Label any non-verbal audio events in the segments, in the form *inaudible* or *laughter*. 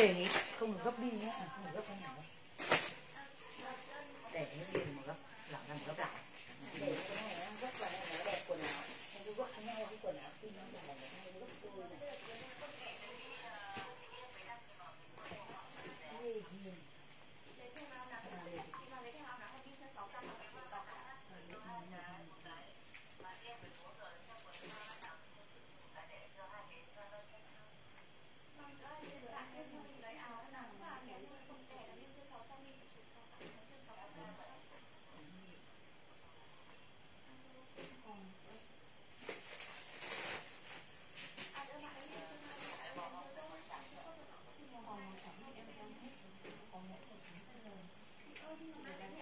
đề nghị không được gấp đi nhé. À, không được gấp cái nào đâu. để nó đi mà gấp lỏng ra mà gấp lại để cái này nó rất vào đây nó đẹp quần áo nó cứ gấp nhau cái quần áo khi nó là hai gấp đôi này Ê, nhìn.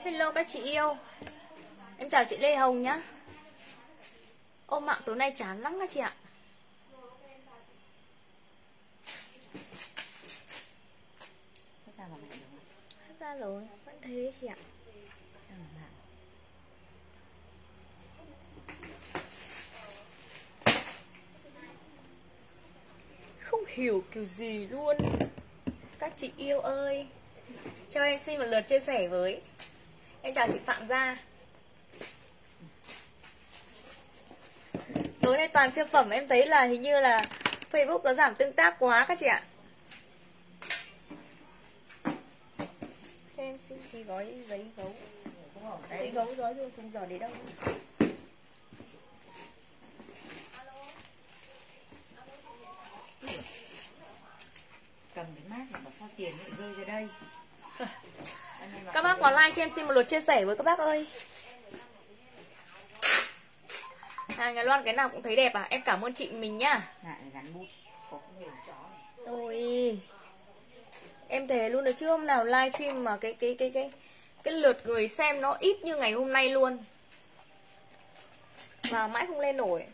Hello các chị yêu. Em chào chị Lê Hồng nhá. Ôm mạng tối nay chán lắm các chị ạ. Ra? Hết ra rồi, vẫn thế chị ạ. Không hiểu kiểu gì luôn. Các chị yêu ơi. Cho em xin một lượt chia sẻ với. Em chào chị Phạm Gia. Tối nay toàn siêu phẩm em thấy là hình như là Facebook nó giảm tương tác quá các chị ạ. Cho em xin cái gói giấy gấu. Giấy gấu gió rồi không giờ để đâu. Cầm cái mát mà sao tiền lại rơi ra đây Các bác vào like cho em xin một lượt chia sẻ với các bác ơi. À nhà Loan cái nào cũng thấy đẹp à? Em cảm ơn chị mình nhá. Có Ôi. Em thề luôn được chứ hôm nào live stream mà cái cái cái cái cái lượt người xem nó ít như ngày hôm nay luôn. Vào mãi không lên nổi.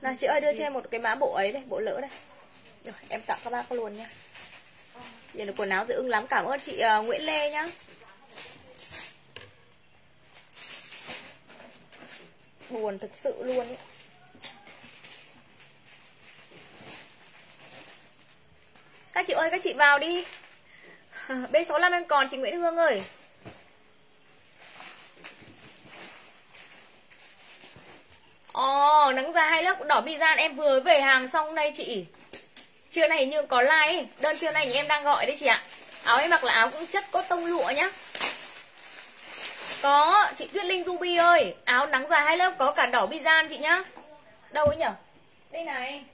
Nào chị ơi đưa cho em một cái mã bộ ấy đây Bộ lỡ đây rồi em tặng các bác luôn nhé. Nhìn được quần áo dễ ưng lắm. Cảm ơn chị uh, Nguyễn Lê nhá. Buồn thực sự luôn ấy. Các chị ơi các chị vào đi. *laughs* B65 em còn chị Nguyễn Hương ơi. Ồ, nắng dài hai lớp đỏ bizan em vừa về hàng xong đây chị. Trưa này như có like ấy. Đơn trưa này thì em đang gọi đấy chị ạ. Áo em mặc là áo cũng chất cốt tông lụa nhá. Có, chị Tuyết Linh Ruby ơi, áo nắng dài hai lớp có cả đỏ bizan chị nhá. Đâu ấy nhở? Đây này.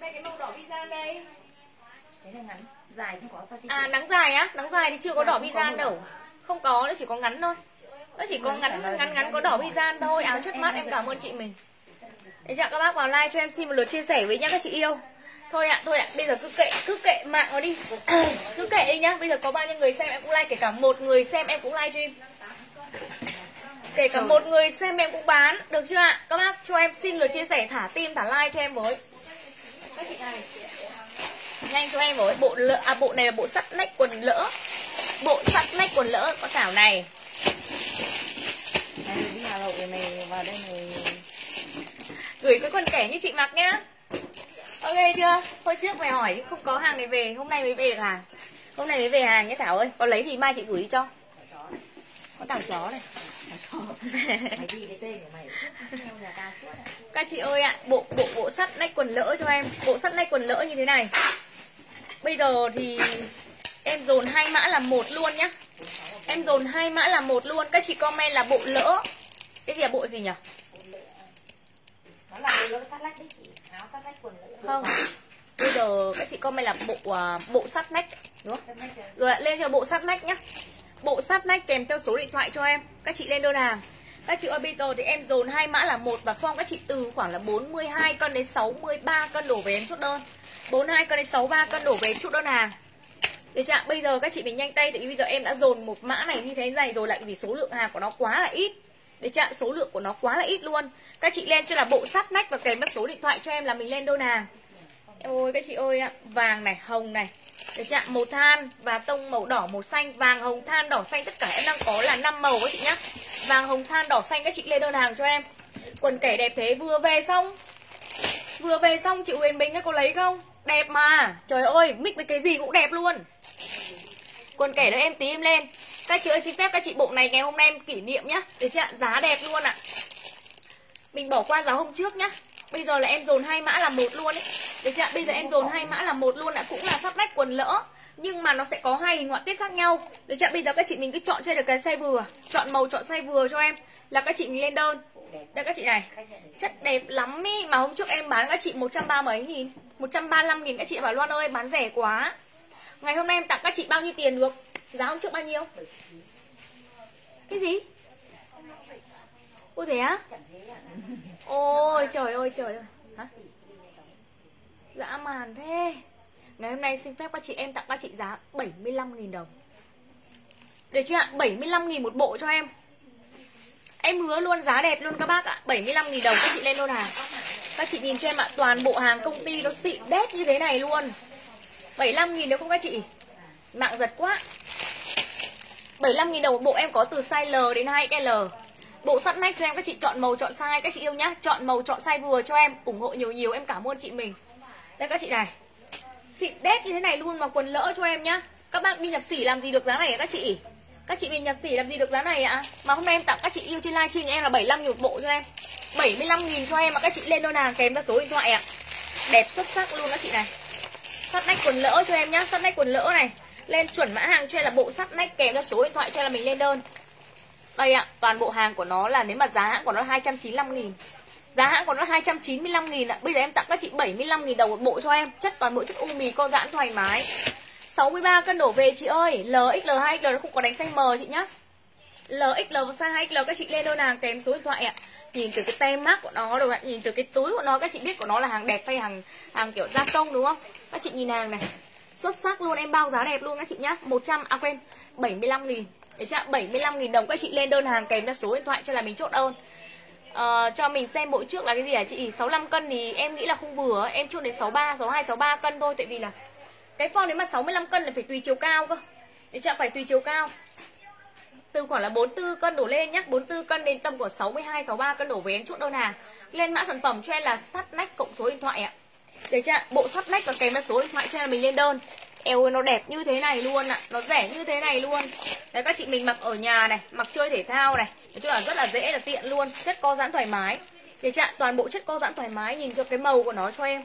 Đây cái màu đỏ bizan đây. thế là ngắn dài không có sao chị À nắng dài á, nắng dài thì chưa có đỏ có bizan đâu. Không có, nó chỉ có ngắn thôi. Nó chỉ có ngắn ngắn ngắn có đỏ bizan thôi, áo chất mắt em cảm ơn chị mình. Để chào các bác vào like cho em xin một lượt chia sẻ với nhá các chị yêu. Thôi ạ, thôi ạ, bây giờ cứ kệ cứ kệ mạng nó đi. cứ kệ đi nhá. Bây giờ có bao nhiêu người xem em cũng like kể cả một người xem em cũng live stream. Kể cả một người xem em cũng bán, được chưa ạ? Các bác cho em xin lượt chia sẻ thả tim thả like cho em với. Các chị này nhanh cho em với bộ lỡ à bộ này là bộ sắt nách quần lỡ bộ sắt nách quần lỡ có thảo này này đi Hà Nội này vào đây này gửi cái quần kẻ như chị mặc nhá. Ok chưa? Hôm trước mày hỏi không có hàng này về hôm nay mới về được hàng. Hôm nay mới về hàng nhé thảo ơi. Có lấy thì mai chị gửi cho? Có tảo chó này. À các chị ơi ạ bộ bộ bộ sắt nách quần lỡ cho em. Bộ sắt nách quần lỡ như thế này. Bây giờ thì em dồn hai mã là một luôn nhá. Em dồn hai mã là một luôn. Các chị comment là bộ lỡ. Cái gì là bộ gì nhỉ nó là lỡ sát lách đấy. Chị áo sát lách quần không. Bây giờ các chị comment là bộ à, bộ sắt nách đúng không? Sát rồi. lên cho bộ sắt nách nhá. Bộ sắt nách kèm theo số điện thoại cho em. Các chị lên đơn hàng. Các chị ơi bây giờ thì em dồn hai mã là một và phong các chị từ khoảng là 42 cân đến 63 cân đổ về em chốt đơn. 42 cân đến 63 cân đổ về em chốt đơn hàng. Được chưa? Bây giờ các chị mình nhanh tay tại vì bây giờ em đã dồn một mã này như thế này rồi lại vì số lượng hàng của nó quá là ít để chưa? Số lượng của nó quá là ít luôn. Các chị lên cho là bộ sắt nách và kèm các số điện thoại cho em là mình lên đơn hàng. Em ơi các chị ơi ạ, vàng này, hồng này. Được chưa? Màu than và tông màu đỏ, màu xanh, vàng, hồng, than, đỏ, xanh tất cả em đang có là 5 màu các chị nhá. Vàng, hồng, than, đỏ, xanh các chị lên đơn hàng cho em. Quần kẻ đẹp thế vừa về xong Vừa về xong chị Huyền Bình ấy có lấy không? Đẹp mà Trời ơi mix với cái gì cũng đẹp luôn Quần kẻ đợi em tí em lên các chị ơi xin phép các chị bộ này ngày hôm nay em kỷ niệm nhá. Được chưa ạ? Giá đẹp luôn ạ. Mình bỏ qua giá hôm trước nhá. Bây giờ là em dồn hai mã là một luôn ấy. Được chưa ạ? Bây giờ em dồn hai mã là một luôn ạ. Cũng là sắp nách quần lỡ. Nhưng mà nó sẽ có hai hình họa tiết khác nhau. Được chưa? Bây giờ các chị mình cứ chọn cho được cái size vừa. Chọn màu, chọn size vừa cho em. Là các chị mình lên đơn. Đây các chị này. Chất đẹp lắm ý. Mà hôm trước em bán các chị 130 mấy nghìn? 135 nghìn các chị bảo Loan ơi, bán rẻ quá. Ngày hôm nay em tặng các chị bao nhiêu tiền được? Giá hôm trước bao nhiêu? Cái gì? Ôi thế á? Ôi, trời ơi trời ơi. Hả? Dã màn thế. Ngày hôm nay xin phép các chị em tặng các chị giá 75.000 đồng. Được chưa ạ? 75.000 một bộ cho em. Em hứa luôn giá đẹp luôn các bác ạ. 75.000 đồng các chị lên luôn hàng Các chị nhìn cho em ạ, Toàn bộ hàng công ty nó xịn đét như thế này luôn. 75.000 nếu không các chị? Mạng giật quá. 75.000 đồng một bộ em có từ size L đến 2XL Bộ sắt nách cho em các chị chọn màu, chọn size, các chị yêu nhá. Chọn màu, chọn size vừa cho em, ủng hộ nhiều nhiều, em cảm ơn chị mình. Đây các chị này. Xịn đét như thế này luôn mà quần lỡ cho em nhá. Các bạn đi nhập sỉ làm gì được giá này các chị? Các chị mình nhập sỉ làm gì được giá này ạ? Mà hôm nay em tặng các chị yêu trên livestream em là 75 000 một bộ cho em. 75 000 cho em mà các chị lên đơn hàng kèm theo số điện thoại ạ. Đẹp xuất sắc luôn các chị này. Sắt nách quần lỡ cho em nhá. Sắt nách quần lỡ này. Lên chuẩn mã hàng cho em là bộ sắt nách kèm cho số điện thoại cho em là mình lên đơn? Đây ạ, toàn bộ hàng của nó là nếu mà giá hãng của nó 295 nghìn. Giá hãng của nó 295 nghìn ạ. Bây giờ em tặng các chị 75 nghìn đồng một bộ cho em. Chất toàn bộ chất u mì co giãn thoải mái. 63 cân đổ về chị ơi. LXL 2XL nó không có đánh size M chị nhá. LXL và size 2XL các chị lên đơn hàng kèm số điện thoại ạ. Nhìn từ cái tem mát của nó rồi ạ Nhìn từ cái túi của nó các chị biết của nó là hàng đẹp hay hàng hàng kiểu gia công đúng không? Các chị nhìn hàng này. Xuất sắc luôn em bao giá đẹp luôn các chị nhá. 100 à quên 75 nghìn. Để chưa? 75 nghìn đồng các chị lên đơn hàng kèm ra số điện thoại cho là mình chốt đơn. Uh, cho mình xem mỗi trước là cái gì hả chị? 65 cân thì em nghĩ là không vừa. Em chốt đến 63 62 63 cân thôi tại vì là cái form nếu mà 65 cân là phải tùy chiều cao cơ. Để chợ phải tùy chiều cao. Từ khoảng là 44 cân đổ lên nhá. 44 cân đến tầm của 62 63 cân đổ về em chốt đơn hàng. Lên mã sản phẩm cho em là sắt nách cộng số điện thoại ạ để chưa bộ sắt nách và kèm theo số điện thoại cho là mình lên đơn. Eo ơi nó đẹp như thế này luôn ạ. Nó rẻ như thế này luôn. Đấy các chị mình mặc ở nhà này mặc chơi thể thao này. Nói chung là rất là dễ là tiện luôn. Chất co giãn thoải mái. Để chặn toàn bộ chất co giãn thoải mái nhìn cho cái màu của nó cho em.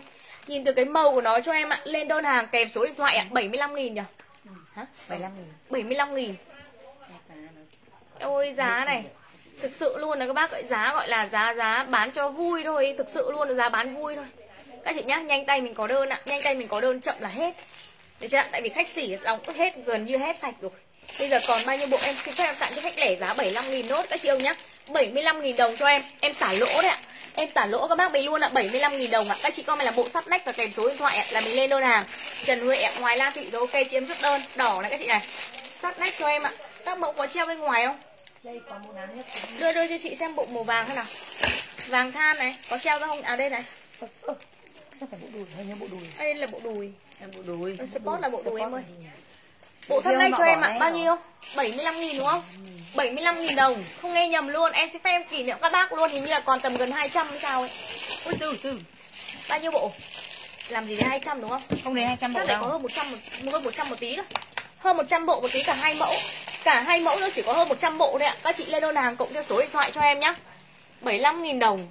Nhìn từ cái màu của nó cho em ạ. Lên đơn hàng kèm số điện thoại ạ. 75 nghìn nhỉ? Hả? 75 nghìn. 75 nghìn. Ôi giá này. thực sự luôn là các bác gọi giá gọi là giá giá bán cho vui thôi. Thực sự luôn là giá bán vui thôi các chị nhá nhanh tay mình có đơn ạ. Nhanh tay mình có đơn chậm là hết. Được chưa Tại vì khách sỉ đóng tốt hết gần như hết sạch rồi. Bây giờ còn bao nhiêu bộ em xin phép em tặng cho khách lẻ giá 75.000 nốt các chị ông nhá. 75.000 đồng cho em. Em xả lỗ đấy ạ. Em xả lỗ các bác bấy luôn ạ. 75.000 đồng ạ. Các chị con mày là bộ sắp nách và kèm số điện thoại ạ Là mình lên đơn hàng. Trần Huệ ạ Ngoài La Thị rồi ok chị em rút đơn. Đỏ này các chị này. Sắp nách cho em ạ. Các mẫu có treo bên ngoài không? Đây có bộ nhất Đưa đưa cho chị xem bộ màu vàng thế nào. Vàng than này Có treo ra không? À đây này. Ừ, ừ. Sao phải bộ đùi hay như bộ đùi. Đây là bộ đùi. Em bộ đùi. Ừ, Sport là bộ đùi em ơi. Bộ Riêng đây cho em ạ, đấy bao nhiêu? 75 nghìn đúng không? 75 nghìn đồng, không nghe nhầm luôn Em sẽ phép em kỷ niệm các bác luôn Hình như là còn tầm gần 200 hay sao ấy. Ôi từ từ. Bao nhiêu bộ? Làm gì đến 200 đúng không? Không đến 200 bộ Chắc phải có đâu hơn 100 một, hơn 100 một tí thôi. Hơn 100 bộ một tí cả hai mẫu. Cả hai mẫu nó chỉ có hơn 100 bộ thôi ạ. Các chị lên đơn hàng cộng theo số điện thoại cho em nhá. 75 nghìn đồng.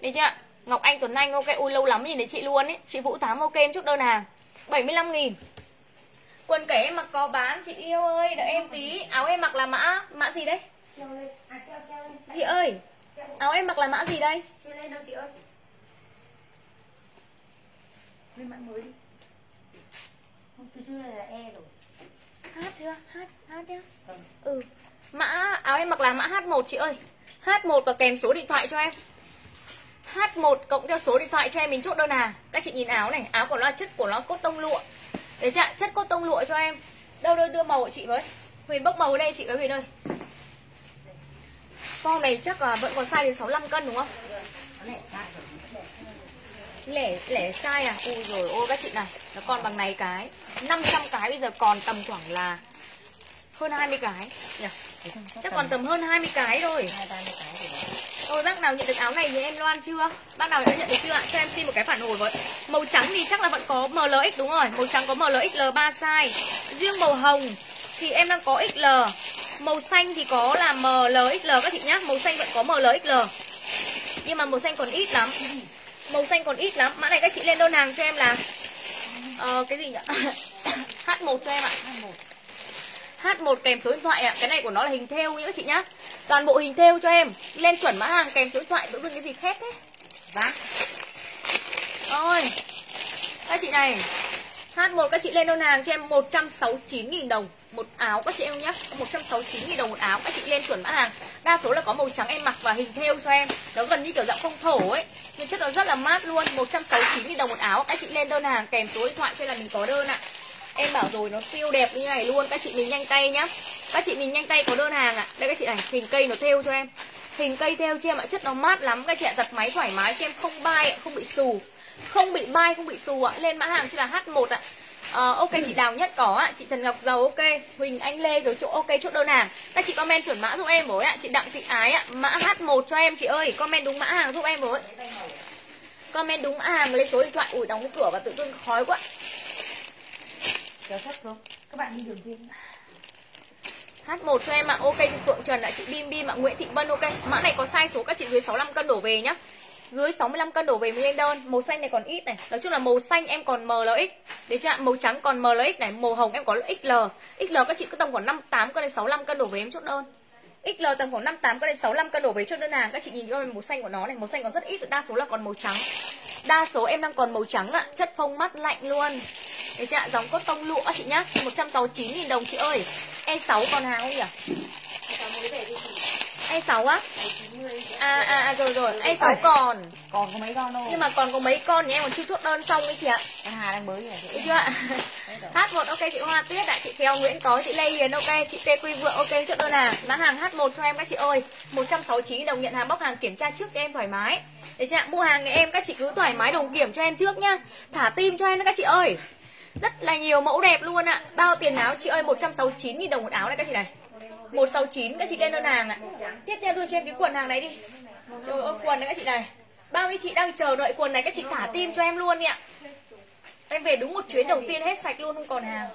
Đi chưa ạ? Ngọc Anh, Tuấn Anh, ok, Ui, lâu lắm nhìn thấy chị luôn ấy Chị Vũ Thám, ok, em chốt đơn hàng. 75 nghìn. Quần kể em mặc có bán, chị yêu ơi, Đợi em tí. Áo em mặc là mã Mã gì đấy? Chị ơi, Áo em mặc là mã gì đây? Treo lên đâu chị ơi Lên mã mới đi không từ xưa là e rồi Hát chưa? Hát Hát nhá. Ừ. Mã, áo em mặc là mã H1 chị ơi. H1 và kèm số điện thoại cho em. H1 cộng theo số điện thoại cho em mình chốt đơn hàng Các chị nhìn áo này Áo của nó là chất của nó cốt tông lụa. Đấy chị ạ Chất cốt tông lụa cho em. Đâu đâu đưa màu của chị với. Huyền bốc màu đây chị cái Huyền ơi. Form này chắc là vẫn còn size đến 65 cân đúng không? Lẻ lẻ sai à? Ui rồi ôi các chị này nó còn bằng này cái. 500 cái bây giờ còn tầm khoảng là hơn 20 cái. Nhỉ? Chắc còn tầm hơn 20 cái thôi. hai ba mươi cái rồi Ôi bác nào nhận được áo này thì em Loan chưa? Bác nào đã nhận được chưa ạ? Cho em xin một cái phản hồi với. Màu trắng thì chắc là vẫn có MLX đúng rồi. Màu trắng có MLXL 3 size. Riêng màu hồng thì em đang có XL. Màu xanh thì có là MLXL các chị nhá. Màu xanh vẫn có MLXL. Nhưng mà màu xanh còn ít lắm. Màu xanh còn ít lắm. Mã này các chị lên đơn hàng cho em là uh, cái gì nhỉ? *coughs* H1 cho em ạ. H1 kèm số điện thoại ạ. Cái này của nó là hình thêu nhá các chị nhá. Toàn bộ hình thêu cho em. Lên chuẩn mã hàng kèm số điện thoại đừng cái gì khét thế. Vâng Ôi. Các chị này. H1 các chị lên đơn hàng cho em 169.000 đồng một áo các chị em nhé 169.000 đồng một áo các chị lên chuẩn mã hàng đa số là có màu trắng em mặc và hình thêu cho em nó gần như kiểu dạng phong thổ ấy nhưng chất nó rất là mát luôn 169.000 đồng một áo các chị lên đơn hàng kèm số điện thoại cho là mình có đơn ạ em bảo rồi nó siêu đẹp như này luôn. Các chị mình nhanh tay nhá. Các chị mình nhanh tay có đơn hàng ạ. Đây các chị này hình cây nó theo cho em. Hình cây theo cho em ạ. Chất nó mát lắm các chị ạ. Giặt máy thoải mái cho em không bay không bị xù. Không bị bay không bị xù ạ. Lên mã hàng cho là H1 ạ. Ờ, ok chị Đào Nhất có ạ, chị Trần Ngọc Dầu ok, Huỳnh Anh Lê rồi chỗ ok chốt đơn hàng. Các chị comment chuẩn mã giúp em với ạ, chị Đặng Thị Ái ạ, mã H1 cho em chị ơi, comment đúng mã hàng giúp em với. Comment đúng mã hàng lấy số điện thoại, ủi đóng cửa và tự dưng khói quá. Kéo thấp không? Các bạn đi đường viên H1 cho em ạ, ok chị Phượng Trần ạ, chị Bim Bim ạ, Nguyễn Thị Vân ok. Mã này có size số các chị dưới 65 cân đổ về nhá. Dưới 65 cân đổ về mới lên đơn. Màu xanh này còn ít này. Nói chung là màu xanh em còn MLX đấy chưa màu trắng còn MLX này. Màu hồng em có XL XL các chị cứ tầm khoảng 58 cân đến 65 cân đổ về em chốt đơn. XL tầm khoảng 58 cân đến 65 cân đổ về chốt đơn hàng. Các chị nhìn cho màu xanh của nó này. Màu xanh còn rất ít. Đa số là còn màu trắng. Đa số em đang còn màu trắng ạ. Chất phông mắt lạnh luôn đấy chưa dòng cốt tông lụa chị nhá. 169.000 đồng chị ơi. E6 còn hàng không nhỉ? E6 á? À à, à rồi rồi. E6 còn. Còn có mấy con đâu. Nhưng mà còn có mấy con thì em còn chưa chốt đơn xong ấy chị ạ. Con Hà đang bới rồi. Được chưa ạ? H1 ok chị Hoa Tuyết ạ Chị Theo Nguyễn có Chị Lê Hiền ok Chị Tê Quy Vượng ok chốt đơn hàng Mã hàng H1 cho em các chị ơi. 169 đồng nhận hàng bóc hàng kiểm tra trước cho em thoải mái. Để chị ạ? Mua hàng này em các chị cứ thoải mái đồng kiểm cho em trước nhá. Thả tim cho em đó các chị ơi rất là nhiều mẫu đẹp luôn ạ. Bao tiền áo? Chị ơi 169 000 đồng một áo này các chị này. 169 các chị lên đơn hàng ạ. Tiếp theo đưa cho em cái quần hàng này đi. Trời ơi, quần này các chị này. Bao nhiêu chị đang chờ đợi quần này các chị thả tim cho em luôn đi ạ. Em về đúng một chuyến đầu tiên hết sạch luôn, không còn hàng.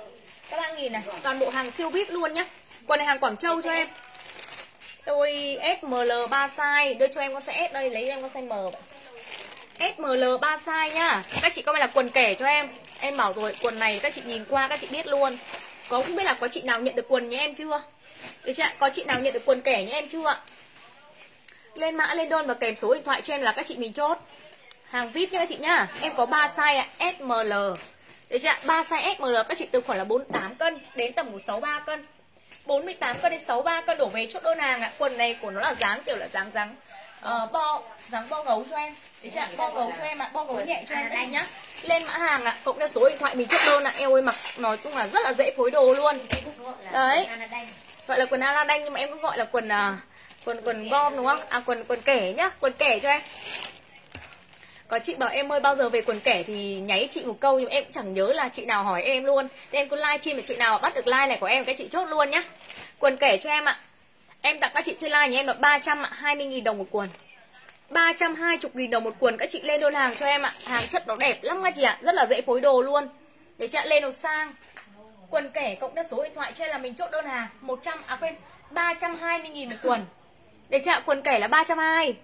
Các bạn nhìn này, Toàn bộ hàng siêu vip luôn nhá. Quần này hàng Quảng Châu cho em. Tôi SML 3 size. Đưa cho em con size S đây, lấy em con size M vậy. SML 3 size nhá. Các chị comment là quần kẻ cho em. Em bảo rồi, quần này các chị nhìn qua các chị biết luôn. Có không biết là có chị nào nhận được quần như em chưa? Được chưa Có chị nào nhận được quần kẻ như em chưa ạ? Lên mã, lên đơn và kèm số điện thoại cho em là các chị mình chốt. Hàng VIP nhá các chị nhá. Em có 3 size ạ SML Được chưa 3 size SML các chị từ khoảng là 48 cân Đến tầm của 63 cân. 48 cân đến 63 cân đổ về chốt đơn hàng ạ. Quần này của nó là dáng kiểu là dáng dáng uh, bo dáng bo gấu cho em. Đấy chưa bo gấu cho em ạ bo gấu nhẹ cho em các nhá. Lên mã hàng ạ cộng theo số điện thoại mình chốt đơn ạ. Eo ơi mặc nói chung là rất là dễ phối đồ luôn. Đấy. Gọi là quần Aladdin nhưng mà em cứ gọi là quần uh, quần quần bom đúng không? À quần quần kẻ nhá quần kẻ cho em. Có chị bảo em ơi bao giờ về quần kẻ thì nháy chị một câu nhưng em cũng chẳng nhớ là chị nào hỏi em luôn. Thế em cứ like chim chị nào bắt được like này của em cái chị chốt luôn nhá. Quần kẻ cho em ạ em tặng các chị trên like nhà em là 320.000 đồng một quần 320 nghìn đồng một quần các chị lên đơn hàng cho em ạ. Hàng chất nó đẹp lắm các chị ạ Rất là dễ phối đồ luôn. Để chị lên nó sang. Quần kẻ cộng đất số điện thoại cho em là mình chốt đơn hàng. 100, à quên 320 nghìn một quần Để chị ạ quần kẻ là 320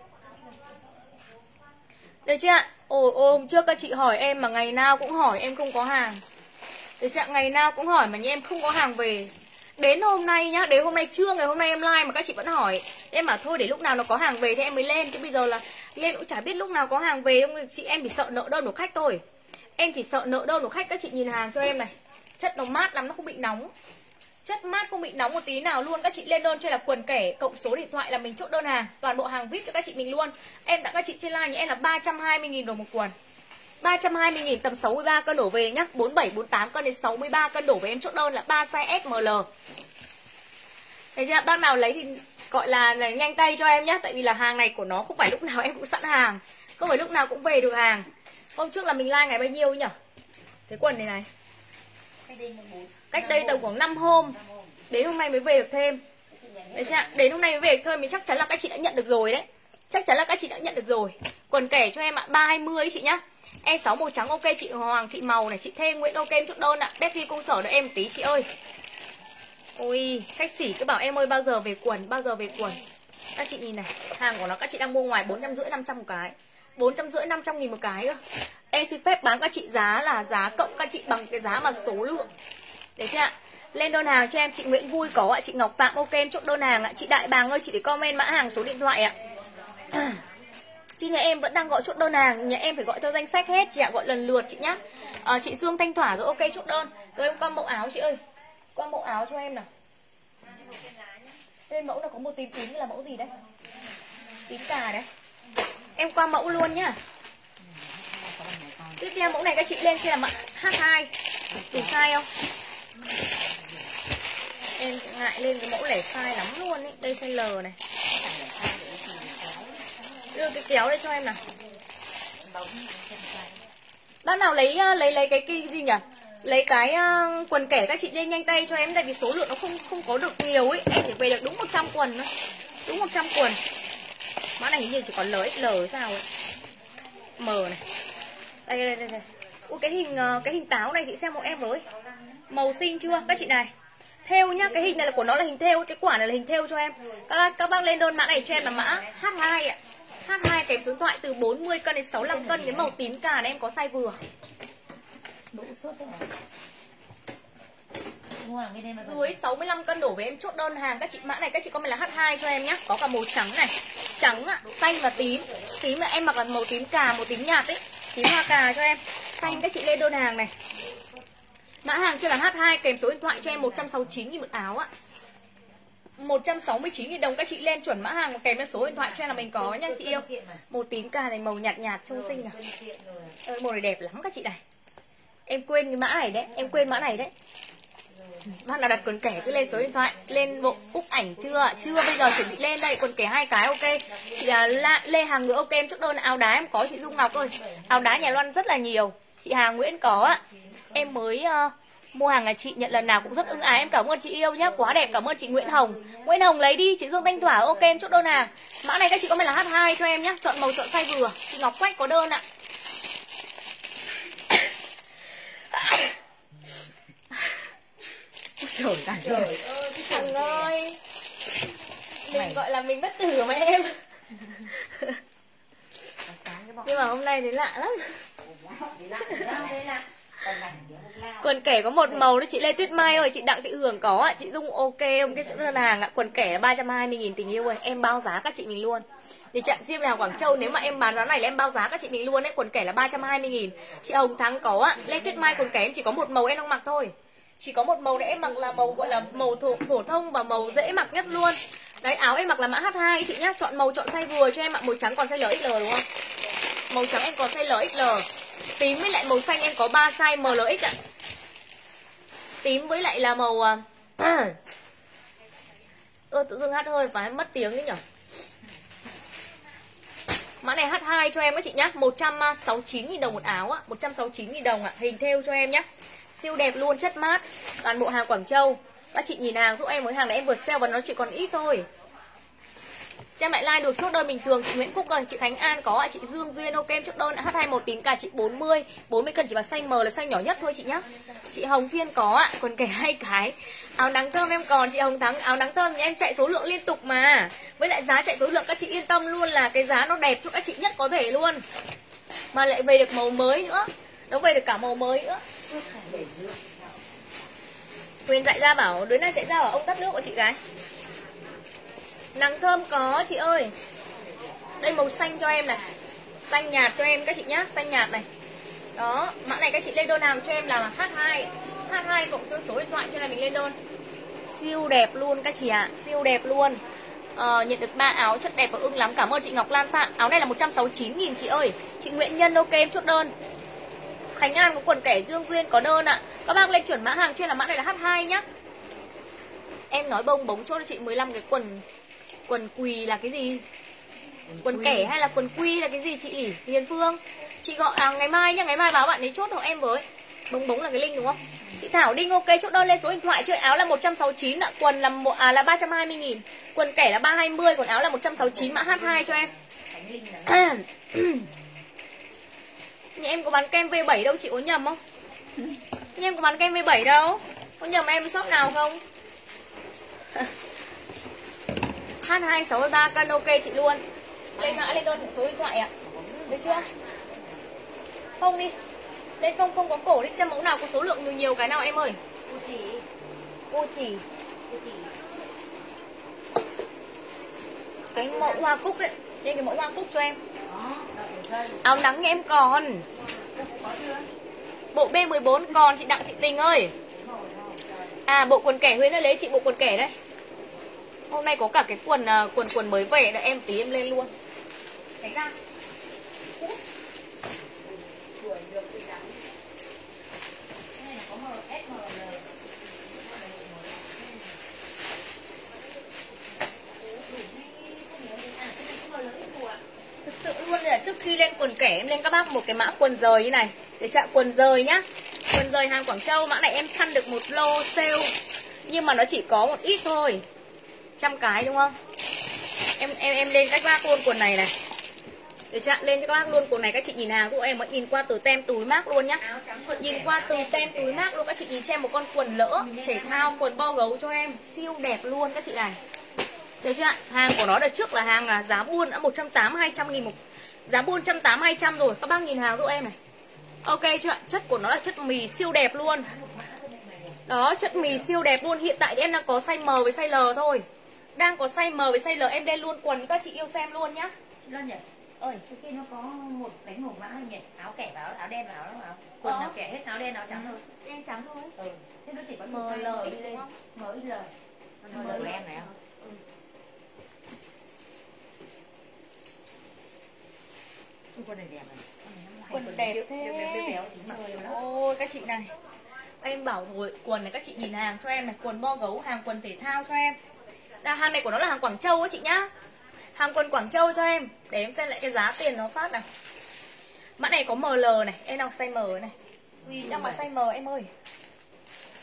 Được chị ạ? Ôi ôi hôm trước các chị hỏi em mà ngày nào cũng hỏi em không có hàng. Để chị ạ? Ngày nào cũng hỏi mà như em không có hàng về. Đến hôm nay nhá, đến hôm nay trưa ngày hôm nay em like mà các chị vẫn hỏi. Em bảo thôi để lúc nào nó có hàng về thì em mới lên Chứ bây giờ là lên cũng chả biết lúc nào có hàng về không Chị em chỉ sợ nợ đơn của khách thôi. Em chỉ sợ nợ đơn của khách các chị nhìn hàng cho em này. Chất nó mát lắm nó không bị nóng. Chất mát không bị nóng một tí nào luôn. Các chị lên đơn cho là quần kẻ Cộng số điện thoại là mình chốt đơn hàng. Toàn bộ hàng VIP cho các chị mình luôn. Em tặng các chị trên like nhà em là 320.000 đồng một quần. 320.000 tầm 63 cân đổ về nhá. 47, 48 cân đến 63 cân đổ về em chốt đơn là 3 size SML Thấy chưa? Bác nào lấy thì gọi là nhanh tay cho em nhé Tại vì là hàng này của nó không phải lúc nào em cũng sẵn hàng Không phải lúc nào cũng về được hàng. Hôm trước là mình like ngày bao nhiêu nhỉ Cái quần này này. Cách đây tầm khoảng 5 hôm. Đến hôm nay mới về được thêm. Đấy chưa? Đến hôm nay mới về được thôi Mình chắc chắn là các chị đã nhận được rồi đấy. Chắc chắn là các chị đã nhận được rồi. Quần kẻ cho em ạ 320 chị nhá E6 màu trắng, ok chị Hoàng Thị Màu này, Chị Thê Nguyễn, ok em chốt đơn ạ. Betty công sở đợi em tí chị ơi. Ôi khách sỉ cứ bảo em ơi, bao giờ về quần, Bao giờ về quần. Các chị nhìn này, Hàng của nó các chị đang mua ngoài 450 500 một cái. 450 500 nghìn một cái cơ. Em xin phép bán các chị giá là giá cộng các chị bằng cái giá mà số lượng. Đấy chưa ạ? Lên đơn hàng cho em, chị Nguyễn Vui có ạ. Chị Ngọc Phạm, ok em chốt đơn hàng ạ. Chị Đại Bàng ơi, chị để comment mã hàng số điện thoại ạ. *clears throat* Chị nhà em vẫn đang gọi chốt đơn hàng Nhà em phải gọi theo danh sách hết. Chị ạ gọi lần lượt chị nhá. À, Chị Dương Thanh Thỏa rồi ok chốt đơn. Rồi em qua mẫu áo chị ơi. Qua mẫu áo cho em nào. Lên mẫu là có một tím tím là mẫu gì đấy? Tím cà đấy. Em qua mẫu luôn nhá. Tiếp theo mẫu này các chị lên xem là mã H2 Đủ size không? Em ngại lên cái mẫu lẻ size lắm luôn ấy Đây size L này. Đưa cái kéo đây cho em nào. Bác nào lấy ờ, lấy lấy cái, cái gì nhỉ? Lấy cái uh, quần kẻ các chị lên nhanh tay cho em tại vì số lượng nó không không có được nhiều ấy. Em chỉ về được đúng 100 quần thôi. Đúng 100 quần. Mã này hình như chỉ còn L XL sao ấy. M này. Đây đây đây, đây. Ui, cái hình uh, cái hình táo này chị xem một em với. Màu xinh chưa các chị này? Theo nhá cái hình này là của nó là hình theo cái quả này là hình theo cho em. Các các bác lên đơn mã này cho em là mã H2 ạ. H2 kèm số điện thoại từ 40 cân đến 65 cân cái màu tím cà này em có size vừa. Đủ suốt dưới 65 cân đổ về em chốt đơn hàng. Các chị mã này các chị comment là H2 cho em nhá. Có cả màu trắng này. Trắng ạ xanh và tím. Tím là em mặc là màu tím cà màu tím nhạt ấy. Tím hoa cà cho em. Xanh các chị lên đơn hàng này. Mã hàng chưa là H2 kèm số điện thoại cho em 169 000 một áo ạ 169 000 đồng các chị lên chuẩn mã hàng và kèm theo số điện thoại cho em là mình có nha chị yêu. màu tím cà này màu nhạt nhạt trông xinh à. Ơ, màu này đẹp lắm các chị này. Em quên cái mã này đấy em quên mã này đấy. Bác nào đặt quần kẻ cứ lên số điện thoại lên bộ úp ảnh chưa chưa bây giờ chuẩn bị lên đây quần kẻ hai cái ok. Chị là La, lê hàng ngữ ok em chốt đơn. Áo đá em có chị dung ngọc ơi. Áo đá nhà loan rất là nhiều. Chị hà nguyễn có ạ. Em mới uh, mua hàng là chị nhận lần nào cũng rất ưng ái. Em cảm ơn chị yêu nhá. Quá đẹp. Cảm ơn chị nguyễn hồng. Nguyễn hồng lấy đi. Chị dương thanh thỏa ok em chốt đơn hàng. Mã này các chị có comment là h 2 cho em nhá. Chọn màu chọn size vừa. Chị ngọc quách có đơn ạ. Trời trời ơi Thằng ơi. Mình gọi là mình bất tử mà em. Nhưng mà hôm nay thì lạ lắm Quần kẻ có một màu đấy chị Lê Tuyết Mai ơi Chị Đặng Thị Hường có ạ. Chị Dung ok không cái chỗ đơn hàng ạ. Quần kẻ là 320 nghìn tình yêu ơi. Em bao giá các chị mình luôn. Thì chặn riêng nào Quảng Châu nếu mà em bán giá này là em bao giá các chị mình luôn đấy. Quần kẻ là 320 nghìn. Chị Hồng Thắng có ạ. Lê Tuyết Mai quần kẻ em chỉ có một màu em đang mặc thôi. Chỉ có một màu để em mặc là màu gọi là màu thổ, phổ thông và màu dễ mặc nhất luôn. Đấy áo em mặc là mã H2 chị nhá. Chọn màu chọn size vừa cho em ạ. Màu trắng còn size LXL đúng không? Màu trắng em có size LXL tím với lại màu xanh em có 3 size MLX ạ. Tím với lại là màu à, *clears throat* ơ ừ, tự dưng hát hơi và mất tiếng đấy nhở? Mã này H2 cho em các chị nhá 169.000 đồng một áo ạ 169.000 đồng ạ Hình theo cho em nhá. Siêu đẹp luôn chất mát Toàn bộ hàng Quảng Châu. Các chị nhìn hàng giúp em với hàng này em vượt sale và nó chỉ còn ít thôi. Xem lại like được chốt đơn bình thường Chị Nguyễn Phúc ơi, chị Khánh An có ạ Chị Dương Duyên ok chốt đơn H21 tính cả chị 40 40 cân chỉ bằng xanh M là xanh nhỏ nhất thôi chị nhá. Chị Hồng Thiên có ạ quần kể *laughs* hai cái. Áo nắng thơm em còn chị Hồng Thắng Áo nắng thơm em chạy số lượng liên tục mà. Với lại giá chạy số lượng các chị yên tâm luôn là Cái giá nó đẹp cho các chị nhất có thể luôn. Mà lại về được màu mới nữa Nó về được cả màu mới nữa. Quyền dạy ra bảo đứa này dạy ra bảo ông tắt nước của chị gái. Nắng thơm có chị ơi. Đây màu xanh cho em này. Xanh nhạt cho em các chị nhá. Xanh nhạt này. Đó Mã này các chị lên đơn hàng cho em là H2 H2 cộng số số điện thoại cho này mình lên đơn. Siêu đẹp luôn các chị ạ. À. Siêu đẹp luôn. À, Nhận được ba áo chất đẹp và ưng lắm. Cảm ơn chị Ngọc Lan Phạm. Áo này là 169 nghìn chị ơi. Chị Nguyễn Nhân ok em chốt đơn. Khánh An có quần kẻ Dương Duyên có đơn ạ. À. Các bác lên chuẩn mã hàng chuyên là mã này là H2 nhá. Em nói bông bóng cho chị 15 cái quần Quần quỳ là cái gì? Quần kẻ hay là quần quy là cái gì chị ỉ Hiền Phương? Chị gọi à, ngày mai nhá Ngày mai báo bạn ấy chốt hộ em với. Bông bóng là cái link đúng không? Chị Thảo Đinh ok chốt đơn lên số điện thoại chơi áo là 169 ạ. Quần là một à là 320 nghìn. Quần kẻ là 320 Còn áo là 169 mã H2 cho em. *clears throat* Linh Nhưng em có bán kem V7 đâu chị có nhầm không? Nhưng em có bán kem V7 đâu. Có nhầm em shop nào không? *laughs* H263 cân ok chị luôn. Lên mã lên đơn số điện thoại ạ? Được chưa? Không đi. Đây không không có cổ đi. Xem mẫu nào có số lượng nhiều nhiều cái nào em ơi. Cô chỉ. Cô chỉ. Cô chỉ. Cái mẫu hoa cúc ấy. Trên cái mẫu hoa cúc cho em. Áo nắng em còn. Bộ B14 còn chị Đặng Thị Tình ơi. À bộ quần kẻ Huyên ơi lấy chị bộ quần kẻ đây Hôm nay có cả cái quần uh, quần quần mới về đợi em tí em lên luôn. Thấy ra. Thực sự luôn là trước khi lên quần kẻ em lên các bác một cái mã quần rời như này. Để chặn quần rời nhá. Quần rời hàng Quảng Châu mã này em săn được một lô sale. Nhưng mà nó chỉ có một ít thôi. Trăm cái đúng không? Em em em lên các bác luôn quần này này. Để chặn lên cho các bác luôn quần này các chị nhìn hàng của em vẫn nhìn qua từ tem túi mát luôn nhá. Nhìn qua từ tem túi mát luôn các chị nhìn cho em một con quần lỡ Thể thao quần bo gấu cho em Siêu đẹp luôn các chị này. Được chưa ạ? Hàng của nó đợt trước là hàng à, giá buôn đã 180 200 nghìn một Giá buôn 180 200 rồi. Các bác nhìn hàng giúp em này. Ok chưa ạ? Chất của nó là chất mì siêu đẹp luôn. Đó chất mì siêu đẹp luôn. Hiện tại thì em đang có size M với size L thôi. Đang có size M với size L Em lên luôn quần các chị yêu xem luôn nhá Lân nhỉ? Ơi Trước khi nó có một đánh một mã nhỉ? Áo kẻ và áo, áo đen và áo áo quần Có. nào kẻ hết áo đen áo trắng thôi. Đen trắng thôi Ừ. Thế nó chỉ có M, một L size đúng lên. không? M L. M L của em này không? Ui, con này đẹp này Quần đẹp thế Trời ơi các chị này Em bảo rồi quần này các chị nhìn hàng cho em này Quần bo gấu hàng quần thể thao cho em Là hàng này của nó là hàng Quảng Châu á chị nhá Hàng quần Quảng Châu cho em Để em xem lại cái giá tiền nó phát nào Mã này có ML này Em đang size M này Chị đang mặc size M em ơi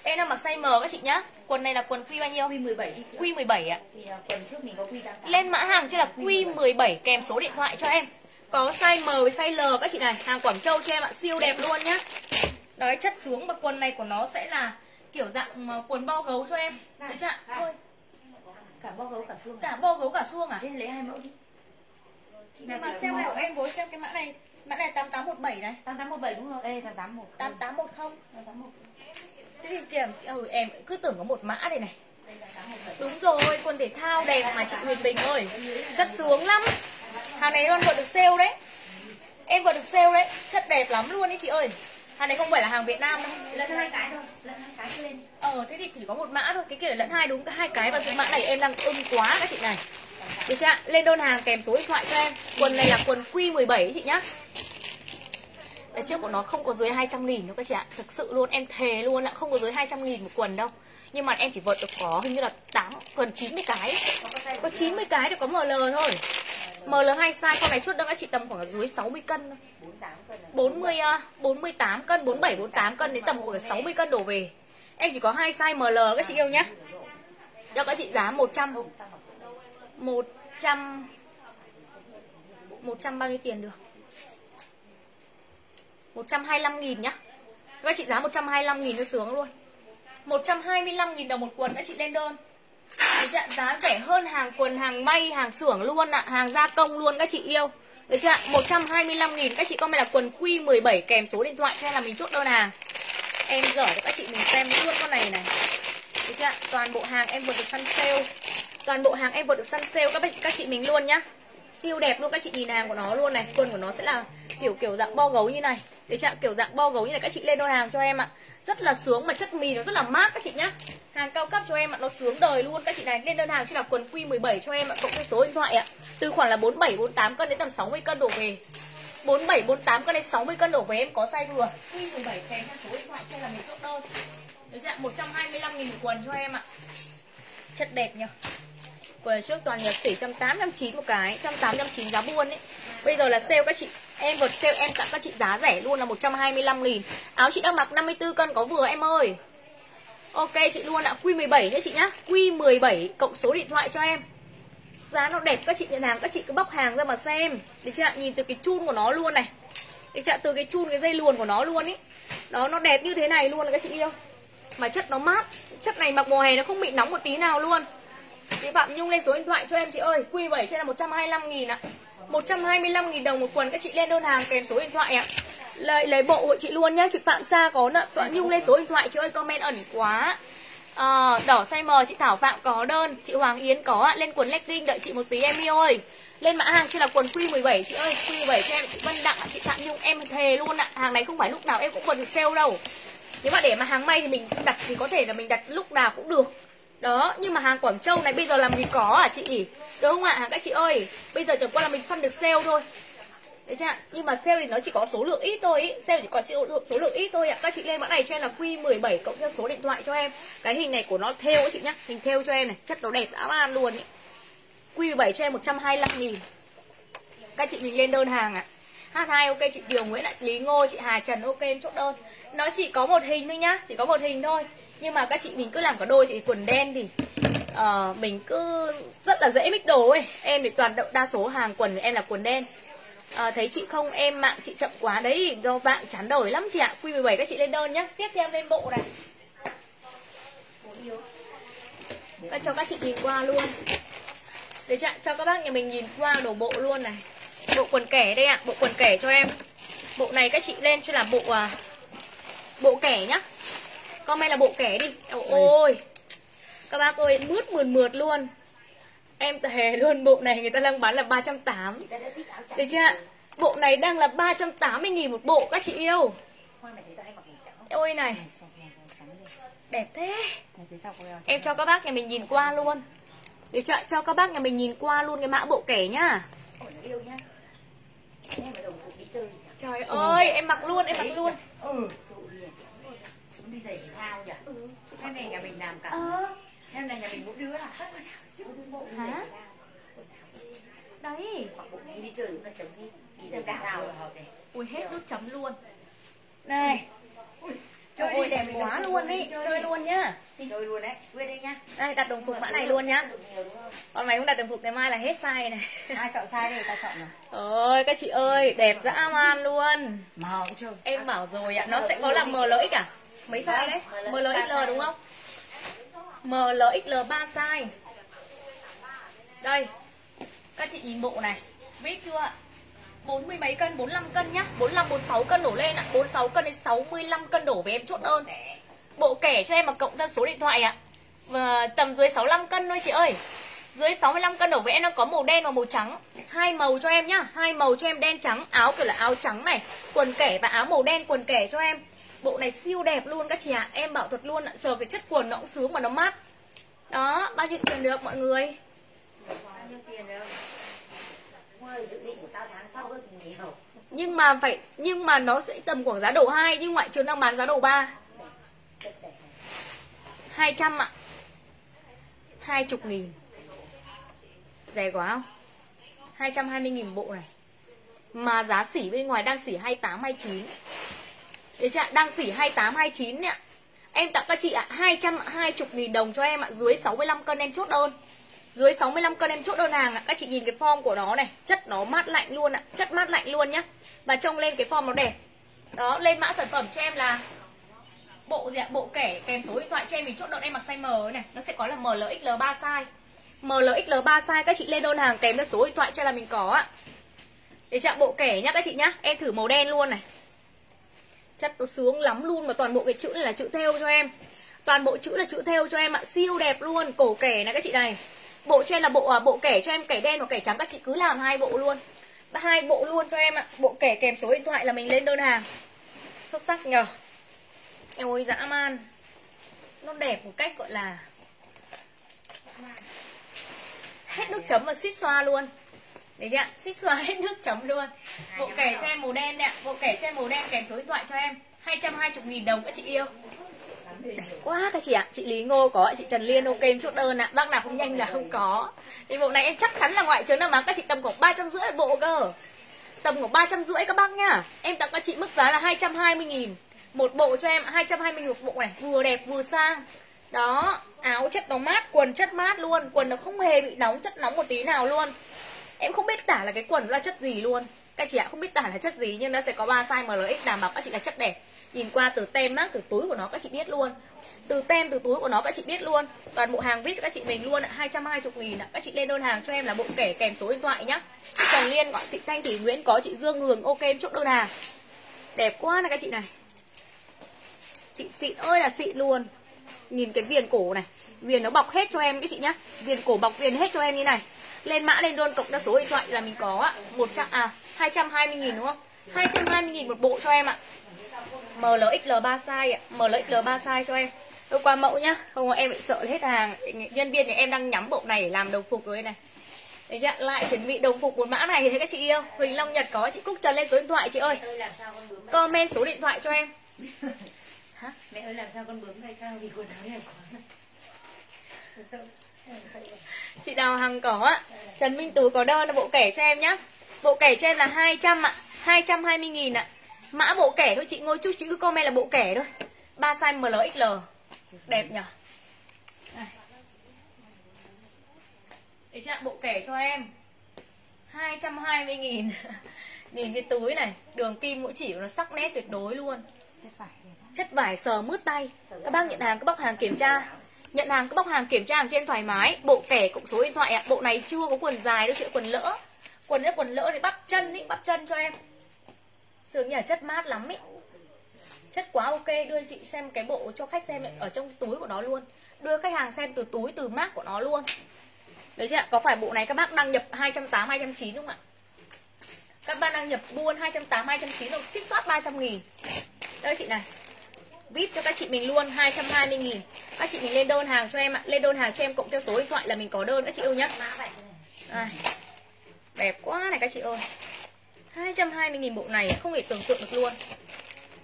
Em đang mặc size M các chị nhá Quần này là quần quy bao nhiêu? Quy 17 đi chị. ạ. Q17 ạ Thì à, quần trước mình có quy 88. lên mã hàng cho là Q17 kèm số điện thoại cho em Có size M với size L các chị này Hàng Quảng Châu cho em ạ, siêu đẹp luôn nhá Đấy, chất xuống và quần này của nó sẽ là kiểu dạng ờ, quần bo gấu cho em Đấy chưa ạ? Thôi, Cả bo gấu cả suông. cả bo gấu cả suông à Thế lấy hai mẫu đi. Chị Nhưng mà xem của em với xem cái mã này Mã này 8817 này 8817 đúng không? Đây, thằng 81 8810 8811. Thế kìa, ừ, em cứ tưởng có một mã đây này Đây là 8817. Đúng rồi, quần thể thao đẹp mà chị Huyền Bình ơi Chất xuống lắm Hàng này em vừa được sale đấy Em vừa được sale đấy Chất đẹp lắm luôn đấy chị ơi Hàng này không phải là hàng Việt Nam đâu. Lẫn hai cái thôi, lẫn hai cái lên. Ờ thế thì chỉ có một mã thôi. Cái kia là lẫn hai đúng hai cái Và cái mã này em đang ưng quá các chị này. Được chưa ạ? Lên đơn hàng kèm số điện thoại cho em. Quần này là quần Q17 chị nhá. Đợt trước của nó không có dưới 200 nghìn đâu các chị ạ. Thực sự luôn em thề luôn là không có dưới 200 nghìn một quần đâu. Nhưng mà em chỉ vợt được có hình như là 8 gần 90 cái. Có 90 cái thì có ML thôi ML2 size con này chút đơn các chị tầm khoảng dưới 60 cân 40 48 à, cân, 47 48 cân đến tầm khoảng 60 cân đổ về. Em chỉ có hai size ML các chị yêu nhá. Cho các chị giá 100 100 100 bao nhiêu tiền được? 125 000 nhá. Các chị giá 125 000 cho sướng luôn. 125 000 đồng một quần các chị lên đơn. Được chưa? Giá rẻ hơn hàng quần, hàng may, hàng xưởng luôn ạ, hàng gia công luôn các chị yêu. Được chưa ạ? 125 nghìn các chị comment là quần Q17 kèm số điện thoại cho em là mình chốt đơn hàng. Em dở cho các chị mình xem luôn con này này. Được chưa ạ? Toàn bộ hàng em vừa được săn sale. Toàn bộ hàng em vừa được săn sale các các chị mình luôn nhá. Siêu đẹp luôn các chị nhìn hàng của nó luôn này. Quần của nó sẽ là kiểu kiểu dạng bo gấu như này. Được chưa ạ? Kiểu dạng bo gấu như này các chị lên đơn hàng cho em ạ. Rất là sướng mà chất mì nó rất là mát các chị nhá. Hàng cao cấp cho em ạ, nó sướng đời luôn các chị này. Lên đơn hàng cho là quần Q17 cho em ạ, cộng với số điện thoại ạ. Từ khoảng là 47 48 cân đến tầm 60 cân đổ về. 47 48 cân đến 60 cân đổ về em có size vừa. Q17 kèm theo số điện thoại cho là mình chốt đơn. Được chưa 125 000 một quần cho em ạ. Chất đẹp nhỉ. Quần trước toàn nhập sỉ 189 một cái, 189 giá buôn ấy. Bây giờ là sale các chị. Em vượt sale, em tặng các chị giá rẻ luôn là 125 nghìn. Áo chị đang mặc 54 cân có vừa em ơi. Ok chị luôn ạ. Q17 nhé chị nhá. Q17 cộng số điện thoại cho em. Giá nó đẹp các chị nhận hàng Các chị cứ bóc hàng ra mà xem. Để chị ạ? Nhìn từ cái chun của nó luôn này. Để chị chưa Từ cái chun, cái dây luồn của nó luôn ý. Đó, nó đẹp như thế này luôn các chị yêu. Mà chất nó mát. Chất này mặc mùa hè nó không bị nóng một tí nào luôn. Chị Phạm Nhung lên số điện thoại cho em chị ơi. Q7 cho em là 125 nghìn ạ. 125.000 đồng một quần. Các chị lên đơn hàng kèm số điện thoại ạ. Lấy, lấy bộ của chị luôn nhá. Chị Phạm Sa có nợ Phạm Nhung lên số điện thoại. Chị ơi comment ẩn quá. À, đỏ size M chị Thảo Phạm có đơn. Chị Hoàng Yến có ạ. Lên quần legging đợi chị một tí em yêu ơi. Lên mã hàng cho là quần Q17 chị ơi. Q17 cho em chị Vân Đặng chị Phạm Nhung em thề luôn ạ. Hàng này không phải lúc nào em cũng quần được sale đâu. Nếu mà để mà hàng may thì mình đặt thì có thể là mình đặt lúc nào cũng được đó nhưng mà hàng Quảng Châu này bây giờ làm gì có à chị? Đúng không ạ? Các chị ơi bây giờ chẳng qua là mình săn được sale thôi. Đấy chưa nhưng mà sale thì nó chỉ có số lượng ít thôi ý. sale chỉ có số lượng, số lượng ít thôi ạ. Các chị lên mã này cho em là Q17 cộng theo số điện thoại cho em. Cái hình này của nó theo chị nhá hình theo cho em này. Chất nó đẹp dã man luôn ý. Q17 cho em 125 nghìn. Các chị mình lên đơn hàng ạ. À. H2 ok chị Điều Nguyễn ạ. Lý Ngô chị Hà Trần ok em chốt đơn. Nó chỉ có một hình thôi nhá chỉ có một hình thôi nhưng mà các chị mình cứ làm có đôi thì quần đen thì uh, mình cứ rất là dễ mix đồ ấy. Em thì toàn đa số hàng quần em là quần đen. À, thấy chị không em mạng chị chậm quá đấy do bạn chán đổi lắm chị ạ. Q17 các chị lên đơn nhá. Tiếp theo lên bộ này. Và cho các chị nhìn qua luôn. Để cho, cho các bác nhà mình nhìn qua đồ bộ luôn này. Bộ quần kẻ đây ạ. Bộ quần kẻ cho em. Bộ này các chị lên cho là bộ à, bộ kẻ nhá comment là bộ kẻ đi. Ôi các bác ơi mướt mượt mượt luôn. Em thề luôn bộ này người ta đang bán là 380 được chưa? bộ này đang là 380 nghìn một bộ các chị yêu. Ôi này. Đẹp thế. Em cho các bác nhà mình nhìn qua luôn. Để cho cho các bác nhà mình nhìn qua luôn cái mã bộ kẻ nhá. Trời ơi em mặc luôn em mặc luôn. ừ đi giày thể thao nhỉ? Ừ. cái này nhà mình làm cả. Ờ. em này nhà mình mỗi đứa là hết hả? đấy. Đi chơi cũng là chấm đi. Đi giày thể thao là hợp này. Ui hết nước chấm luôn. Này. Trời ơi đẹp quá luôn đi, chơi luôn nhá. Chơi luôn đấy, quên đi nhá. Đây đặt đồng phục mã này luôn nhá. Còn mày không? Đặt đồng phục ngày mai là hết size này. Ai chọn size đi, tao chọn rồi Ôi các chị ơi, đẹp dã man luôn. Màu chơi. Em bảo rồi ạ, nó sẽ có là MLX à Mấy size đấy? MLXL đúng không? MLXL 3 size Đây Các chị nhìn bộ này. Biết chưa ạ? 40 mấy cân, 45 cân nhá. 45, 46 cân đổ lên ạ. 46 cân đến 65 cân đổ về em chốt đơn. Bộ kẻ cho em mà cộng theo số điện thoại ạ. Và Tầm dưới 65 cân thôi chị ơi. Dưới 65 cân đổ về em nó có màu đen và màu trắng. Hai màu cho em nhá. Hai màu cho em đen trắng. Áo kiểu là áo trắng này. Quần kẻ và áo màu đen quần kẻ cho em Bộ này siêu đẹp luôn các chị ạ. À. Em bảo thật luôn ạ Sờ cái chất quần nó cũng sướng mà nó mát. Đó, bao nhiêu tiền được mọi người? Bao nhiêu tiền được dự định của tao tháng sau hơn nhiều nhưng mà phải nhưng mà nó sẽ tầm khoảng giá đầu 2 nhưng ngoại trường đang bán giá đầu 3 200 ạ. 20 nghìn. Rẻ quá không? 220 nghìn bộ này. Mà giá xỉ bên ngoài đang xỉ 28, 29 Đấy chưa Đang sỉ 28, 29 ạ Em tặng các chị ạ 220 nghìn đồng cho em ạ Dưới 65 cân em chốt đơn. Dưới 65 cân em chốt đơn hàng ạ Các chị nhìn cái form của nó này Chất nó mát lạnh luôn ạ Chất mát lạnh luôn nhá. Và trông lên cái form nó đẹp. Đó lên mã sản phẩm cho em là Bộ gì ạ? Bộ kẻ kèm số điện thoại cho em Mình chốt đơn em mặc size M này Nó sẽ có là MLXL 3 size. MLXL 3 size Các chị lên đơn hàng kèm theo số điện thoại cho là mình có ạ. Để chạm bộ kẻ nhá các chị nhá Em thử màu đen luôn này. Chất nó sướng lắm luôn Mà toàn bộ cái chữ này là chữ theo cho em. Toàn bộ chữ là chữ theo cho em ạ Siêu đẹp luôn Cổ kẻ này các chị này. Bộ cho em là bộ à, bộ kẻ cho em kẻ đen hoặc kẻ trắng các chị cứ làm hai bộ luôn. Hai bộ luôn cho em ạ bộ kẻ kèm số điện thoại là mình lên đơn hàng. Xuất sắc nhờ. Em ơi dã man. Nó đẹp một cách gọi là hết nước chấm và suýt xoa luôn. Đấy chưa Xích xoa hết nước chấm luôn. Bộ kẻ cho em màu đen nè Bộ kẻ cho em màu đen kèm số điện thoại cho em. 220 nghìn đồng các chị yêu. Đẹp quá các chị ạ Chị Lý Ngô có Chị Trần Liên ok chốt đơn ạ. Bác nào không nhanh là không có. Thì bộ này em chắc chắn là ngoại trừ nào mà các chị tầm khoảng ba trăm rưỡi bộ cơ. Tầm khoảng ba trăm rưỡi các bác nhá. Em tặng các chị mức giá là 220 nghìn. Một bộ cho em 220 nghìn một bộ này Vừa đẹp vừa sang. Đó áo chất nó mát quần chất mát luôn. Quần nó không hề bị nóng chất nóng một tí nào luôn em không biết tả là cái quần nó là chất gì luôn. Các chị ạ, không biết tả là chất gì, nhưng nó sẽ có ba size MLX đảm bảo các chị là chất đẹp. Nhìn qua từ tem mát từ túi của nó, các chị biết luôn. Từ tem, từ túi của nó, các chị biết luôn. Toàn bộ hàng vip cho các chị mình luôn ạ 220 nghìn ạ. Các chị lên đơn hàng cho em là bộ kẻ kèm số điện thoại nhá. Chị Trần Liên gọi chị Thanh Thủy Nguyễn, có chị Dương Hường, ok, em chốt đơn hàng. Đẹp quá này các chị này. Xịn xịn ơi là xịn luôn. Nhìn cái viền cổ này, viền nó bọc hết cho em các chị nhá. Viền cổ bọc viền hết cho em như này lên mã lên đơn cộng cho số điện thoại là mình có ạ. Một trăm à 220 nghìn đúng không? 220 nghìn một bộ cho em ạ. MLXL 3 size ạ. MLXL 3 size cho em. Tôi qua mẫu nhá. Không em bị sợ hết hàng. Nhân viên nhà em đang nhắm bộ này để làm đồng phục rồi này. Đấy chưa? Lại chuẩn bị đồng phục một mã này thì thấy các chị yêu. Huỳnh Long Nhật có chị Cúc Trần lên số điện thoại chị ơi. Comment số điện thoại cho em. *laughs* Hả? mẹ ơi làm sao con bướm này? Sao thì quần áo đẹp quá *laughs* Chị Đào Hằng có ạ Trần Minh Tú có đơn là bộ kẻ cho em nhá. Bộ kẻ cho em là 200 ạ 220 nghìn ạ. Mã bộ kẻ thôi chị ngồi chút chị cứ comment là bộ kẻ thôi. 3 size MLXL Đẹp nhở? Để chạm bộ kẻ cho em. 220 nghìn. *laughs* Nhìn cái túi này Đường kim mũi chỉ nó sắc nét tuyệt đối luôn. Vải chất vải sờ mướt tay. Các bác nhận hàng các bác hàng kiểm tra nhận hàng, cứ bóc hàng, kiểm tra hàng trên thoải mái. Bộ kẻ cộng số điện thoại ạ. Bộ này chưa có quần dài đâu chị quần lỡ. Quần nữa quần lỡ thì bắt chân ý bắt chân cho em. Sườn nhà chất mát lắm ý. Chất quá ok, đưa chị xem cái bộ cho khách xem ở trong túi của nó luôn. Đưa khách hàng xem từ túi, từ mát của nó luôn. Đấy chị ạ? Có phải bộ này các bác đăng nhập 280 290 đúng không ạ? Các bạn đăng nhập buôn 280 290 rồi xích ba 300 nghìn. Đây chị này. VIP cho các chị mình luôn 220 nghìn. Các chị mình lên đơn hàng cho em ạ. Lên đơn hàng cho em cộng theo số điện thoại là mình có đơn các chị yêu nhá. À, Đẹp quá này các chị ơi. 220 nghìn bộ này không thể tưởng tượng được luôn.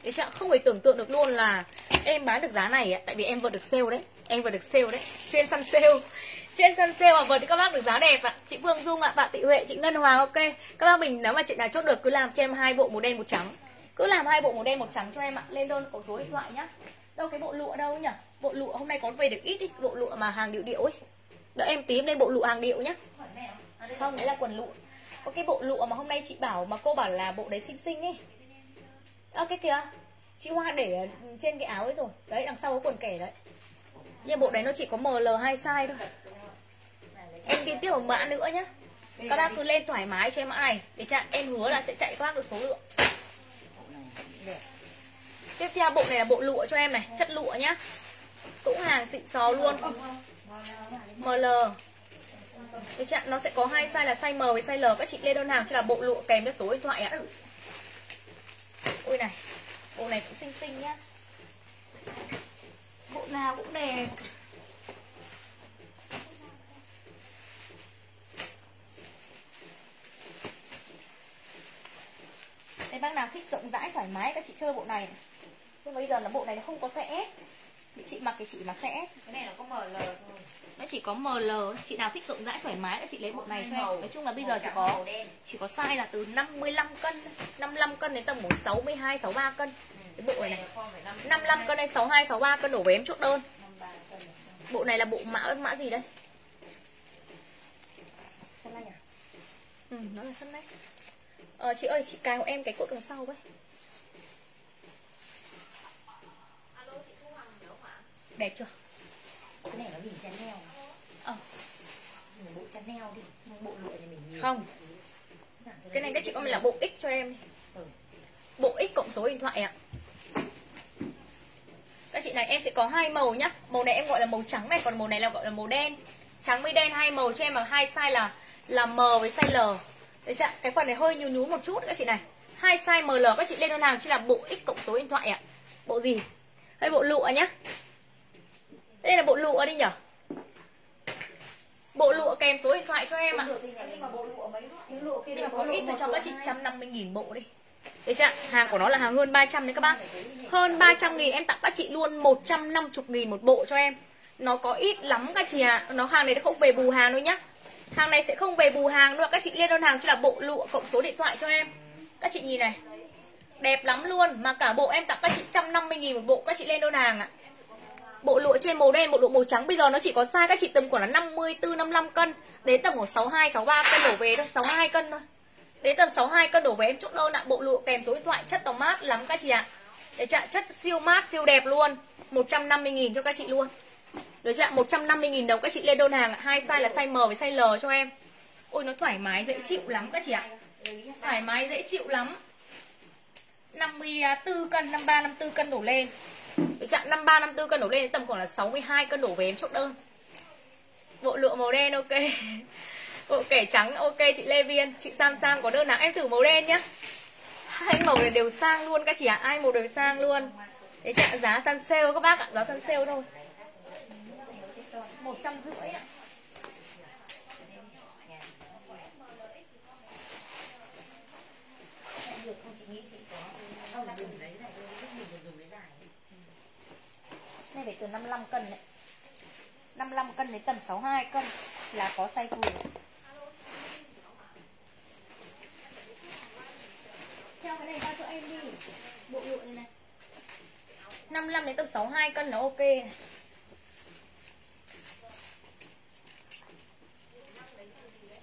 Đấy chưa? Không thể tưởng tượng được luôn là Em bán được giá này ạ. Tại vì em vừa được sale đấy. Em vừa được sale đấy. Trên săn sale. Trên sân sale mà vừa thì các bác được giá đẹp ạ. Chị Phương Dung ạ bạn Tị Huệ chị Ngân Hoàng ok. Các bác mình nếu mà chị nào chốt được cứ làm cho em hai bộ một đen một trắng cứ làm hai bộ một đen một trắng cho em ạ. Lên đơn có số điện thoại nhá. Đâu, cái bộ lụa đâu nhỉ? Bộ lụa hôm nay có về được ít đi bộ lụa mà hàng điệu điệu ấy. Đợi em tím lên bộ lụa hàng điệu nhá. Không? Đấy là quần lụa. Có cái bộ lụa mà hôm nay chị bảo mà cô bảo là bộ đấy xinh xinh ấy. Ơ, cái kìa chị hoa để trên cái áo ấy rồi. Đấy, đằng sau có quần kẻ đấy. Nhưng bộ đấy nó chỉ có ml hai size thôi. Em đi tiếp một mã nữa nhá. Các bác cứ lên thoải mái cho em mã này để chặn em hứa là sẽ chạy thoát được số lượng tiếp theo, bộ này là bộ lụa cho em này, chất lụa nhá. Cũng hàng xịn xó luôn. Ml để chặn nó sẽ có hai size là size M với size L. Các chị lên đơn hàng cho là bộ lụa kèm với số điện thoại ạ. Ôi này, bộ này cũng xinh xinh nhá. Bộ nào cũng đẹp. Nào thích rộng rãi thoải mái các chị chơi bộ này. Nhưng mà bây giờ là bộ này nó không có sẽ Chị chị mặc thì chị mặc sẽ cái này nó có ML thôi. Nó chỉ có ML Chị nào thích rộng rãi thoải mái các chị lấy bộ này cho em. Nói chung là bây giờ chỉ có. Chỉ có size là từ 55 cân 55 cân đến tầm khoảng 62, 63 cân. Cái bộ này này con phải năm 55 cân hay 62, 63 cân đổ về em chốt đơn. Bộ này là bộ mã mã gì đây? Xem anh à? Ừ, nó là sân đấy Ờ, chị ơi, chị cài hộ em cái cốt đằng sau với. Đẹp chưa? cái này nó hình Chanel Ờ, mình bộ Chanel đi nhưng bộ lụa thì mình nhiều không. Cái này các chị dễ comment là bộ X cho em. Ừ. Bộ X cộng số điện thoại ạ. Các chị này em sẽ có hai màu nhá. Màu này em gọi là màu trắng này Còn màu này là gọi là màu đen. Trắng với đen hai màu cho em bằng hai size là Là M với size L Đấy chưa? Cái phần này hơi nhún nhún một chút các chị này. Hai size ML các chị lên đơn hàng chỉ là bộ X cộng số điện thoại ạ. Bộ gì? Đây bộ lụa nhá. Đây là bộ lụa đi nhở? Bộ lụa kèm số điện thoại cho em ạ. Là nhưng mà bộ lụa mấy lụa? Kia có ít thì cho các chị hai. 150 nghìn bộ đi. Đấy chưa? Hàng của nó là hàng hơn 300 đấy các bác. Hơn 300 nghìn em tặng các chị luôn 150 nghìn một bộ cho em. Nó có ít lắm các chị ạ. Nó hàng này nó không về bù hàng đâu nhá Hàng này sẽ không về bù hàng nữa Các chị liên đơn hàng cho là bộ lụa cộng số điện thoại cho em. Các chị nhìn này. Đẹp lắm luôn. Mà cả bộ em tặng các chị 150 nghìn một bộ. Các chị lên đơn hàng ạ. Bộ lụa lụa cho em màu đen, bộ lụa màu trắng bây giờ nó chỉ có size các chị tầm khoảng là 54 55 cân. Đến tầm khoảng 62 63 cân đổ về thôi. 62 cân thôi. Đến tầm 62 cân đổ về em chốt đơn ạ. Bộ lụa kèm số điện thoại chất nó mát lắm các chị ạ. Để chạ chất siêu mát, siêu đẹp luôn. 150.000 cho các chị luôn được chưa ạ? 150.000 đồng các chị lên đơn hàng hai size là size M với size L cho em. Ôi, nó thoải mái, dễ chịu lắm các chị ạ. Thoải mái, dễ chịu lắm. 54 cân 53 54 cân đổ lên. Được chưa ạ? 53 54 cân đổ lên tầm khoảng là 62 cân đổ về em chốt đơn. Bộ lụa màu đen, ok. *laughs* Bộ kẻ trắng, ok chị Lê Viên. Chị Sam Sam có đơn nào em thử màu đen nhá. Hai màu này đều sang luôn các chị ạ. Ai màu đều sang luôn. Đấy chị ạ, giá săn sale các bác ạ. Giá săn sale thôi một trăm rưỡi ạ. Được không chị nghĩ chị có không dùng đấy lại lúc mình còn dùng cái dài ấy. này phải từ 55 cân đấy. 55 cân đến tầm 62 cân là có size vừa treo cái này ra cho em đi. Bộ lụa này này. 55 đến tầm 62 cân là ok. này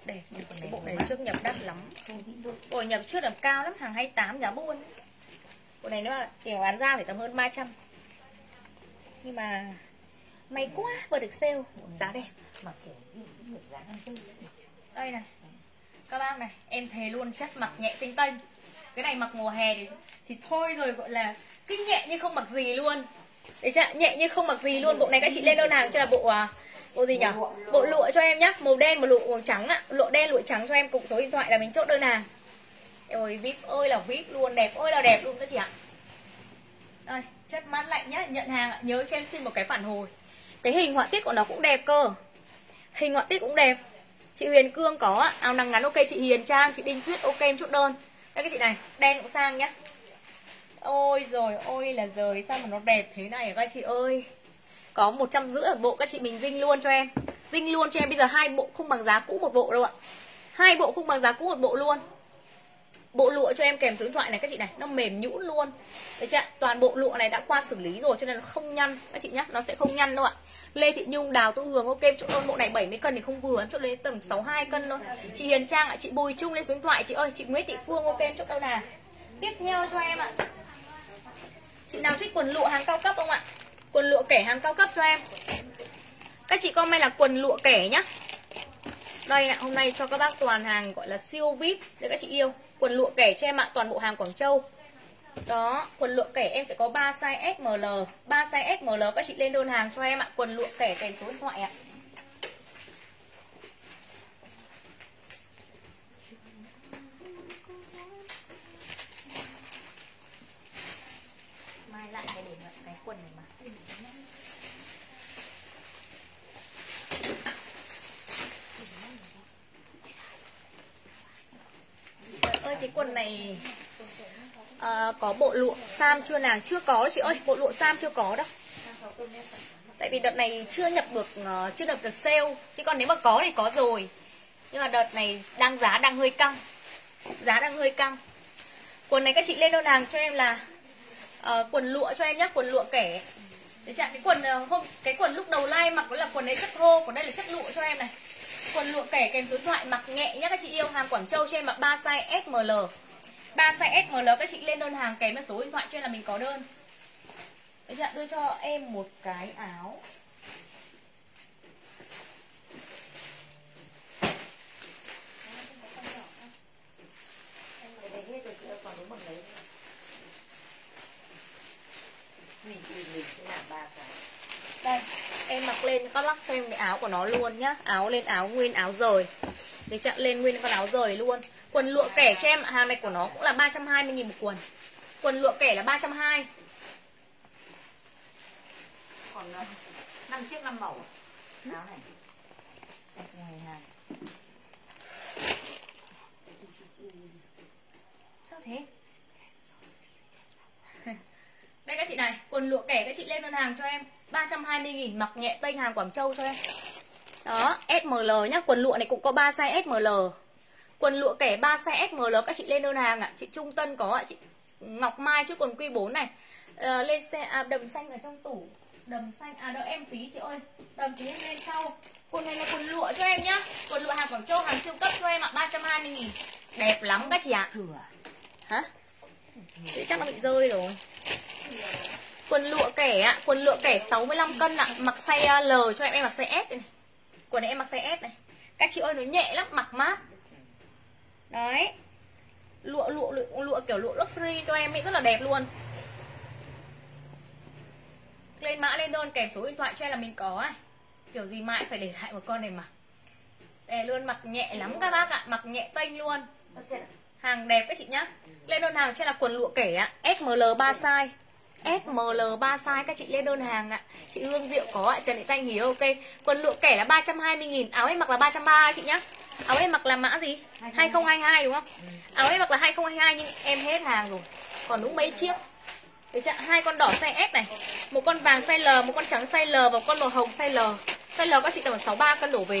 đẹp nhưng còn cái bộ này trước nhập đắt lắm. Bộ nhập trước là cao lắm hàng 28 giá buôn bộ này nếu mà tiền bán ra phải tầm hơn 300 nhưng mà may quá vừa được sale. Giá đẹp mà kiểu giá đây này các bác này em thề luôn chắc mặc nhẹ tinh tênh. Cái này mặc mùa hè thì thì thôi rồi gọi là kinh nhẹ như không mặc gì luôn. Đấy chưa nhẹ như không mặc gì luôn. Bộ này các chị lên đơn hàng cho là bộ à, bộ gì nhỉ bộ lụa cho em nhá, màu đen và lụa màu trắng ạ. Lụa đen, lụa trắng cho em, cùng số điện thoại là mình chốt đơn hàng. Ôi, vip ơi là vip luôn, đẹp ơi là đẹp luôn các chị ạ. Đây chất mát lạnh nhá, nhận hàng ạ. Nhớ cho em xin một cái phản hồi. Cái hình họa tiết của nó cũng đẹp cơ. Hình họa tiết cũng đẹp. Chị Huyền Cương có ạ. Áo nắng ngắn ok, chị Hiền Trang, chị Đinh Tuyết, ok, em chốt đơn. Đây các chị này, đen cũng sang nhá. Ôi rồi ôi là rồi sao mà nó đẹp thế này các chị ơi? Có một trăm rưỡi ở bộ các chị mình dinh luôn cho em. Dinh luôn cho em. Bây giờ hai bộ không bằng giá cũ một bộ đâu ạ. Hai bộ không bằng giá cũ một bộ luôn. Bộ lụa cho em kèm số điện thoại này các chị này. Nó mềm nhũn luôn. Đấy chị ạ? toàn bộ lụa này đã qua xử lý rồi cho nên nó không nhăn. Các chị nhá nó sẽ không nhăn đâu ạ. Lê Thị Nhung, Đào Tô Hường ok chỗ đơn bộ này 70 cân thì không vừa em chỗ lên tầm 62 cân thôi. Chị Hiền Trang ạ chị Bùi Trung lên số điện thoại chị ơi chị Nguyễn Thị Phương ok em chỗ đâu nào tiếp theo cho em ạ. Chị nào thích quần lụa hàng cao cấp không ạ? Quần lụa kẻ hàng cao cấp cho em. Các chị comment là quần lụa kẻ nhá. Đây ạ, hôm nay cho các bác toàn hàng gọi là siêu vip để các chị yêu. Quần lụa kẻ cho em ạ, toàn bộ hàng Quảng Châu. Đó, quần lụa kẻ em sẽ có 3 size SML 3 size SML các chị lên đơn hàng cho em ạ. Quần lụa kẻ kèm số điện thoại ạ mai lại cái để cái quần này mà Trời ơi cái quần này à, có bộ lụa sam chưa nàng? Chưa có chị ơi bộ lụa sam chưa có đâu. Tại vì đợt này chưa nhập được ờ, chưa nhập được sale. Chứ còn nếu mà có thì có rồi. Nhưng mà đợt này đang giá đang hơi căng. Giá đang hơi căng. Quần này các chị lên đơn hàng cho em là uh, quần lụa cho em nhé quần lụa kẻ. Để chạm cái quần hôm cái quần lúc đầu lai mặc đó là quần đấy chất thô còn đây là chất lụa cho em này quần lụa kẻ kèm túi thoại mặc nhẹ nhá các chị yêu hàng Quảng Châu cho em mặc 3 size SML 3 size SML các chị lên đơn hàng kèm theo số điện thoại cho là mình có đơn. Đấy chưa? đưa cho em một cái áo. Em lấy mình tùy mình sẽ làm ba cái đây em mặc lên các bác xem cái áo của nó luôn nhá. Áo lên áo nguyên áo rời. Để chặn lên nguyên con áo rời luôn. Quần lụa kẻ cho em ạ. hàng này của nó cũng là 320 000 một quần. Quần lụa kẻ là 320 còn ờ, năm chiếc năm màu áo này. Sao thế? *laughs* Đây các chị này quần lụa kẻ các chị lên đơn hàng cho em 320 000 mặc nhẹ tênh hàng Quảng Châu cho em đó SML nhá quần lụa này cũng có 3 size SML quần lụa kẻ 3 size SML các chị lên đơn hàng ạ. Chị Trung Tân có ạ chị Ngọc Mai chút quần Q4 này. Ờ, lên xe à, đầm xanh ở trong tủ. Đầm xanh à đợi em tí chị ơi. Đầm tí em lên sau. Quần này là quần lụa cho em nhá. Quần lụa hàng Quảng Châu hàng siêu cấp cho em ạ 320 nghìn. Đẹp lắm các chị ạ. Thừa hả? Thế chắc nó bị rơi rồi quần lụa kẻ ạ quần lụa kẻ 65 cân ạ. Mặc size L cho em em mặc size S này. Quần này em mặc size S này. Các chị ơi nó nhẹ lắm mặc mát. Đấy. Lụa lụa lụa, lụa kiểu lụa luxury cho em ấy rất là đẹp luôn. Lên mã lên đơn kèm số điện thoại cho em là mình có ấy. kiểu gì mãi phải để lại một con này mặc. Để luôn mặc nhẹ lắm các bác ạ. Mặc nhẹ tênh luôn. Hàng đẹp các chị nhá. Lên đơn hàng cho em là quần lụa kẻ ạ SML 3 size SML 3 size các chị lên đơn hàng ạ. Chị Hương Diệu có ạ, Trần Thị Thanh Hiếu ok. Quần lụa kẻ là 320 000 Áo em mặc là 330 chị nhá. Áo em mặc là mã gì? 2022 đúng không? Áo em mặc là 2022 nhưng em hết hàng rồi. Còn đúng mấy chiếc? Được chưa? Hai con đỏ size S này Một con vàng size L, một con trắng size L Và một con màu hồng size L. Size L các chị tầm 63 cân đổ về.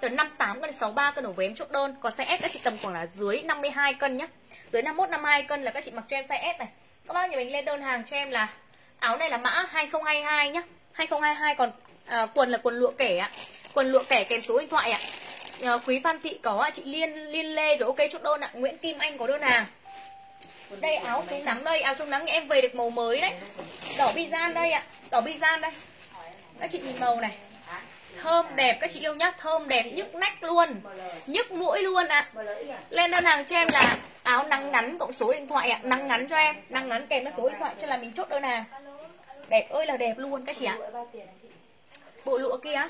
Từ 58 cân 63 cân đổ về em chốt đơn. Còn size S các chị tầm khoảng là dưới 52 cân nhá. Dưới 51, 52 cân là các chị mặc cho em size S này các bác nhà mình lên đơn hàng cho em là áo này là mã 2022 nhá. 2022 còn à, quần là quần lụa kẻ ạ. Quần lụa kẻ kèm số điện thoại ạ. À, quý Phan Thị có ạ chị Liên Liên Lê rồi ok chốt đơn ạ. Nguyễn Kim Anh có đơn hàng. Đây áo chống nắng đây áo chống nắng em về được màu mới đấy. Đỏ bizan đây ạ đỏ bizan đây. Các chị nhìn màu này thơm đẹp các chị yêu nhá thơm đẹp nhức nách luôn nhức mũi luôn ạ. Lên đơn hàng cho em là áo nắng ngắn cộng số điện thoại ạ nắng ngắn cho em nắng ngắn kèm với số điện thoại cho là mình chốt đơn hàng. Đẹp ơi là đẹp luôn các chị ạ. Bộ lụa kia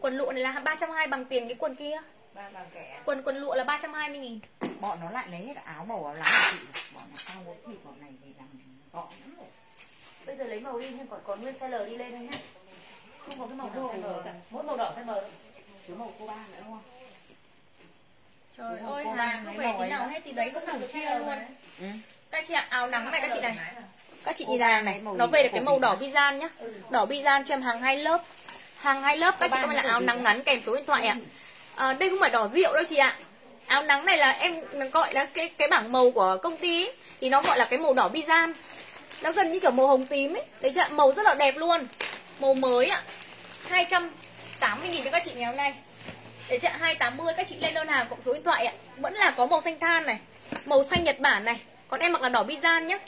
quần lụa này là 320 bằng tiền cái quần kia. Quần quần lụa là 320 nghìn. Bọn nó lại lấy hết áo màu áo lắm chị. Bọn nó sao muốn thịt bọn này để làm gọn lắm rồi. Bây giờ lấy màu đi nhưng còn còn nguyên size L đi lên thôi nhá không có cái màu cả mỗi màu đỏ size M. Chứ màu cô ba nữa đúng không? Trời Đúng ơi hàng cứ lấy về màu thế ấy nào hết thì đấy không được chia luôn. ừ. các chị ạ áo nắng này các chị này. Các chị nhìn này màu nó về được cái màu đỏ bizan nhá. Đỏ bizan cho em hàng hai lớp. Hàng hai lớp các chị có là áo nắng ngắn kèm số điện thoại ạ. À, đây không phải đỏ rượu đâu chị ạ. Áo nắng này là em gọi là cái cái bảng màu của công ty ấy, thì nó gọi là cái màu đỏ bizan. Nó gần như kiểu màu hồng tím ấy. Đấy chị ạ màu rất là đẹp luôn màu mới ạ. 280 nghìn cho các chị ngày hôm nay. Để chị 280 các chị lên đơn hàng cộng số điện thoại ạ. Vẫn là có màu xanh than này, màu xanh Nhật Bản này. Còn em mặc là đỏ bizan nhá.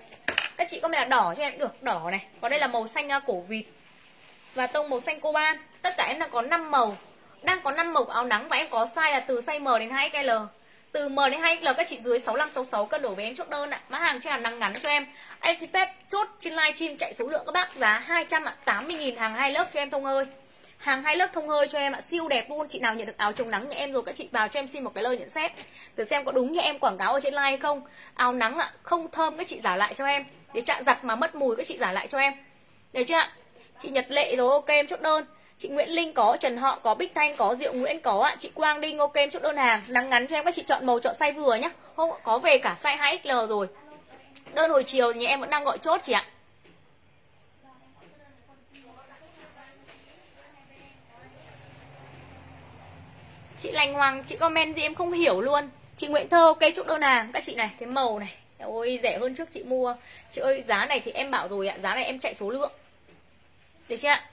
Các chị có mẹ là đỏ cho em được, đỏ này. Còn đây là màu xanh à, cổ vịt. Và tông màu xanh coban. Tất cả em đang có 5 màu. Đang có 5 màu áo nắng và em có size là từ size M đến 2XL từ M đến 2XL các chị dưới 6566 cân đổ về em chốt đơn ạ. Mã hàng cho hàng nắng ngắn cho em em xin phép chốt trên livestream chạy số lượng các bác, giá 280 000 hàng hai lớp cho em thông hơi. Hàng hai lớp thông hơi cho em ạ, siêu đẹp luôn. Chị nào nhận được áo chống nắng nhà em rồi, các chị vào cho em xin một cái lời nhận xét. Để xem có đúng như em quảng cáo ở trên like không. Áo nắng ạ, không thơm, các chị giả lại cho em. Để chạm giặt mà mất mùi, các chị giả lại cho em. Được chưa ạ? Chị Nhật Lệ rồi, ok em, chốt đơn. Chị Nguyễn Linh có, Trần Họ có, Bích Thanh có, Diệu Nguyễn có ạ. Chị Quang Đinh, ok em, chốt đơn hàng. Nắng ngắn cho em, các chị chọn màu, chọn size vừa nhá. Không có về cả size 2XL rồi đơn hồi chiều thì em vẫn đang gọi chốt chị ạ. Chị Lành Hoàng, chị comment gì em không hiểu luôn. Chị Nguyễn Thơ, ok chúc đơn hàng. Các chị này, cái màu này. Ôi rẻ hơn trước chị mua. Chị ơi giá này thì em bảo rồi ạ. Giá này em chạy số lượng. Được chưa ạ?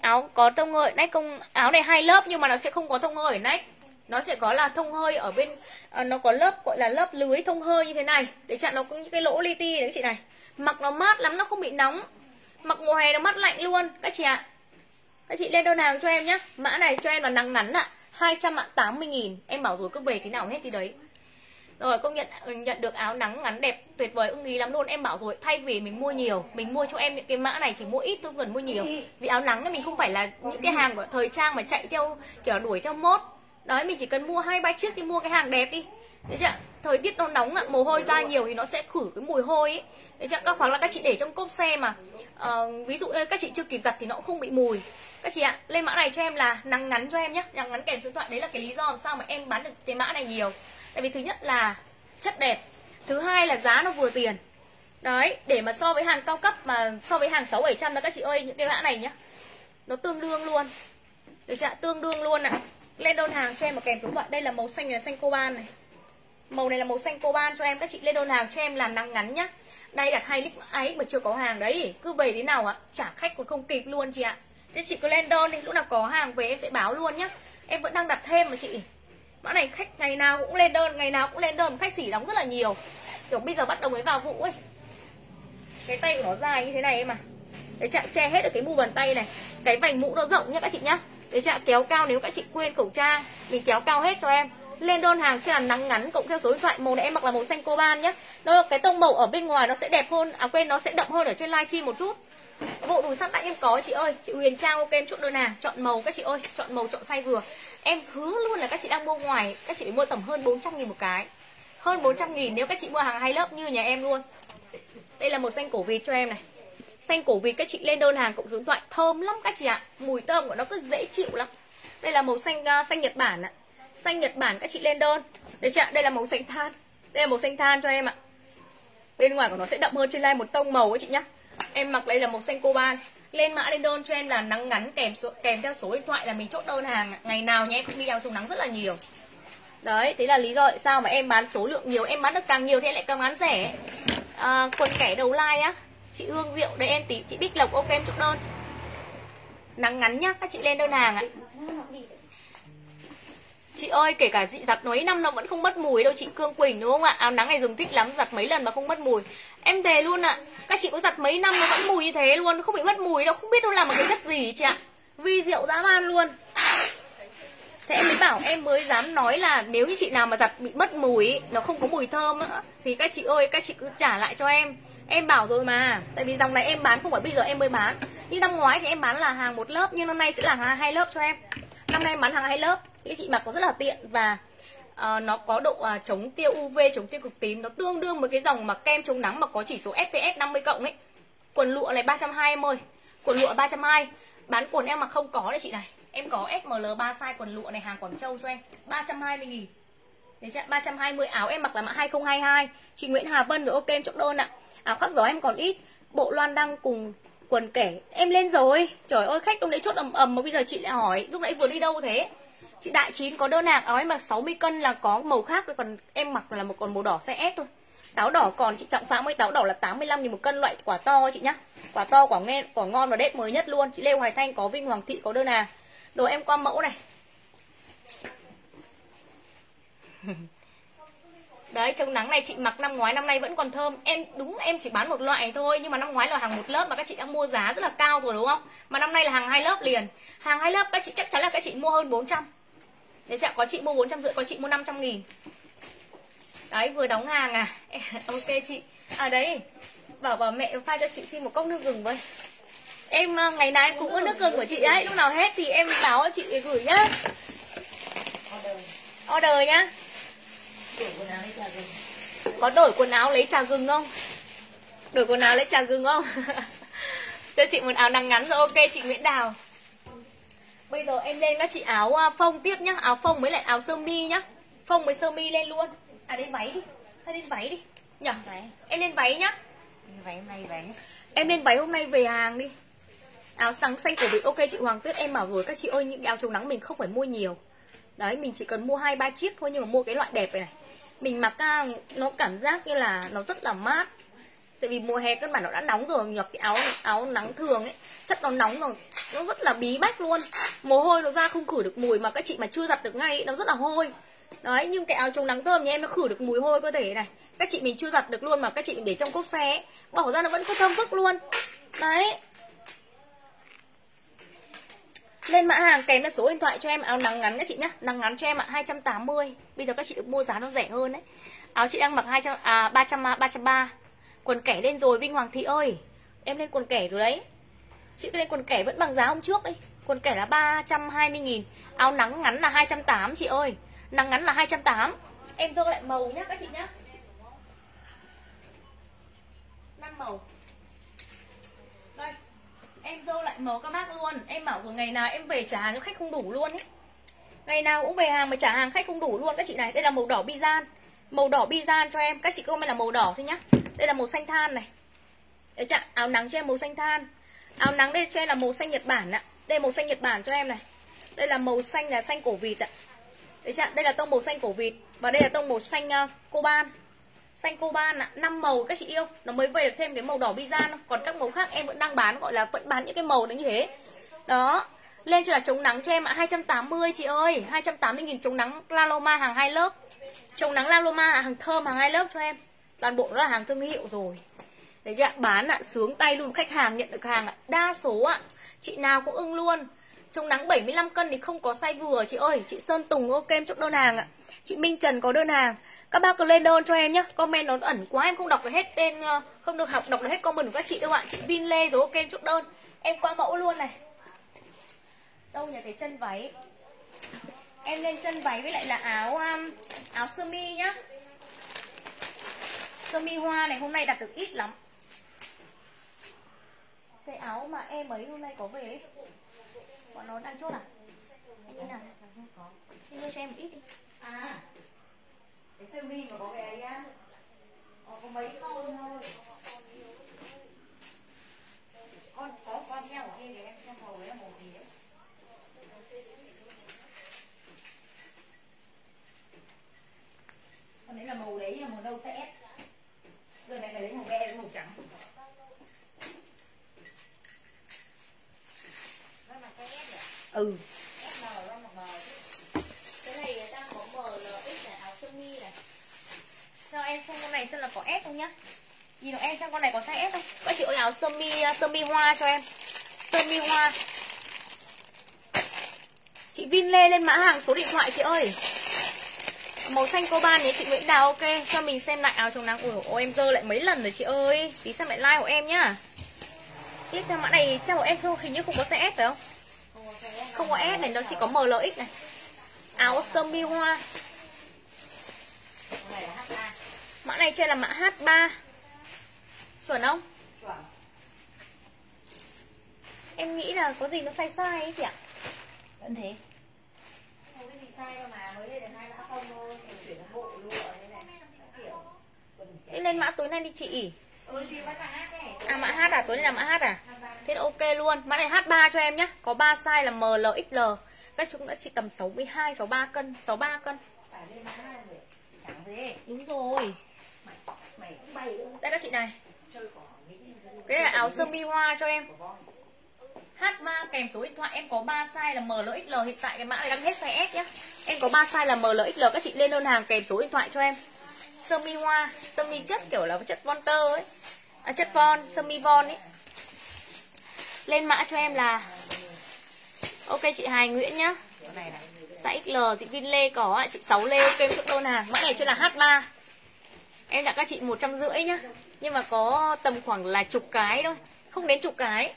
Áo có thông ngơi. Nách công Áo này hai lớp nhưng mà nó sẽ không có thông ngơi. Ở nách. Nó sẽ có là thông hơi ở bên à, Nó có lớp gọi là lớp lưới thông hơi như thế này. Để chặn nó có những cái lỗ li ti đấy các chị này. Mặc nó mát lắm, nó không bị nóng. Mặc mùa hè nó mát lạnh luôn. Các chị ạ. Các chị lên đơn hàng cho em nhé Mã này cho em là nắng ngắn ạ. 280 nghìn. Em bảo rồi cứ về thế nào hết thì đấy. Rồi công nhận ừ, nhận được áo nắng ngắn đẹp Tuyệt vời ưng ý lắm luôn. Em bảo rồi thay vì mình mua nhiều Mình mua cho em những cái mã này chỉ mua ít thôi gần mua nhiều. Vì áo nắng thì mình không phải là những cái hàng của thời trang Mà chạy theo kiểu đuổi theo mốt. Đấy mình chỉ cần mua hai ba chiếc đi mua cái hàng đẹp đi Đấy chưa? Thời tiết nó nóng ạ, mồ hôi ra nhiều thì nó sẽ khử cái mùi hôi ấy. Đấy chưa? Các khoảng là các chị để trong cốp xe mà à, ví dụ các chị chưa kịp giặt thì nó cũng không bị mùi. Các chị ạ, lên mã này cho em là nắng ngắn cho em nhé, nắng ngắn kèm số điện thoại đấy là cái lý do làm sao mà em bán được cái mã này nhiều. Tại vì thứ nhất là chất đẹp, thứ hai là giá nó vừa tiền. Đấy, để mà so với hàng cao cấp mà so với hàng 6 700 là các chị ơi những cái mã này nhá. Nó tương đương luôn. Được chưa? ạ? Tương đương luôn ạ. Lên đơn hàng cho em một kèm đúng vậy. Đây là màu xanh, là xanh coban này. Màu này là màu xanh coban cho em. Các chị lên đơn hàng cho em làm nắng ngắn nhá. Đây đặt hai lít ấy mà chưa có hàng đấy. Cứ về thế nào ạ? Trả khách còn không kịp luôn chị ạ. Thế chị cứ lên đơn đi. Lúc nào có hàng về em sẽ báo luôn nhá. Em vẫn đang đặt thêm mà chị. Mã này khách ngày nào cũng lên đơn, ngày nào cũng lên đơn. Khách xỉ đóng rất là nhiều. Kiểu bây giờ bắt đầu mới vào vụ ấy. Cái tay của nó dài như thế này mà đấy chạ che hết được cái mu bàn tay này. Cái vành mũ nó rộng nhá các chị nhá đấy ạ kéo cao nếu các chị quên khẩu trang mình kéo cao hết cho em. Lên đơn hàng trên là nắng ngắn cộng theo số điện thoại màu này em mặc là màu xanh coban nhé, nó cái tông màu ở bên ngoài nó sẽ đẹp hơn à quên nó sẽ đậm hơn ở trên livestream một chút. Bộ đùi sắt tại em có chị ơi. Chị Huyền Trang ok em chốt đơn hàng chọn màu các chị ơi chọn màu chọn size vừa. Em hứa luôn là các chị đang mua ngoài các chị phải mua tầm hơn 400 nghìn một cái. Hơn 400 nghìn nếu các chị mua hàng hai lớp như nhà em luôn. Đây là một xanh cổ vịt cho em này xanh cổ vịt các chị lên đơn hàng cộng số điện thoại thơm lắm các chị ạ. Mùi thơm của nó cứ dễ chịu lắm. Đây là màu xanh uh, xanh nhật bản ạ. Xanh nhật bản các chị lên đơn. Đấy chị ạ đây là màu xanh than. Đây là màu xanh than cho em ạ. Bên ngoài của nó sẽ đậm hơn trên lai một tông màu ấy chị nhá. Em mặc đây là màu xanh coban lên mã lên đơn cho em là nắng ngắn kèm số, kèm theo số điện thoại là mình chốt đơn hàng ngày nào nhé em cũng đi áo chống nắng rất là nhiều. Đấy thế là lý do tại sao mà em bán số lượng nhiều em bán được càng nhiều thì em lại càng bán rẻ. À, quần kẻ đầu lai á chị hương rượu đây em tí chị bích lộc ok em chúc đơn nắng ngắn nhá các chị lên đơn hàng ạ Chị ơi, kể cả dị giặt mấy năm nó vẫn không mất mùi đâu chị Cương Quỳnh đúng không ạ? Áo nắng này dùng thích lắm, giặt mấy lần mà không mất mùi. Em thề luôn ạ. Các chị có giặt mấy năm nó vẫn mùi như thế luôn, không bị mất mùi đâu, không biết đâu làm một cái chất gì chị ạ. Vi rượu dã man luôn. Thế em mới bảo em mới dám nói là nếu như chị nào mà giặt bị mất mùi, nó không có mùi thơm nữa thì các chị ơi, các chị cứ trả lại cho em. Em bảo rồi mà, tại vì dòng này em bán không phải bây giờ em mới bán. Như năm ngoái thì em bán là hàng một lớp, nhưng năm nay sẽ là hàng hai lớp cho em. Năm nay em bán hàng hai lớp. Thì chị mặc có rất là tiện và uh, nó có độ uh, chống tiêu UV chống tiêu cực tím. Nó tương đương với cái dòng mà kem chống nắng mà có chỉ số SPF 50 cộng ấy. Quần lụa này 320 em ơi. Quần lụa 320 bán quần em mà không có đấy chị này. Em có SML 3 size quần lụa này hàng Quảng Châu cho em. 320 nghìn. Đấy chưa? 320 áo em mặc là mã 2022 Chị Nguyễn Hà Vân rồi ok em chốt đơn ạ. Áo khoác gió em còn ít. Bộ loan đăng cùng quần kẻ. Em lên rồi. Trời ơi, khách lúc nãy chốt ầm ầm mà bây giờ chị lại hỏi, Lúc nãy vừa đi đâu thế? Chị Đại Chín có đơn hàng áo em mặc 60 cân là có màu khác, Còn em mặc là một còn màu đỏ xe S thôi. Táo đỏ còn, chị Trọng Phạm ơi, Táo đỏ là 85 nghìn một cân loại quả to chị nhá. Quả to, quả nghe quả ngon và đét mới nhất luôn. Chị Lê Hoài Thanh có Vinh, Hoàng Thị có đơn hàng. Rồi em qua mẫu này. *laughs* Đấy chống nắng này chị mặc năm ngoái năm nay vẫn còn thơm. Em đúng em chỉ bán một loại thôi Nhưng mà năm ngoái là hàng một lớp mà các chị đã mua giá rất là cao rồi đúng không? Mà năm nay là hàng hai lớp liền. Hàng hai lớp các chị chắc chắn là các chị mua hơn 400 Đấy chẳng có chị mua 450 có chị mua 500 nghìn. Đấy vừa đóng hàng à. *laughs* Ok chị. À đấy. Bảo bảo mẹ pha cho chị xin một cốc nước gừng với. Em ờ, ngày nào em cũng uống nước gừng của chị ấy. Lúc nào hết thì em báo chị gửi nhá. Order nhá Có đổi quần áo lấy trà gừng không? Đổi quần áo lấy trà gừng không? *laughs* cho chị một áo nắng ngắn rồi ok chị Nguyễn Đào. Bây giờ em lên các chị áo à, phông tiếp nhá Áo phông với lại áo sơ mi nhá. Phông với sơ mi lên luôn. À đây váy đi Thôi lên váy đi. Nhở váy. Em lên váy nhá. Váy hôm nay váy. Em lên váy hôm nay về hàng đi. Áo sáng xanh của Việt ok chị Hoàng Tuyết Em bảo rồi các chị ơi những áo chống nắng mình không phải mua nhiều. Đấy mình chỉ cần mua hai ba chiếc thôi Nhưng mà mua cái loại đẹp này này mình mặc nó cảm giác như là nó rất là mát. Tại vì mùa hè căn bản nó đã nóng rồi Mặc cái áo áo nắng thường ấy Chất nó nóng rồi Nó rất là bí bách luôn. Mồ hôi nó ra không khử được mùi Mà các chị mà chưa giặt được ngay ấy, nó rất là hôi. Đấy nhưng cái áo chống nắng thơm nhà em nó khử được mùi hôi cơ thể này. Các chị mình chưa giặt được luôn mà các chị mình để trong cốp xe ấy, Bỏ ra nó vẫn cứ thơm phức luôn. Đấy lên mã hàng kèm là số điện thoại cho em. Áo nắng ngắn nhá chị nhá. Nắng ngắn cho em ạ 280 Bây giờ các chị được mua giá nó rẻ hơn đấy. Áo chị đang mặc 200, à, 300, 330 à, Quần kẻ lên rồi Vinh Hoàng Thị ơi. Em lên quần kẻ rồi đấy. Chị lên quần kẻ vẫn bằng giá hôm trước đấy Quần kẻ là 320 000 Áo nắng ngắn là 280 chị ơi. Nắng ngắn là 280 Em dơ lại màu nhá các chị nhá. 5 màu. Em dâu lại màu các bác luôn. Em bảo rồi ngày nào em về trả hàng cho khách không đủ luôn ấy Ngày nào cũng về hàng mà trả hàng khách không đủ luôn. Các chị này Đây là màu đỏ bizan. Màu đỏ bizan cho em. Các chị comment là màu đỏ thôi nhá. Đây là màu xanh than này. Đấy chạ Áo nắng cho em màu xanh than. Áo nắng đây cho em là màu xanh Nhật Bản ạ. Đây màu xanh Nhật Bản cho em này. Đây là màu xanh là xanh cổ vịt ạ. Đấy chạ Đây là tông màu xanh cổ vịt. Và đây là tông màu xanh uh, coban xanh coban ạ, 5 màu các chị yêu. Nó mới về được thêm cái màu đỏ bizan. Còn các màu khác em vẫn đang bán gọi là vẫn bán những cái màu đấy như thế. Đó. Lên cho là chống nắng cho em ạ, 280 chị ơi. 280 000 chống nắng Laloma hàng hai lớp. Chống nắng Laloma hàng thơm hàng hai lớp cho em. Toàn bộ đó là hàng thương hiệu rồi. Đấy chị ạ, bán ạ, sướng tay luôn khách hàng nhận được hàng ạ. Đa số ạ, chị nào cũng ưng luôn. Chống nắng 75 cân thì không có size vừa chị ơi. Chị Sơn Tùng ok em chốt đơn hàng ạ. Chị Minh Trần có đơn hàng. Các bác cứ lên đơn cho em nhé Comment nó ẩn quá em không đọc được hết tên ờ, Không được học đọc được hết comment của các chị đâu ạ. Chị Vin Lê rồi ok em chốt đơn. Em qua mẫu luôn này. Đâu nhà cái chân váy. Em lên chân váy với lại là áo um, Áo sơ mi nhá. Sơ mi hoa này hôm nay đặt được ít lắm. Cái áo mà em ấy hôm nay có về ấy. Bọn nó đang chốt à? Như nào? Em đưa cho em ít đi. À. Cái sơ mi mà có cái ấy á Ờ, Có mấy con thôi. Con có con treo ở kia kìa em xem màu đấy là màu gì đấy? Con đấy là màu đấy là màu nâu sẽ. Giờ này phải lấy màu be với màu trắng. Là rồi Ừ Cho em xem con này xem là có S không nhá. Nhìn của em xem con này có size S không? Các chị ơi áo sơ mi à, sơ mi hoa cho em. Sơ mi hoa. Chị Vin Lê lên mã hàng số điện thoại chị ơi. Màu xanh coban nhé, chị Nguyễn Đào, ok. Cho mình xem lại áo chống nắng. Ủa ôi em dơ lại mấy lần rồi chị ơi. Tí xem lại like của em nhá. Tiếp theo mã này chắc của em không? Hình như không có size S phải không? Không có Không có S này, nó chỉ có MLX này. Áo sơ mi hoa cái này là H3 Mã này trên là mã H3 Chuẩn không? Chuẩn. Em nghĩ là có gì nó sai sai ấy chị ạ. Vẫn thế. Không cái gì sai đâu mà mới lên được hai mã không thôi mình chuyển sang bộ lụa thế này Các kiểu. Quần Thế lên mã tối nay đi chị. Ừ À mã H à? Tối nay là mã H à? Thế là ok luôn. Mã này H3 cho em nhé Có 3 size là ML, XL Các chúng đã chỉ tầm 62, 63 cân 63 cân. Đúng rồi mày mày cũng bay luôn đây các chị này. Cái là áo sơ mi hoa cho em. H3 kèm số điện thoại em có 3 size là ML, L Hiện tại cái mã này đang hết size S nhá. Em có 3 size là ML, L Các chị lên đơn hàng kèm số điện thoại cho em. Sơ mi hoa Sơ mi chất kiểu là chất von tơ ấy. À chất von, sơ mi von ấy. Lên mã cho em là Ok chị Hải Nguyễn nhá. Size XL chị Vin Lê có ạ. Chị 6 Lê ok chốt đơn hàng. Mã này cho là H3 Em đặt các chị một trăm rưỡi nhá. Nhưng mà có tầm khoảng là chục cái thôi. Không đến chục cái.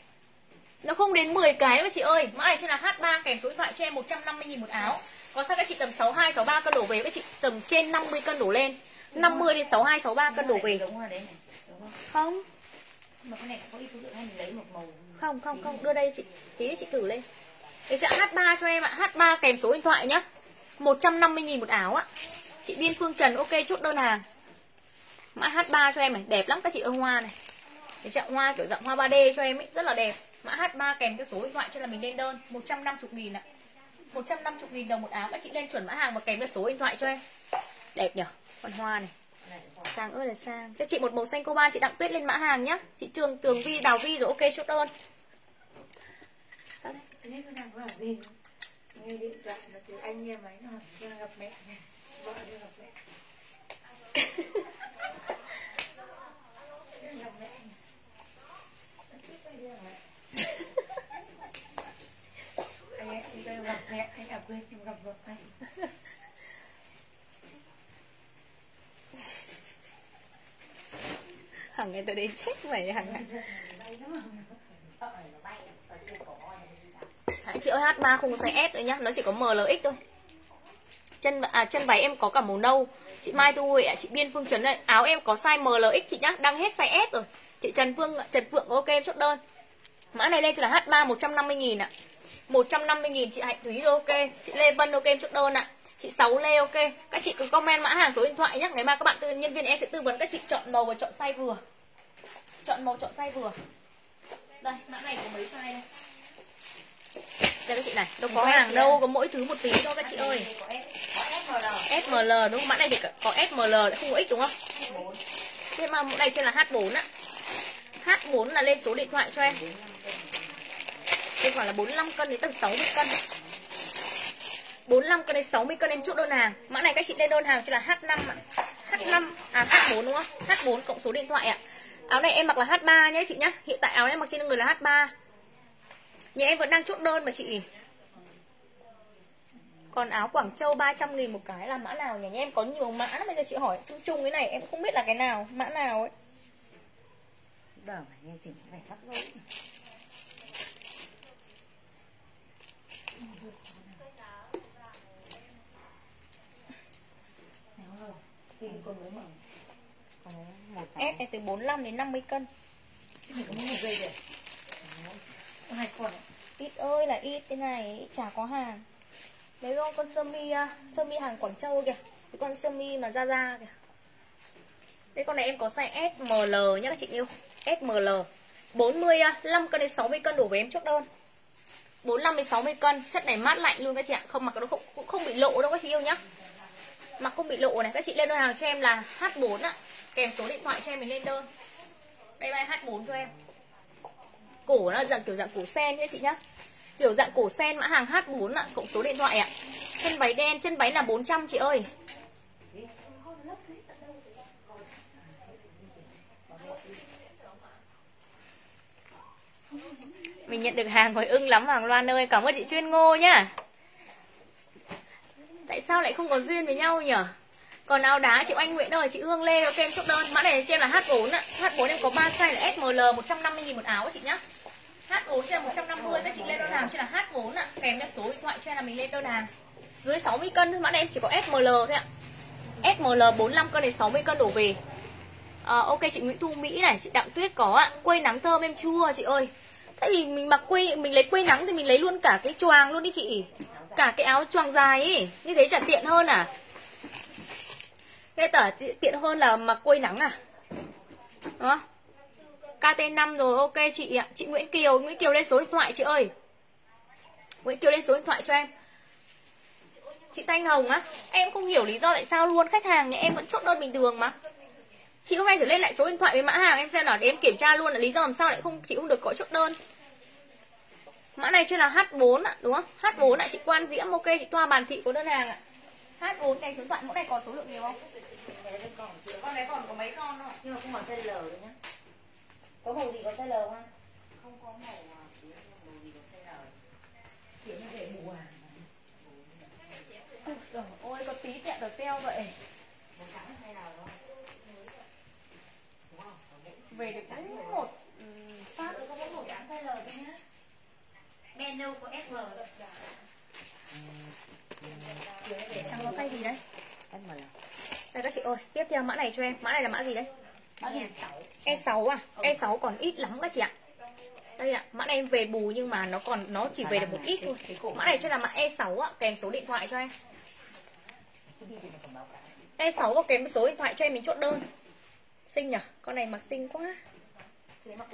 Nó không đến 10 cái đâu chị ơi. Mã này cho là H3 kèm số điện thoại cho em 150 000 một áo. Có sao các chị tầm 62, 63 cân đổ về Các chị? Tầm trên 50 cân đổ lên. 50 đến 62, 63 cân đổ về. Đúng rồi đấy này. Đúng không? Không, Nhưng mà cái này có ít số lượng hay mình lấy một màu. Không, không, không. Đưa đây chị. Tí chị thử lên. Chị ạ, H3 cho em ạ. H3 kèm số điện thoại nhá. 150 000 một áo ạ. Chị Biên Phương Trần ok chốt đơn hàng Mã H3 cho em này, đẹp lắm các chị ơi hoa này. Cái trạng hoa kiểu dạng hoa 3D cho em ấy, rất là đẹp. Mã H3 kèm cái số điện thoại cho là mình lên đơn 150 nghìn ạ. 150 nghìn đồng một áo Các chị lên chuẩn mã hàng và kèm cái số điện thoại cho em. Đẹp nhở? Con hoa này. Sang ơi là sang. Cho chị một màu xanh coban chị Đặng Tuyết lên mã hàng nhá. Chị Trường Tường Vi Đào Vi rồi ok chốt đơn. Sao Nghe điện thoại là từ anh nghe máy nó gặp mẹ Vợ đi gặp mẹ *laughs* Đang gặp mẹ này. Nó cứ xoay đi gặp đâu gặp mẹ Anh à quên em gặp vợ anh. Hằng ngày tôi đến chết mày hằng chị ơi H3 không có size S nữa nhá Nó chỉ có MLX thôi. Chân à, chân váy em có cả màu nâu. Chị Mai Thu Huệ ạ, chị Biên Phương Trấn đây áo em có size MLX chị nhá đang hết size S rồi. Chị Trần Phương Trần Phượng ok em chốt đơn mã này lên cho là H3 150 nghìn ạ. 150 nghìn chị Hạnh Thúy rồi ok. Chị Lê Vân ok em chốt đơn ạ. Chị Sáu Lê ok. Các chị cứ comment mã hàng số điện thoại nhé ngày mai các bạn tư nhân viên em sẽ tư vấn các chị chọn màu và chọn size vừa. Chọn màu chọn size vừa. Đây mã này có mấy size đây? Đây các chị này đâu có hàng đâu có mỗi thứ một tí thôi các chị ơi. SML đúng không? Mã này thì có SML không có X đúng không? Thế mà mẫu này trên là H4 á H4 là lên số điện thoại cho em đây khoảng là 45 cân đến tầm 60 cân. 45 cân đến 60 cân em chốt đơn hàng. Mã này các chị lên đơn hàng cho là H5 ạ. H5, à H4 đúng không? H4 cộng số điện thoại ạ. Áo này em mặc là H3 nhé chị nhá. Hiện tại áo em mặc trên người là H3 Nhưng em vẫn đang chốt đơn mà chị. Còn áo Quảng Châu 300 nghìn một cái là mã nào nhỉ? Em có nhiều mã lắm Bây giờ chị hỏi. Chung chung cái này em cũng không biết là cái nào Mã nào ấy. Đỡ phải nghe chỉnh phải sắp rối Tìm con Có một S này từ 45 đến 50 cân. Hai con Ít ơi là ít. Thế này chả có hàng. Lấy không con sơ mi à, sơ mi hàng Quảng Châu kìa. Cái con sơ mi mà ra ra kìa. Đây con này em có size SML nhá các chị yêu. SML 40 à, 5 cân đến 60 cân đổ về em chốt đơn 45 đến 60 cân. Chất này mát lạnh luôn các chị ạ. Không mặc nó không, cũng không bị lộ đâu các chị yêu nhá Mặc không bị lộ này, Các chị lên đơn hàng cho em là H4 ạ. Kèm số điện thoại cho em mình lên đơn. Đây bay H4 cho em. Cổ nó dạng kiểu dạng cổ sen nhé chị nhá. Kiểu dạng cổ sen mã hàng H4 ạ, cộng số điện thoại ạ. Chân váy đen, chân váy là 400 chị ơi. Mình nhận được hàng hồi ưng lắm Hoàng Loan ơi. Cảm ơn chị chuyên ngô nhá tại sao lại không có duyên với nhau nhỉ? Còn áo đá chị Anh Nguyễn ơi chị Hương Lê ok em chốt đơn mã này cho em là H4 ạ. H4 em có 3 size là SML 150 000 một áo chị nhá. H4 trên là 150 các chị lên đơn hàng trên là H4 ạ. Kèm theo số điện thoại cho em là mình lên đơn hàng dưới 60 cân thôi mã này em chỉ có SML thôi ạ. SML 45 cân đến 60 cân đổ về. À, ok chị Nguyễn Thu Mỹ này chị Đặng Tuyết có ạ. Quây nắng thơm em chua chị ơi. Tại vì mình mặc quây mình lấy quây nắng thì mình lấy luôn cả cái choàng luôn đi chị cả cái áo choàng dài ấy như thế chả tiện hơn à? Thế tở tiện hơn là mặc quây nắng à? Ờ. Đó KT5 rồi, ok chị ạ. Chị Nguyễn Kiều Nguyễn Kiều lên số điện thoại chị ơi. Nguyễn Kiều lên số điện thoại cho em. Chị Thanh Hồng á, Em không hiểu lý do tại sao luôn. Khách hàng nhà em vẫn chốt đơn bình thường mà. Chị hôm nay thử lên lại số điện thoại với mã hàng Em xem là để em kiểm tra luôn là lý do làm sao lại không, chị không được có chốt đơn. Mã này trên là H4 ạ đúng không? H4 ạ chị Quan Diễm ok chị Thoa Bàn Thị có đơn hàng ạ. H4 cái số thoại mẫu này còn số lượng nhiều không? Con đấy còn có mấy con thôi. Nhưng mà không còn size L nữa nhá. Có màu gì có size L không? Không có màu à, màu gì có size L. Kiểu như để bù à Ôi có tí kẹo được teo vậy. Màu trắng hay nào đó Đúng không? Về được đúng một phát. Có mỗi màu trắng size L thôi nhá Menu của SL Chẳng có size gì đấy SML Đây các chị ơi Tiếp theo mã này cho em Mã này là mã gì đấy Mã gì? E6 à E6 còn ít lắm các chị ạ đây ạ, mã này em về bù nhưng mà nó còn nó chỉ về được một ít thôi. Mã này cho là mã E6 ạ, kèm số điện thoại cho em. E6 và kèm số điện thoại cho em mình chốt đơn. Xinh nhỉ? Con này mặc xinh quá.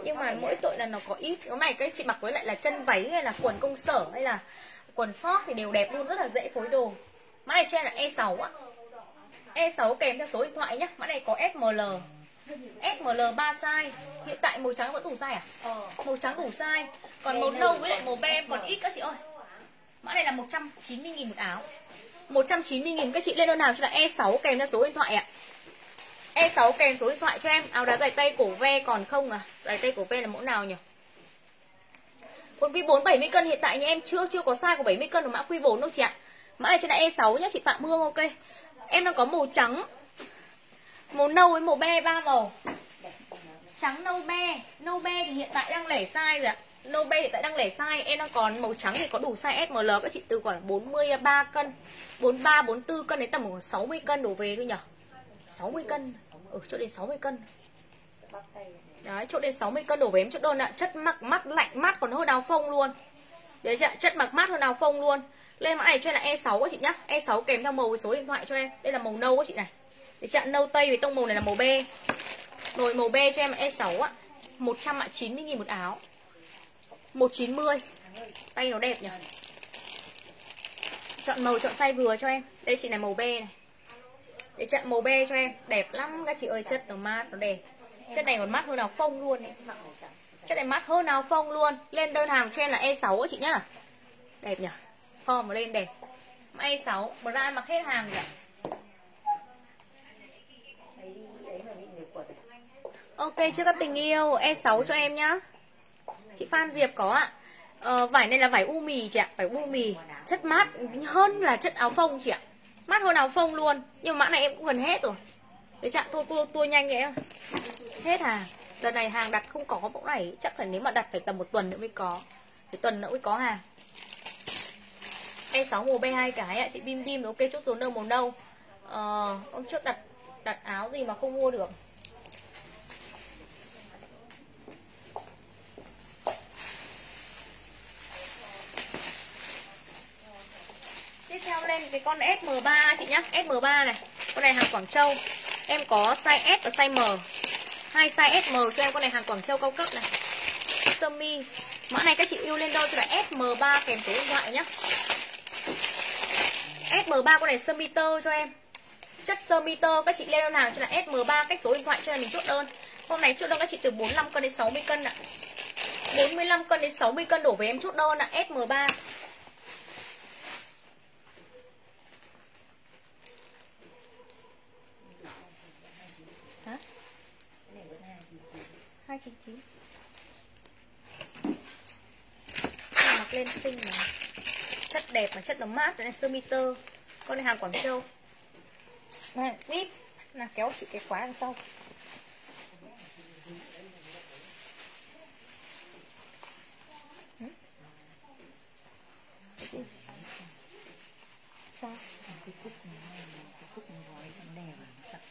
Nhưng mà mỗi tội là nó có ít. Cái này cái chị mặc với lại là chân váy hay là quần công sở hay là quần sót thì đều đẹp luôn, rất là dễ phối đồ. Mã này cho em là E6 ạ. E6 kèm theo số điện thoại nhá. Mã này có SML. SML 3 size Hiện tại màu trắng vẫn đủ size à? ờ Màu trắng đủ size Còn màu nâu với lại màu be còn ít các chị ơi Mã này là 190.000 một áo 190.000 các chị lên đơn hàng cho là E6 kèm theo số điện thoại ạ E6 kèm số điện thoại cho em. Áo đá dài tay cổ ve còn không à? Dài tay cổ ve là mẫu nào nhỉ? Quần quy 4 70 cân hiện tại nhà em chưa chưa có size của 70 cân của mã quy 4 đâu chị ạ. Mã này cho là E6 nhá chị Phạm Hương ok. Em đang có màu trắng. Màu nâu với màu be ba màu. Trắng nâu be. Nâu be thì hiện tại đang lẻ size rồi ạ. Nâu be hiện tại đang lẻ size. Em đang còn màu trắng thì có đủ size SML Các chị từ khoảng 43 cân. 43, 44 cân đến tầm khoảng 60 cân đổ về thôi nhỉ? 60 cân. Ừ chỗ đến 60 cân. Đấy chỗ đến 60 cân đổ về em chốt đơn ạ. Chất mặc mắt lạnh mắt còn hơn áo phông luôn. Đấy chị ạ Chất mặc mát hơn áo phông luôn. Lên mã này cho em là E6 các chị nhá. E6 kèm theo màu với số điện thoại cho em. Đây là màu nâu các chị này. Để chặn nâu tây với tông màu này là màu be Rồi màu be cho em E6 ạ. 190 nghìn một áo. 190 Tay nó đẹp nhỉ. Chọn màu chọn size vừa cho em. Đây chị này màu be này để chặn màu be cho em. Đẹp lắm. Các chị ơi chất nó mát nó đẹp. Chất này còn mát hơn nào phông luôn ấy. chất này mát hơn nào phông luôn. Lên đơn hàng cho em là E6 chị nhá. Đẹp nhỉ? Form mà lên đẹp. E6 bra mặc hết hàng rồi Ok chưa các tình yêu. E6 cho em nhá. Chị Phan Diệp có ạ. Ờ, Vải này là vải u mì chị ạ. Vải u mì. Chất mát hơn là chất áo phông chị ạ mắt hôm nào phông luôn Nhưng mà mã này em cũng gần hết rồi. Đấy chặn thôi cô tua nhanh vậy em, Hết hàng. Đợt này hàng đặt không có mẫu này Chắc phải nếu mà đặt phải tầm một tuần nữa mới có. Phải tuần nữa mới có hàng. E6 màu B2 cái ạ Chị Bim Bim ok chốt số nâu màu nâu. Ờ, Hôm trước đặt đặt áo gì mà không mua được. Tiếp theo lên cái con SM3 chị nhá. SM3 này, Con này hàng Quảng Châu. Em có size S và size M. Hai size SM cho em, con này hàng Quảng Châu cao cấp này. Sơ mi. Mã này các chị yêu lên đôi cho là SM3 kèm số điện thoại nhá. SM3 con này sơ mi tơ cho em. Chất sơ mi tơ các chị lên đơn hàng cho là SM3 cách số điện thoại cho là mình chốt đơn. Hôm nay chốt đơn các chị từ 45 cân đến 60 cân ạ. À. 45 cân đến 60 cân đổ về em chốt đơn ạ. À. SM3 299 Mặc lên xinh mà. Chất đẹp và chất nó mát này sơ mi tơ. Con này hàng Quảng Châu. Này bíp là kéo chị cái khóa đằng sau. Sao? cái cúc này cái cúc này gói trong đè vào nó sặc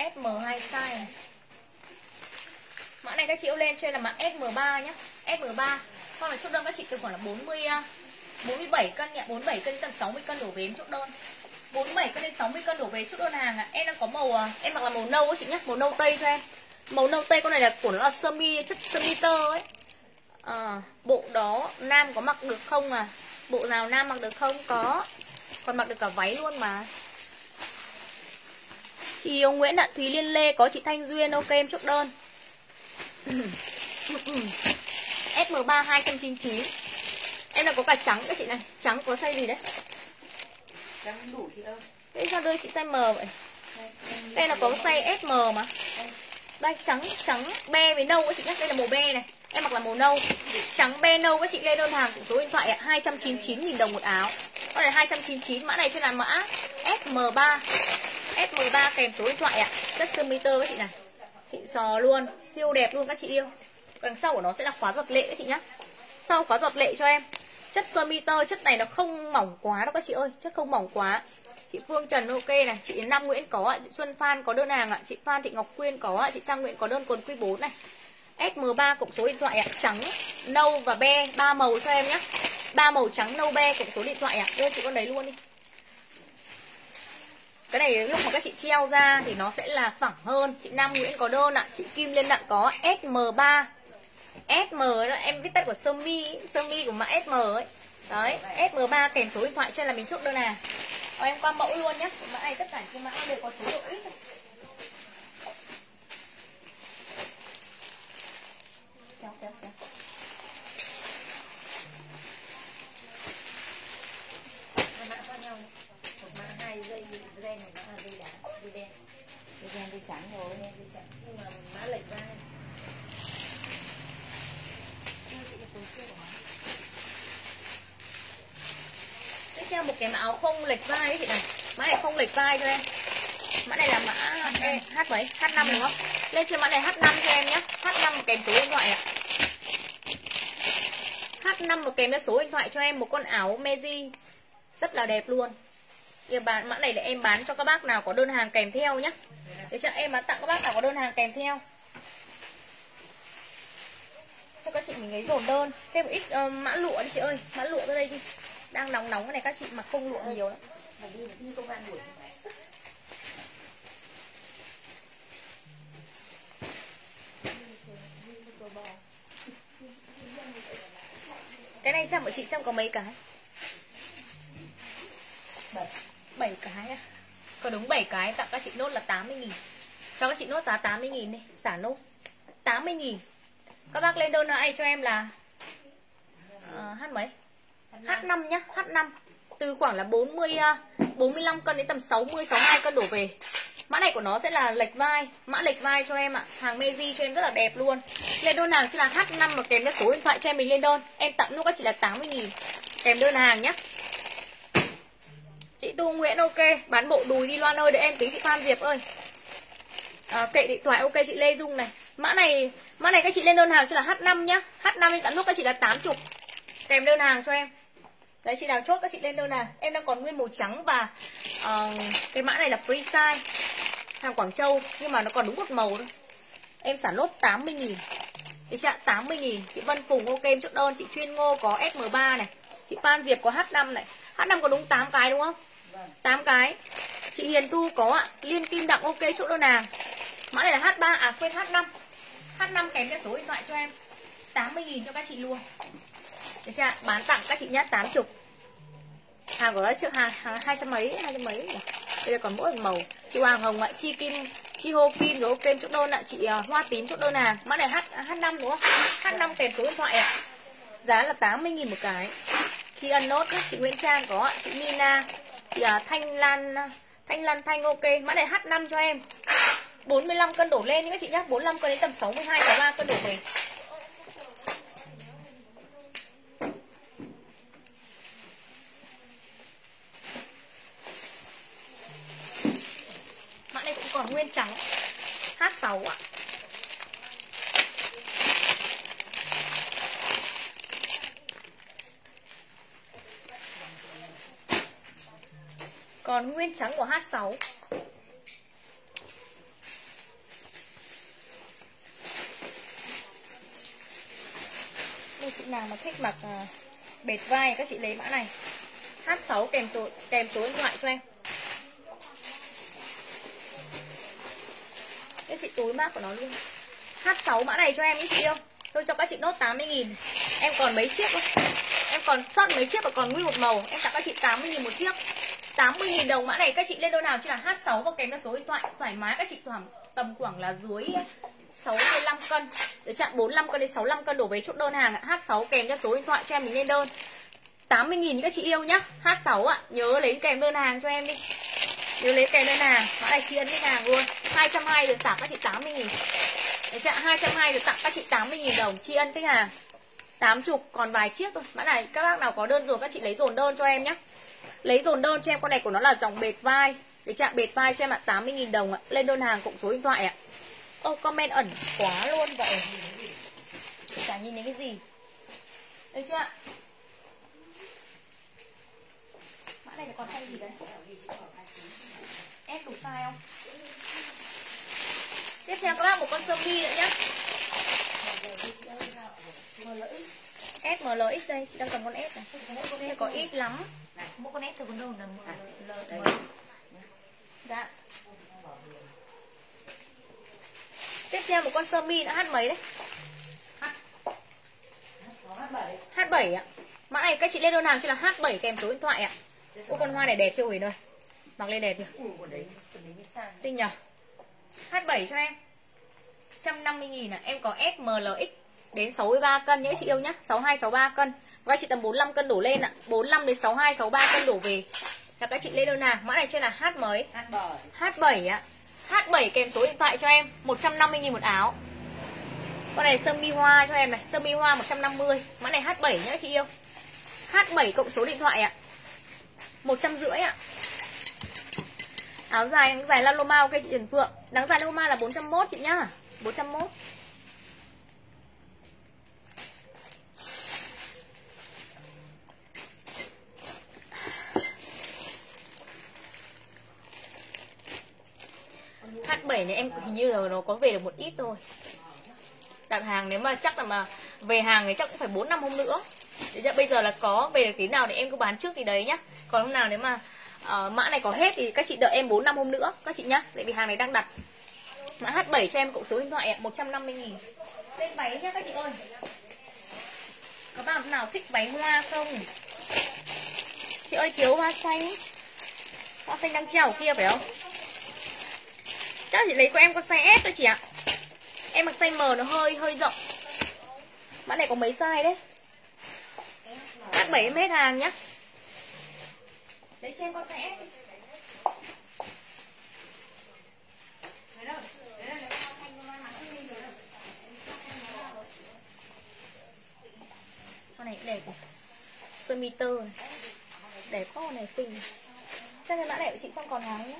SM2 size Mã này các chị yêu lên trên là mã SM3 nhé SM3 Con là chốt đơn các chị từ khoảng là 40 47 à, cân nhẹ 47 cân tầm 60 cân đổ về em chốt đơn. 47 cân đến 60 cân đổ về chốt đơn hàng ạ. À. Em đang có màu à, em mặc là màu nâu chị nhé Màu nâu tây cho em. Màu nâu tây con này là của nó là sơ mi chất sơ mi tơ ấy. À, Bộ đó nam có mặc được không à? Bộ nào nam mặc được không? Có. Còn mặc được cả váy luôn mà. Chị yêu Nguyễn Đặng Thúy Liên Lê Có chị Thanh Duyên ok em chốt đơn SM3 299 Em là có cả trắng các chị này. Trắng có size gì đấy? Trắng đủ chị ơi. Thế sao đưa chị size M vậy? Đây là có size SM mà. Đây trắng trắng be với nâu các chị nhé Đây là màu be này. Em mặc là màu nâu. Trắng be nâu các chị. Lên đơn hàng của số điện thoại ạ. 299.000 đồng một áo. Con này 299 mã này trên là mã SM3 S13 kèm số điện thoại ạ. Chất sơ mi tơ các chị này. Xịn sò luôn Siêu đẹp luôn các chị yêu. Đằng sau của nó sẽ là khóa giọt lệ các chị nhá. Sau khóa giọt lệ cho em. Chất sơ mi tơ chất này nó không mỏng quá đâu các chị ơi. Chất không mỏng quá. Chị Phương Trần ok này Chị Nam Nguyễn có ạ Chị Xuân Phan có đơn hàng ạ Chị Phan Thị Ngọc Quyên có ạ Chị Trang Nguyễn có đơn quần Q4 này. SM3 cộng số điện thoại ạ Trắng, nâu và be ba màu cho em nhé ba màu trắng nâu be cộng số điện thoại ạ. Đưa chị con đấy luôn đi cái này lúc mà các chị treo ra thì nó sẽ là phẳng hơn. Chị Nam Nguyễn có đơn ạ. Chị Kim Lên Đặng có SM3 SM đó, em viết tắt của sơ mi sơ mi của mã SM ấy. Đấy SM3 kèm số điện thoại cho là mình chốt đơn nào Rồi em qua mẫu luôn nhé mã này tất cả trên mã đều có số độ ít. Kéo kéo kéo Hai mã khác nhau một mã hai dây dây đen một mã là dây đá dây đen dây trắng rồi dây trắng nhưng mà mã lệch ra. Tiếp theo một cái mã áo không lệch vai ấy chị này mã này không lệch vai cho em. Mã này là mã e, h mấy h 5 đúng không? Lên trên mã này h 5 cho em nhé. H 5 một kèm số điện thoại ạ. H 5 một kèm số điện thoại cho em một con áo meji rất là đẹp luôn em bán mã này là em bán cho các bác nào có đơn hàng kèm theo nhé để cho em bán tặng các bác nào có đơn hàng kèm theo. Cho các chị mình lấy dồn đơn. Thêm một ít uh, mã lụa đi chị ơi. Mã lụa ra đây đi. Đang nóng nóng cái này các chị mặc không lụa nhiều lắm. Đi đi công an Cái này xem mọi chị xem có mấy cái. 7 7 cái à? Có đúng 7 cái tặng các chị nốt là 80 nghìn. Cho các chị nốt giá 80 nghìn đi Xả nốt. 80 nghìn. Các bác lên đơn ai cho em là ờ, uh, H mấy? H5 nhá H5 Từ khoảng là 40 uh, 45 cân đến tầm 60 62 cân đổ về. Mã này của nó sẽ là lệch vai Mã lệch vai cho em ạ. Hàng Meiji cho em rất là đẹp luôn. Lên đơn hàng chứ là H5 mà kèm theo số điện thoại cho em mình lên đơn. Em tặng lúc các chị là 80 nghìn. Kèm đơn hàng nhé Chị Tu Nguyễn ok. Bán bộ đùi đi Loan ơi để em tí chị Phan Diệp ơi. À, Kệ điện thoại ok chị Lê Dung này. Mã này mã này các chị lên đơn hàng cho là H5 nhá. H5 em tặng lúc các chị là 80 Kèm đơn hàng cho em. Đấy chị nào chốt các chị lên đơn hàng. Em đang còn nguyên màu trắng và uh, Cái mã này là free size. Hàng Quảng Châu Nhưng mà nó còn đúng một màu thôi. Em sản lốt 80 nghìn. Chị chạm 80 nghìn. Chị Vân Phùng ok em chốt đơn. Chị Chuyên Ngô có SM3 này. Chị Phan Diệp có H5 này. H5 có đúng 8 cái đúng không? 8 cái. Chị Hiền Thu có ạ Liên Kim Đặng ok chỗ đơn nàng Mã này là H3 à quên H5 H5 kèm theo số điện thoại cho em. 80.000 cho các chị luôn. Được chưa Bán tặng các chị nhá 80 Hàng của nó trước hàng, hàng 200 mấy 200 mấy Bây giờ còn mỗi màu. Chị Hoàng Hồng ạ Chi Kim Chi Hô Kim rồi ok chỗ đơn ạ Chị à, Hoa Tím chỗ đơn hàng Mã này H, H5 đúng không? H5 kèm số điện thoại ạ. Giá là 80.000 một cái. Khi ăn nốt nhé. chị Nguyễn Trang có ạ chị Nina chị à, Thanh Lan à, Thanh Lan Thanh ok mã này H5 cho em 45 cân đổ lên các chị nhá 45 cân đến tầm 62 63 cân đổ về mã này cũng còn nguyên trắng H6 ạ à. Còn nguyên trắng của H6 Nếu chị nào mà thích mặc ờ, bệt vai các chị lấy mã này. H6 kèm số, kèm số điện thoại cho em. Các chị túi mát của nó luôn. H6 mã này cho em ý chị yêu. Tôi cho các chị nốt 80 nghìn. Em còn mấy chiếc thôi Em còn sót mấy chiếc và còn nguyên một màu. Em tặng các chị 80 nghìn một chiếc. 80.000 đồng mã này, các chị lên đôi nào chứ là H6 và kèm theo số điện thoại. Thoải mái, các chị khoảng tầm khoảng là dưới 65 cân. Để chặn 45 cân đến 65 cân đổ về chốt đơn hàng H6 kèm theo số điện thoại cho em mình lên đơn. 80.000 các chị yêu nhá. H6 ạ. Nhớ lấy kèm đơn hàng cho em đi. Nhớ lấy kèm đơn hàng. Mã này chia hết hàng luôn. 220 được xả các chị 80.000 để chặn 220 được tặng các chị 80.000 đồng. Tri ân khách hàng 80 còn vài chiếc thôi. Mã này các bác nào có đơn rồi các chị lấy dồn đơn cho em nhé Lấy dồn đơn cho em, con này của nó là dòng bệt vai. Để trạng bệt vai cho em ạ 80.000 đồng ạ. Lên đơn hàng cộng số điện thoại ạ. Ô, comment ẩn quá luôn vậy Chả nhìn thấy cái gì. Đấy chưa ạ? Mã này còn hay gì đấy Ép đủ size không? Tiếp theo các bác một con sơ mi nữa nhé S M L X đây, chị đang cầm con S này. Đây có ít lắm. Mỗi con S tôi còn đâu là L, Đấy. Dạ. Tiếp theo một con sơ mi nữa H mấy đấy? H7 H7 ạ. Mã này các chị lên đơn hàng cho là H7 kèm số điện thoại ạ. Ô con hoa này đẹp chưa? Huỳnh ơi Mặc lên đẹp nhỉ? Xinh nhỉ H7 cho em. 150 nghìn à? Em có S M L X đến 63 cân nhé chị yêu nhá. 62 63 cân. Và chị tầm 45 cân đổ lên ạ. 45 đến 62 63 cân đổ về. Là các chị lên đơn nào? Mã này trên là H mới. H7 H7 ạ. H7 kèm số điện thoại cho em. 150 nghìn một áo. Con này sơ mi hoa cho em này. Sơ mi hoa 150 Mã này H7 nhá chị yêu. H7 cộng số điện thoại ạ. 150 ạ. Áo dài, dài Laloma ok chị Trần Phượng. Đáng dài Laloma là 401 chị nhá. 401 H7 này em hình như là nó có về được một ít thôi. Đặt hàng nếu mà chắc là mà về hàng thì chắc cũng phải 4 năm hôm nữa. Thế bây giờ là có về được tí nào thì em cứ bán trước thì đấy nhá. Còn hôm nào nếu mà uh, mã này có hết thì các chị đợi em 4 năm hôm nữa Các chị nhá, tại vì hàng này đang đặt. Mã H7 cho em cộng số điện thoại ạ, 150 nghìn. Lên váy nhá các chị ơi. Có bạn nào thích váy hoa không? Chị ơi thiếu hoa xanh. Hoa xanh đang treo kia phải không? Chắc chị lấy của em có size S thôi chị ạ. Em mặc size M nó hơi hơi rộng. Mã này có mấy size đấy? Các 7 em hết hàng nhá. Lấy cho em con size S Con này đẹp à. Sơ mi tơ này. Đẹp quá con này xinh. Chắc cái mã này của chị xong còn hàng nhá.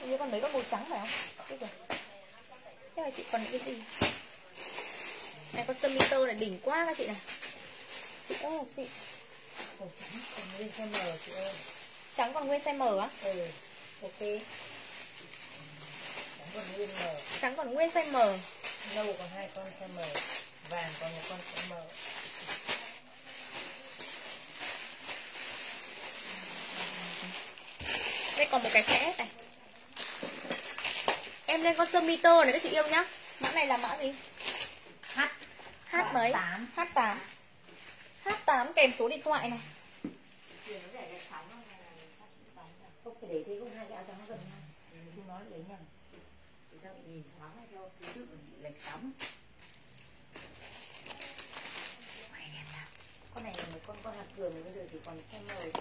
Hình như còn mấy con màu trắng phải không? Cái kìa. Thế là chị còn những cái gì? Này con sơ mi tơ này đỉnh quá các chị này Xịn rất là xịn. Màu trắng còn nguyên size M chị ơi. Trắng còn nguyên size M á? Ừ Ok. Trắng còn nguyên M Trắng còn nguyên size M Nâu còn hai con size M Vàng còn một con size M Đây còn một cái sẽ này Em lên con sơ mi tơ này các chị yêu nhá. Mã này là mã gì? H. H mấy? Tám. H8 H8 kèm số điện thoại này. Để thế không hai cái áo trắng nó gần nhau. Chúng nó lấy nhầm Thì sao bị nhìn thoáng ra cho ký tự mình bị lệch sóng. Con này là con con hạt cường bây giờ chỉ còn size M thôi.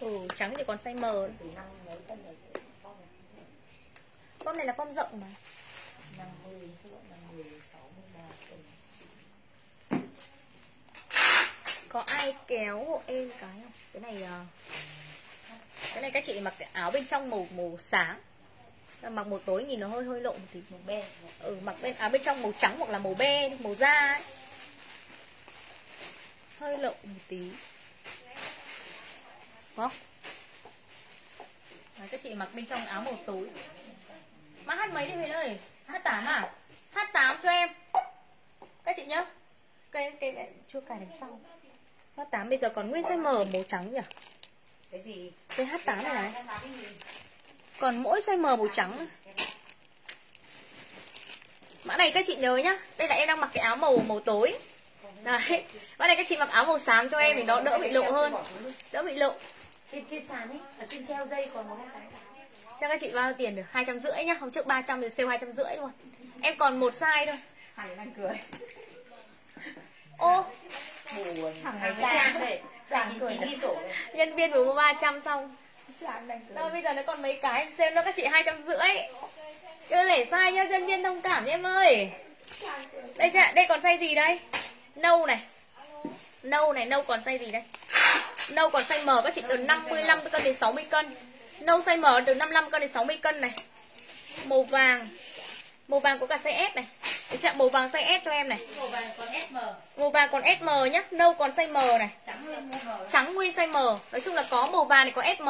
Ừ, trắng thì còn size M. Từ năm mấy cân rồi con này là form rộng mà. 50, 50, 63 cân Có ai kéo hộ em cái không? Cái này ờ, Cái này các chị mặc cái áo bên trong màu màu sáng. Mặc màu tối nhìn nó hơi hơi lộn thì màu be. Ừ, mặc bên áo bên trong màu trắng hoặc là màu be màu da ấy. Hơi lộn một tí. Có không? Đấy, các chị mặc bên trong áo màu tối. Mã H mấy đi Huyền ơi? H8 à? H8 cho em. Các chị nhá. Cái, cái, cái chưa cài đằng sau. H8 bây giờ còn nguyên size M màu trắng nhỉ? Cái gì? Cái H8 này. Này Còn mỗi size M màu trắng. Mã này các chị nhớ nhá. Đây là em đang mặc cái áo màu màu tối. Đấy. Mã này các chị mặc áo màu sáng cho em thì nó đỡ bị lộ hơn. Đỡ bị lộ. Trên trên sàn ấy, ở trên treo dây còn một cái Cho các chị bao nhiêu tiền được? hai trăm rưỡi nhá. Hôm trước 300 thì sale hai trăm rưỡi luôn. Em còn một size thôi. Hải đang cười. *laughs* Ô. Buồn. Thằng Hải này. Trang chàng. cười đi sổ Nhân viên vừa mua 300 xong. Chàng đang cười. Đâu bây giờ nó còn mấy cái Sale cho các chị hai trăm rưỡi. Chưa để size nhá Nhân viên thông cảm nhé em ơi. Đây chị ạ Đây còn size gì đây? Nâu này. Nâu này Nâu còn size gì đây? Nâu còn size M các chị từ 55 cân đến 60 cân Nâu size M từ 55 cân đến 60 cân này. Màu vàng. Màu vàng có cả size S này. Đấy chạm Màu vàng size S cho em này. Màu vàng còn SM Màu vàng còn SM nhá. Nâu còn size M này. Trắng lên trắng nguyên size M. Nói chung là có màu vàng này có SM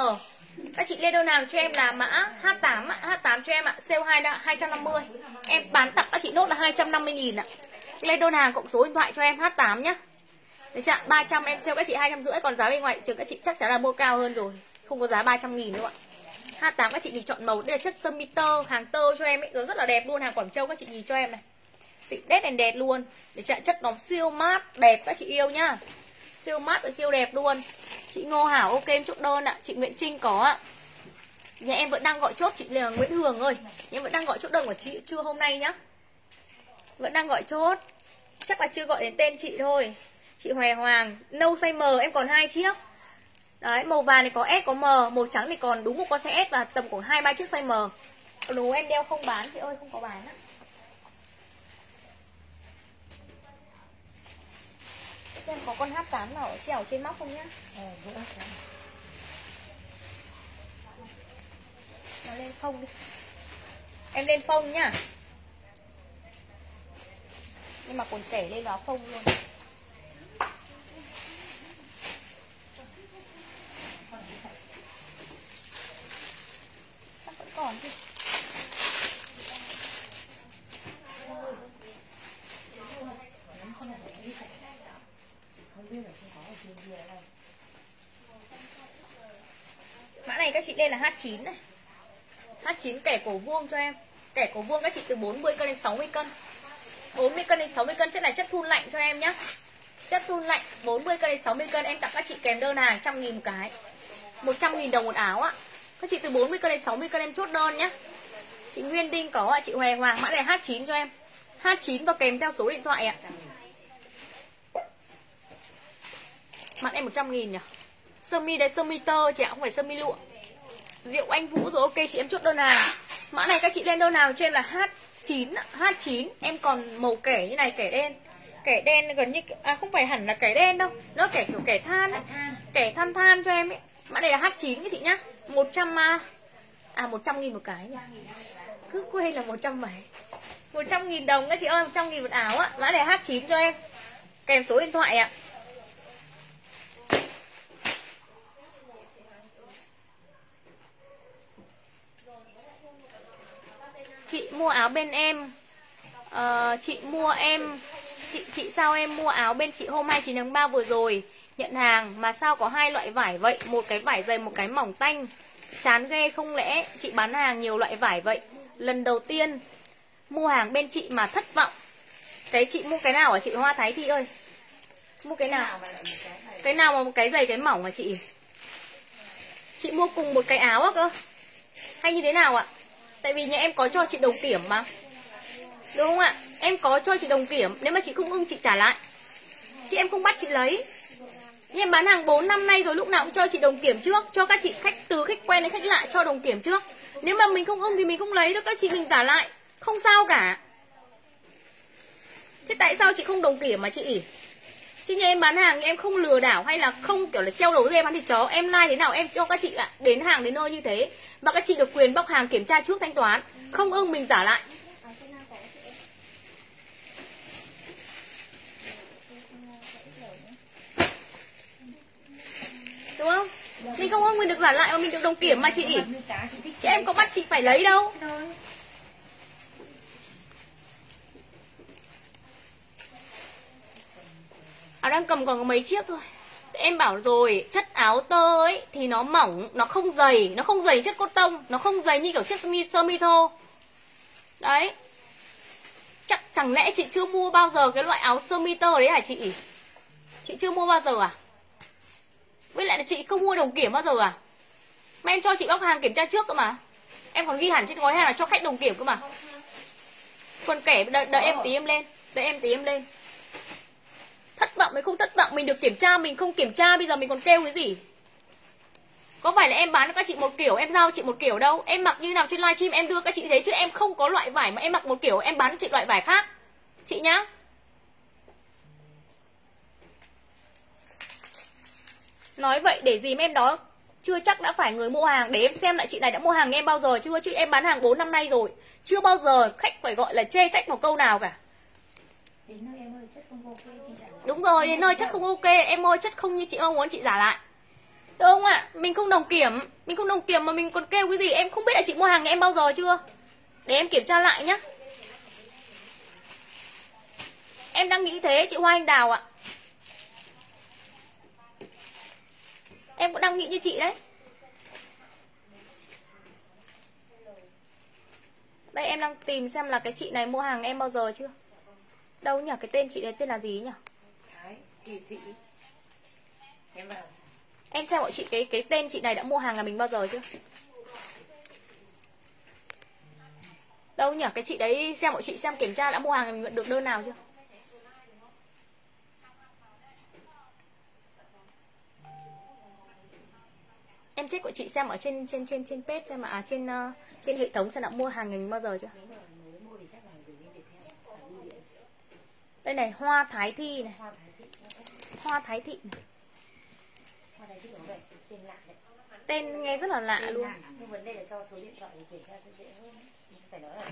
Các chị lên đơn hàng cho em là mã H8 H8 cho em ạ. Sale 2 đã 250 Em bán tặng các chị nốt là 250 nghìn ạ. Lên đơn hàng cộng số điện thoại cho em H8 nhá. Đấy chưa? 300 em sale các chị 250 Còn giá bên ngoài trường các chị chắc chắn là mua cao hơn rồi. Không có giá 300 nghìn đâu ạ. H8 các chị nhìn chọn màu, Đây là chất sâm mi tơ Hàng tơ cho em ấy, Nó rất là đẹp luôn, Hàng Quảng Châu các chị nhìn cho em này. Xịn đét đèn đẹp luôn. Để chạy chất nó siêu mát, Đẹp các chị yêu nhá. Siêu mát và siêu đẹp luôn. Chị Ngô Hảo ok em chốt đơn ạ, Chị Nguyễn Trinh có ạ. Nhà em vẫn đang gọi chốt, chị là Nguyễn Hường ơi. Em vẫn đang gọi chốt đơn của chị chưa hôm nay nhá. Vẫn đang gọi chốt. Chắc là chưa gọi đến tên chị thôi. Chị Hòe Hoàng, Nâu size M, em còn hai chiếc. Đấy màu vàng thì có S có M Màu trắng thì còn đúng một con size S Và tầm khoảng hai ba chiếc size M. Đồ em đeo không bán chị ơi không có bán á. Xem có con H8 nào ở treo trên móc không nhá. Ờ. Nó lên phông đi. Em lên phông nhá. Nhưng mà quần kẻ lên nó phông luôn Chắc vẫn còn chứ Không biết là không có ở trên còn chứ Mã này các chị đây là H9 này. H9 kẻ cổ vuông cho em. Kẻ cổ vuông các chị từ 40 cân đến 60 cân. 40 cân đến 60 cân, Chất này chất thun lạnh cho em nhé chất thun lạnh 40 cân đến 60 cân, em tặng các chị kèm đơn hàng trăm nghìn một cái. 100 nghìn đồng một áo ạ các chị từ 40 cân đến 60 cân em chốt đơn nhé chị Nguyên Đinh có ạ chị Hòe Hoàng mã này H9 cho em. H9 và kèm theo số điện thoại ạ. Mặt em 100 nghìn nhỉ? Sơ mi đây sơ mi tơ chị ạ Không phải sơ mi lụa. Rượu anh Vũ rồi ok chị em chốt đơn hàng. Mã này các chị lên đơn hàng trên là H9 H9 Em còn màu kẻ như này kẻ đen. Kẻ đen gần như À không phải hẳn là kẻ đen đâu. Nó kẻ kiểu kẻ than ấy. Kẻ than. Than cho em ấy. Mã này là H9 các chị nhá 100 à, à 100 nghìn một cái nhỉ? Cứ quên là 100 mấy. 100 nghìn đồng các chị ơi 100 nghìn một áo á. Mã này H9 cho em. Kèm số điện thoại ạ. Chị mua áo bên em. Uh, chị mua em. Chị chị sao em mua áo bên chị hôm 29 tháng 3 vừa rồi? Nhận hàng, mà sao có hai loại vải vậy? Một cái vải dày, một cái mỏng tanh. Chán ghê không lẽ? Chị bán hàng nhiều loại vải vậy. Lần đầu tiên, mua hàng bên chị mà thất vọng. Cái chị mua cái nào hả chị? Hoa Thái Thị ơi. Mua cái nào? Cái nào mà một cái dày, cái mỏng hả chị? Chị mua cùng một cái áo á cơ. Hay như thế nào ạ? Tại vì nhà em có cho chị đồng kiểm mà. Đúng không ạ? Em có cho chị đồng kiểm. Nếu mà chị không ưng, chị trả lại. Chị em không bắt chị lấy em bán hàng 4 năm nay rồi, lúc nào cũng cho chị đồng kiểm trước, Cho các chị khách, từ khách quen đến khách lạ cho đồng kiểm trước. Nếu mà mình không ưng thì mình không lấy được, Các chị mình giả lại. Không sao cả. Thế tại sao chị không đồng kiểm mà chị? Chứ như em bán hàng, em không lừa đảo hay là không, kiểu là treo đầu dê bán thịt chó, Em like thế nào, em cho các chị ạ, đến hàng đến nơi như thế. Và các chị được quyền bóc hàng kiểm tra trước thanh toán, Không ưng mình giả lại. Đúng không? Mình không có mình được giả lại mà mình được đồng kiểm mà chị. Chị em có bắt chị phải lấy đâu. Áo đang cầm còn có mấy chiếc thôi. Em bảo rồi, chất áo tơ ấy thì nó mỏng, nó không dày, nó không dày chất cốt tông, nó không dày như kiểu chất mi sơ mi thô. Đấy. Chắc chẳng lẽ chị chưa mua bao giờ cái loại áo sơ mi tơ đấy hả chị? Chị chưa mua bao giờ à? Với lại là chị không mua đồng kiểm bao giờ à? Mà em cho chị bóc hàng kiểm tra trước cơ mà. Em còn ghi hẳn trên gói hàng là cho khách đồng kiểm cơ mà. Còn kẻ đợi, đợi em tí em lên. Đợi em tí em lên. Thất vọng mới không thất vọng mình được kiểm tra mình không kiểm tra bây giờ mình còn kêu cái gì? Có phải là em bán cho các chị một kiểu em giao chị một kiểu đâu? Em mặc như nào trên livestream em đưa các chị thấy chứ em không có loại vải mà em mặc một kiểu em bán cho chị loại vải khác. Chị nhá. Nói vậy để gì em đó. Chưa chắc đã phải người mua hàng. Để em xem lại chị này đã mua hàng em bao giờ chưa? Chứ em bán hàng 4 năm nay rồi. Chưa bao giờ khách phải gọi là chê trách một câu nào cả. Đến nơi em ơi chất không ok chị trả lại đúng rồi đến nơi chất không ok. Em ơi chất không như chị mong muốn chị giả lại. Đúng không ạ? Mình không đồng kiểm. Mình không đồng kiểm mà mình còn kêu cái gì? Em không biết là chị mua hàng em bao giờ chưa? Để em kiểm tra lại nhá. Em đang nghĩ thế chị hoa anh đào ạ em cũng đang nghĩ như chị đấy. Đây em đang tìm xem là cái chị này mua hàng em bao giờ chưa? Đâu nhỉ? Cái tên chị đấy tên là gì nhỉ? Thái Kỳ Thị. Em vào em xem bọn chị cái cái tên chị này đã mua hàng nhà mình bao giờ chưa? Đâu nhỉ? Cái chị đấy xem bọn chị xem kiểm tra đã mua hàng nhà mình được đơn nào chưa em check của chị xem ở trên trên trên trên page xem mà à, trên uh, trên hệ thống xem đã mua hàng nhà mình bao giờ chưa? Đây này hoa thái thi này. Hoa thái thị. Tên nghe rất là lạ Tên luôn. nhưng vấn đề là cho số điện thoại để kiểm tra dễ hơn phải nói là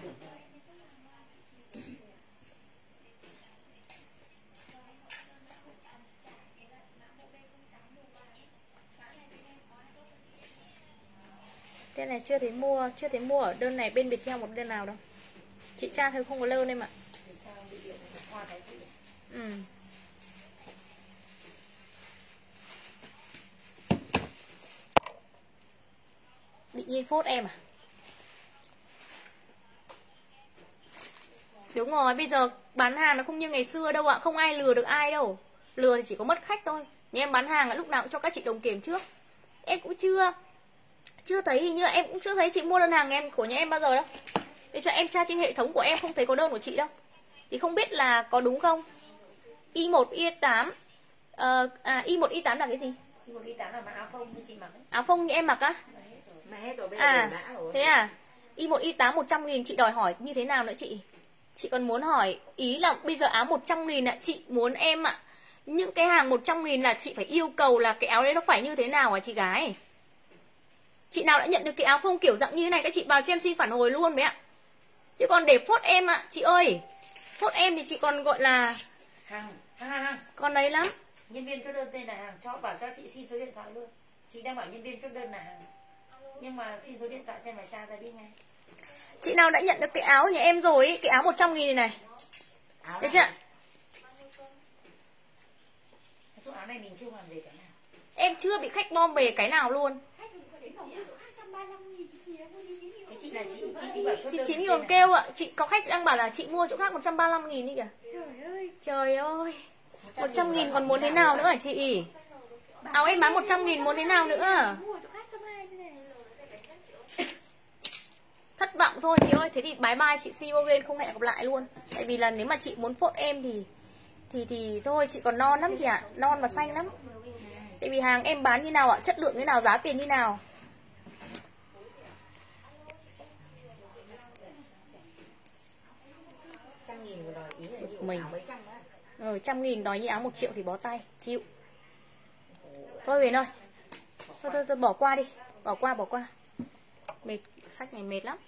Tên này chưa thấy mua, chưa thấy mua ở đơn này bên biệt theo một đơn nào đâu. Chị tra thấy không có lơ em mà. bị Ừ. Bị nhiên phốt em à? Đúng rồi, bây giờ bán hàng nó không như ngày xưa đâu ạ, không ai lừa được ai đâu. lừa thì chỉ có mất khách thôi nhưng em bán hàng là lúc nào cũng cho các chị đồng kiểm trước em cũng chưa chưa thấy hình như em cũng chưa thấy chị mua đơn hàng em của nhà em bao giờ đâu. Để cho em tra trên hệ thống của em không thấy có đơn của chị đâu. Thì không biết là có đúng không? Y 1 y 8 ờ, à y 1 y 8 là cái gì? Một đi tám là mặc áo phông như chị mặc ấy. Áo phông như em mặc á? Mà hết rồi bây giờ à rồi. thế à? Y 1 y 8 100 nghìn chị đòi hỏi như thế nào nữa chị? Chị còn muốn hỏi ý là bây giờ áo 100 nghìn ạ chị muốn em ạ. Những cái hàng 100 nghìn là chị phải yêu cầu là cái áo đấy nó phải như thế nào à chị gái chị nào đã nhận được cái áo phông kiểu dạng như thế này các chị vào cho em xin phản hồi luôn đấy ạ. Chứ còn để phốt em ạ chị ơi. Phốt em thì chị còn gọi là hàng hàng hàng hàng còn đấy lắm. Nhân viên chốt đơn tên là hàng cho bảo cho chị xin số điện thoại luôn. Chị đang bảo nhân viên chốt đơn là hàng nhưng mà xin số điện thoại xem phải tra ra biết ngay. Chị nào đã nhận được cái áo nhà em rồi ý, cái áo 100 nghìn này này. Áo Được chưa? chỗ áo này mình chưa hoàn về cái nào. Em chưa bị khách bom về cái nào luôn chị chín tên còn kêu ạ. Chị có khách đang bảo là chị mua chỗ khác 135 nghìn đi kìa. Trời ơi. 100 nghìn còn muốn thế nào nữa hả chị? áo em bán 100 nghìn muốn thế nào nữa? *coughs* Thất vọng thôi chị ơi. Thế thì bye bye chị see you again không hẹn gặp lại luôn. Tại vì là nếu mà chị muốn phốt em thì thì thì thôi chị còn non lắm chị ạ. Non và xanh lắm. Tại vì hàng em bán như nào ạ? Chất lượng như nào? Giá tiền như nào trăm nghìn vừa đòi mình. áo mấy trăm á ờ, trăm nghìn nói như áo một triệu thì bó tay chịu. Thôi về thôi thôi thôi, thôi bỏ qua đi. Bỏ qua bỏ qua. Mệt sách này mệt lắm.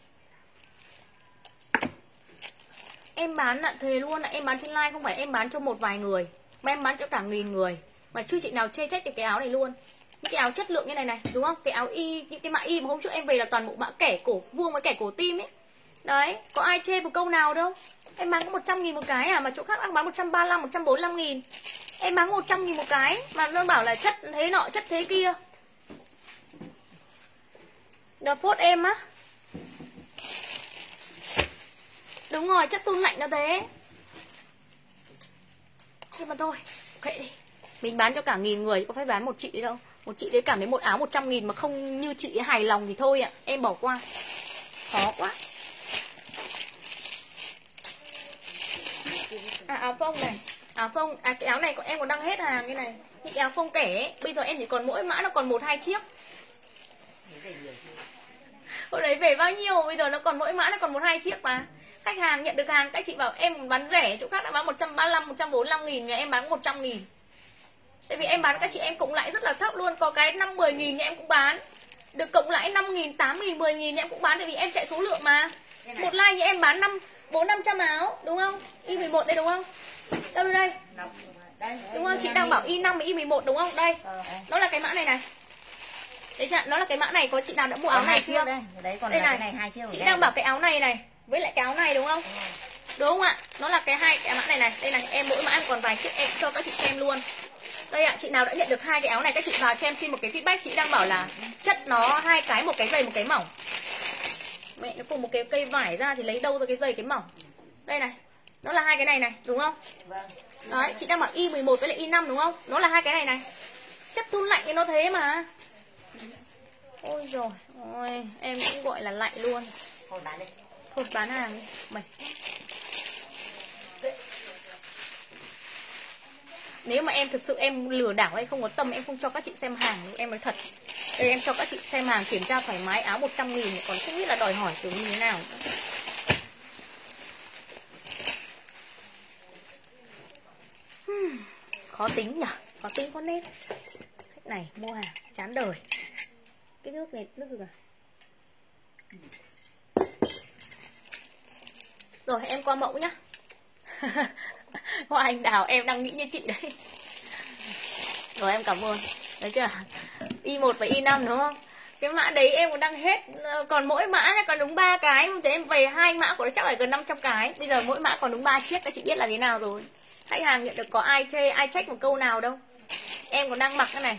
Em bán ạ thề luôn ạ. Em bán trên live không phải em bán cho một vài người mà em bán cho cả nghìn người. Mà chưa chị nào chê trách được cái áo này luôn. Những cái áo chất lượng như này này đúng không? Cái áo y những cái mã y mà hôm trước em về là toàn bộ mã kẻ cổ vuông với kẻ cổ tim ấy đấy có ai chê một câu nào đâu. Em bán có 100 nghìn một cái à mà chỗ khác đang bán 135 145 nghìn. Em bán 100 nghìn một cái mà nó bảo là chất thế nọ chất thế kia. Nó phốt em á. Đúng rồi, chất tun lạnh nó thế. Nhưng mà thôi, kệ đi. Mình bán cho cả nghìn người, có phải bán một chị đấy đâu. Một chị đấy cảm thấy một áo 100 nghìn mà không như chị ấy hài lòng thì thôi ạ. Em bỏ qua. Khó quá. À áo phông này. Áo phông, à cái áo này của em còn đang hết hàng cái này. Những cái áo phông kẻ ấy, Bây giờ em chỉ còn mỗi mã nó còn một hai chiếc? Hồi đấy về bao nhiêu bây giờ nó còn mỗi mã nó còn một hai chiếc mà. Khách hàng nhận được hàng các chị bảo em bán rẻ chỗ khác đã bán 135 145 nghìn nhà em bán 100 nghìn. Tại vì em bán các chị em cộng lãi rất là thấp luôn có cái 5 10 nghìn nhà em cũng bán. Được cộng lãi 5 nghìn 8 nghìn 10 nghìn nhà em cũng bán tại vì em chạy số lượng mà. Một like nhà em bán 5 4 500 áo đúng không? Y 11 đây đúng không? Đâu đây đúng không? Chị đang bảo y 5 và y 11 đúng không? Đây. Ờ, đây. nó là cái mã này này. Đấy chưa nó là cái mã này có chị nào đã mua áo này chưa? đây. Đấy còn đây này, cái này. hai chị đang bảo cái áo này này với lại cái áo này đúng không? Đúng không ạ? Nó là cái hai cái mã này này. Đây này em mỗi mã em còn vài chiếc em cho các chị xem luôn. Đây ạ chị nào đã nhận được hai cái áo này các chị vào cho em xin một cái feedback. Chị đang bảo là chất nó hai cái một cái dày một cái mỏng mẹ nó cùng một cái cây vải ra thì lấy đâu ra cái dày cái mỏng? Đây này nó là hai cái này này đúng không? Vâng. Đấy chị đang bảo y 11 với lại y 5 đúng không? Nó là hai cái này này. Chất tun lạnh thì nó thế mà. Ôi rồi ôi em cũng gọi là lạnh luôn. Thôi bán đi. Thôi bán hàng đi. Mày nếu mà em thực sự em lừa đảo hay không có tâm em không cho các chị xem hàng em nói thật. Đây em cho các chị xem hàng kiểm tra thoải mái áo 100 nghìn còn không biết là đòi hỏi kiểu như thế nào. Hmm, khó tính nhỉ khó tính có nét khách này mua hàng chán đời. Cái nước này nước gì cả rồi em qua mẫu nhá. *laughs* *laughs* Hoa anh đào em đang nghĩ như chị đấy. Rồi em cảm ơn. Đấy chưa? Y1 và Y5 đúng không? Cái mã đấy em còn đang hết ờ, Còn mỗi mã nha còn đúng ba cái. Thế em về hai mã của nó chắc phải gần 500 cái. Bây giờ mỗi mã còn đúng ba chiếc Các chị biết là thế nào rồi. Khách hàng nhận được có ai chê ai trách một câu nào đâu. Em còn đang mặc cái này.